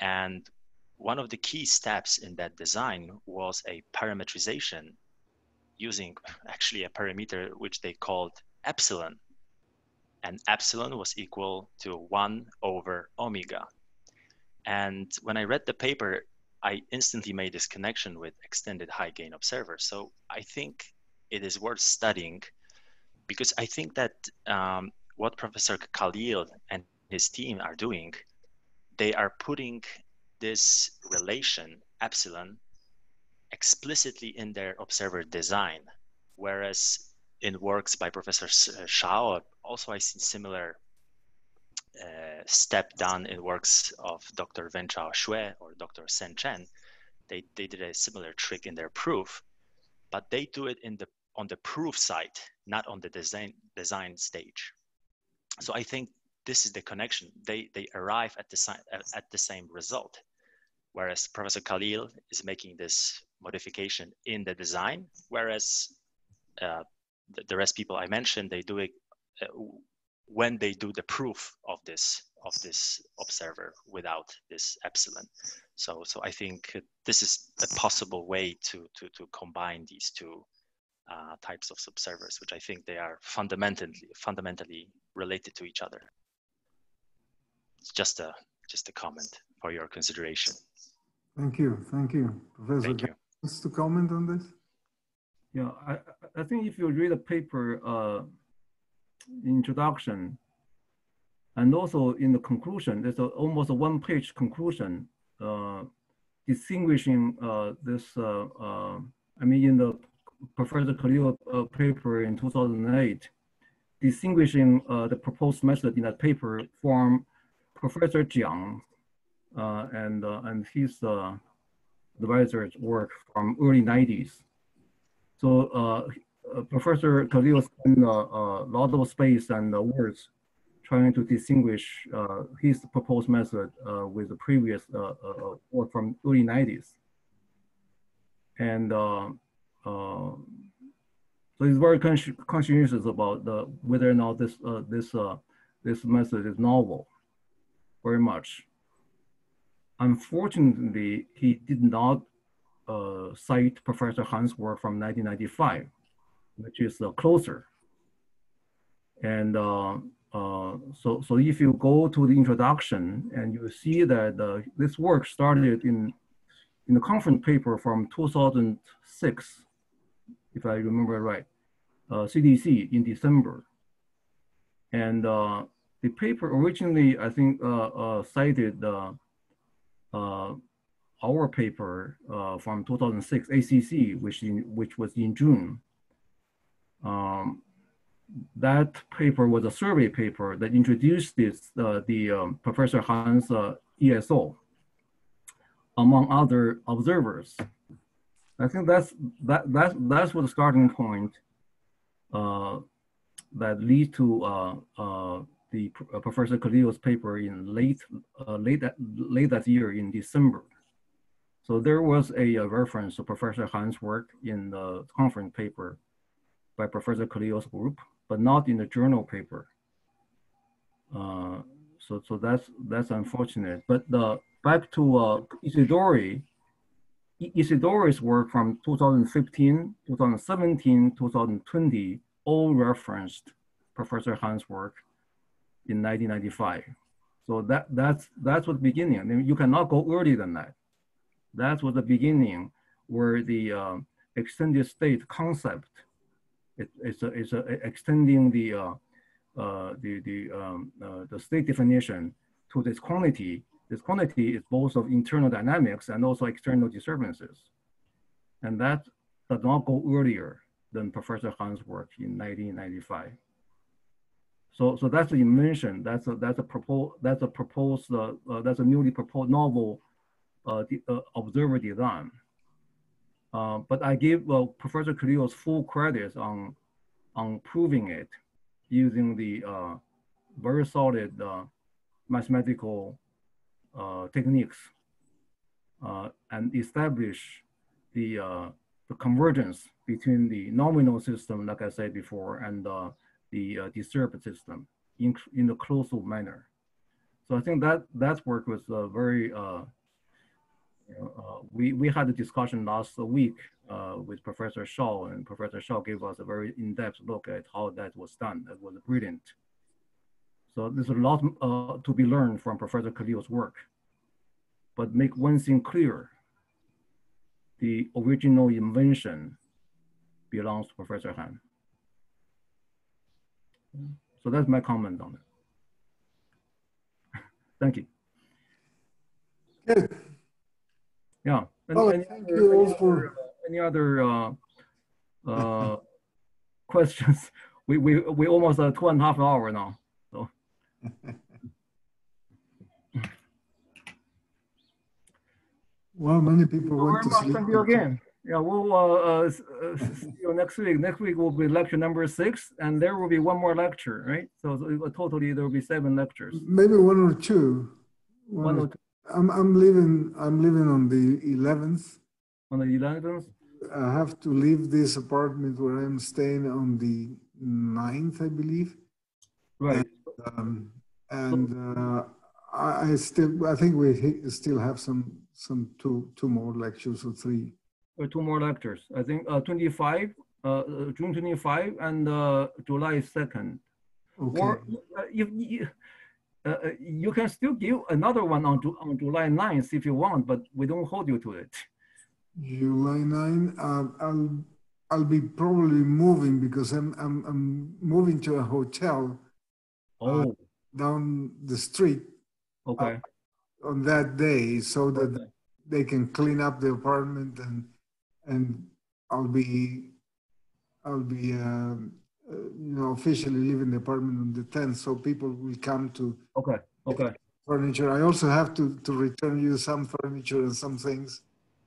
And one of the key steps in that design was a parametrization using actually a parameter which they called epsilon. And epsilon was equal to 1 over omega. And when I read the paper, I instantly made this connection with extended high gain observers. So I think it is worth studying because I think that um, what Professor Khalil and his team are doing, they are putting this relation epsilon explicitly in their observer design, whereas in works by Professor uh, Shao, also I see similar uh, step done in works of Dr. Wen Chao Xue or Dr. Sen Chen. They, they did a similar trick in their proof, but they do it in the on the proof side, not on the design design stage. So I think this is the connection. They they arrive at the at the same result, whereas Professor Khalil is making this modification in the design, whereas uh, the, the, rest people I mentioned they do it uh, when they do the proof of this of this observer without this epsilon. So so I think this is a possible way to to to combine these two uh, types of observers, which I think they are fundamentally fundamentally related to each other. It's just a just a comment for your consideration. Thank you, thank you, Professor. Thank you. Wants to comment on this? Yeah, I I think if you read the paper uh, introduction, and also in the conclusion, there's a, almost a one-page conclusion uh, distinguishing uh, this. Uh, uh, I mean, in the Professor Khalil uh, paper in 2008, distinguishing the proposed method in that paper from Professor Jiang and, and his advisor's work from early 90s. So uh, uh, Professor Khalil spent uh, uh, a lot of space and words trying to distinguish his proposed method with the previous work from early 90s. And uh, so he's very conscientious about the, whether or not this, uh, this, uh, this method is novel, very much. Unfortunately, he did not uh, cite Professor Han's work from 1995, which is uh, closer. And uh, uh, so, so if you go to the introduction and you see that uh, this work started in, in the conference paper from 2006, if I remember right, uh, CDC in December. And uh, the paper originally, I think, uh, uh cited uh, uh, our paper from 2006, ACC, which, in, which was in June. Um, that paper was a survey paper that introduced this, the um, Professor Han's ESO among other observers. I think that's that that that's what the starting point uh, that lead to uh, uh, the uh, Professor Khalil's paper in late uh, late late that year in December. So there was a, a, reference to Professor Han's work in the conference paper by Professor Khalil's group, but not in the journal paper. Uh, so so that's that's unfortunate. But the back to Isidori Isidori's work from 2015, 2017, 2020 all referenced Professor Han's work in 1995. So that, that's, that's what beginning. I mean, you cannot go earlier than that. That's was the beginning where the uh, extended state concept it, it's, a, it's a extending the, uh, uh, the, the, um, uh, the state definition to this quantity this quantity is both of internal dynamics and also external disturbances. And that does not go earlier than Professor Han's work in 1995. So, so that's the invention. That's a that's a proposed that's a proposed uh, uh, that's a newly proposed novel uh, uh, observer design. Uh, but I give Professor Khalil's full credits on on proving it using the very solid mathematical techniques and establish the, the convergence between the nominal system, like I said before, and the uh, disturbed system in, in a closed manner. So I think that that work was uh, very, uh, know, uh, we, we had a discussion last week uh, with Professor Shao and Professor Shao gave us a very in-depth look at how that was done. That was brilliant. So there's a lot uh, to be learned from Professor Khalil's work. But make one thing clear, the original invention belongs to Professor Han. So that's my comment on it. Thank you. Good. Yeah. And, Well, any thank other- you all for- uh, Any other uh, uh, questions? We, we, we almost uh, two and a half hour now. So Well, many people Well, went to sleep. Thank you again. Yeah, we'll uh, uh, uh, see you next week. Next week will be lecture number six, and there will be one more lecture, right? So, so totally there will be seven lectures. Maybe one or two. One One or two I'm, I'm leaving, I'm leaving on the 11th. on the 11th. I have to leave this apartment where I'm staying on the 9th, I believe. Right. Um, and uh, I, I still, I think we still have some, some two, two more lectures or three. Or two more lectures. I think uh, 25, uh, uh, June 25 and uh, July 2nd. Okay. Or uh, you, uh, uh, you can still give another one on, on July 9th if you want, but we don't hold you to it. July 9, uh, I'll, I'll be probably moving because I'm, I'm, I'm moving to a hotel Oh, down the street okay. on that day so that Okay. they can clean up the apartment and and I'll be I'll be um, uh, you know officially leaving the apartment on the 10th so people will come to Okay, okay. furniture I also have to to return you some furniture and some things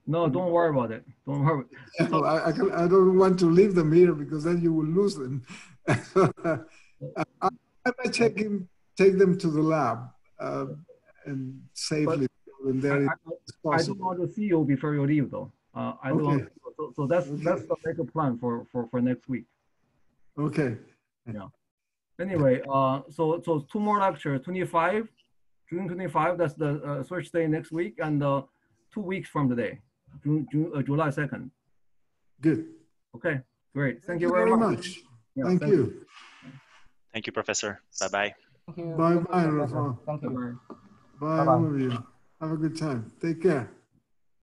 No, don't worry about it. Don't worry. Well, I, I, can, I don't want to leave them here because then you will lose them I, I might take him take them to the lab uh, and safely I, there I, I don't want to see you before you leave though. Uh, I don't Okay. so, so that's, that's the make a plan for, for, for next week. Okay Yeah. Anyway, uh, so, so two more lectures, 25, June 25, that's the uh, search day next week and uh, two weeks from today, June, June, uh, July 2nd. good Okay, great. Thank you very much. Yeah, Thank you. Thank you, Professor. Bye-bye. Thank you. Bye bye, Professor. Rafa. Thank you. Bye-bye. Bye, Bye-bye. all of you. Have a good time. Take care.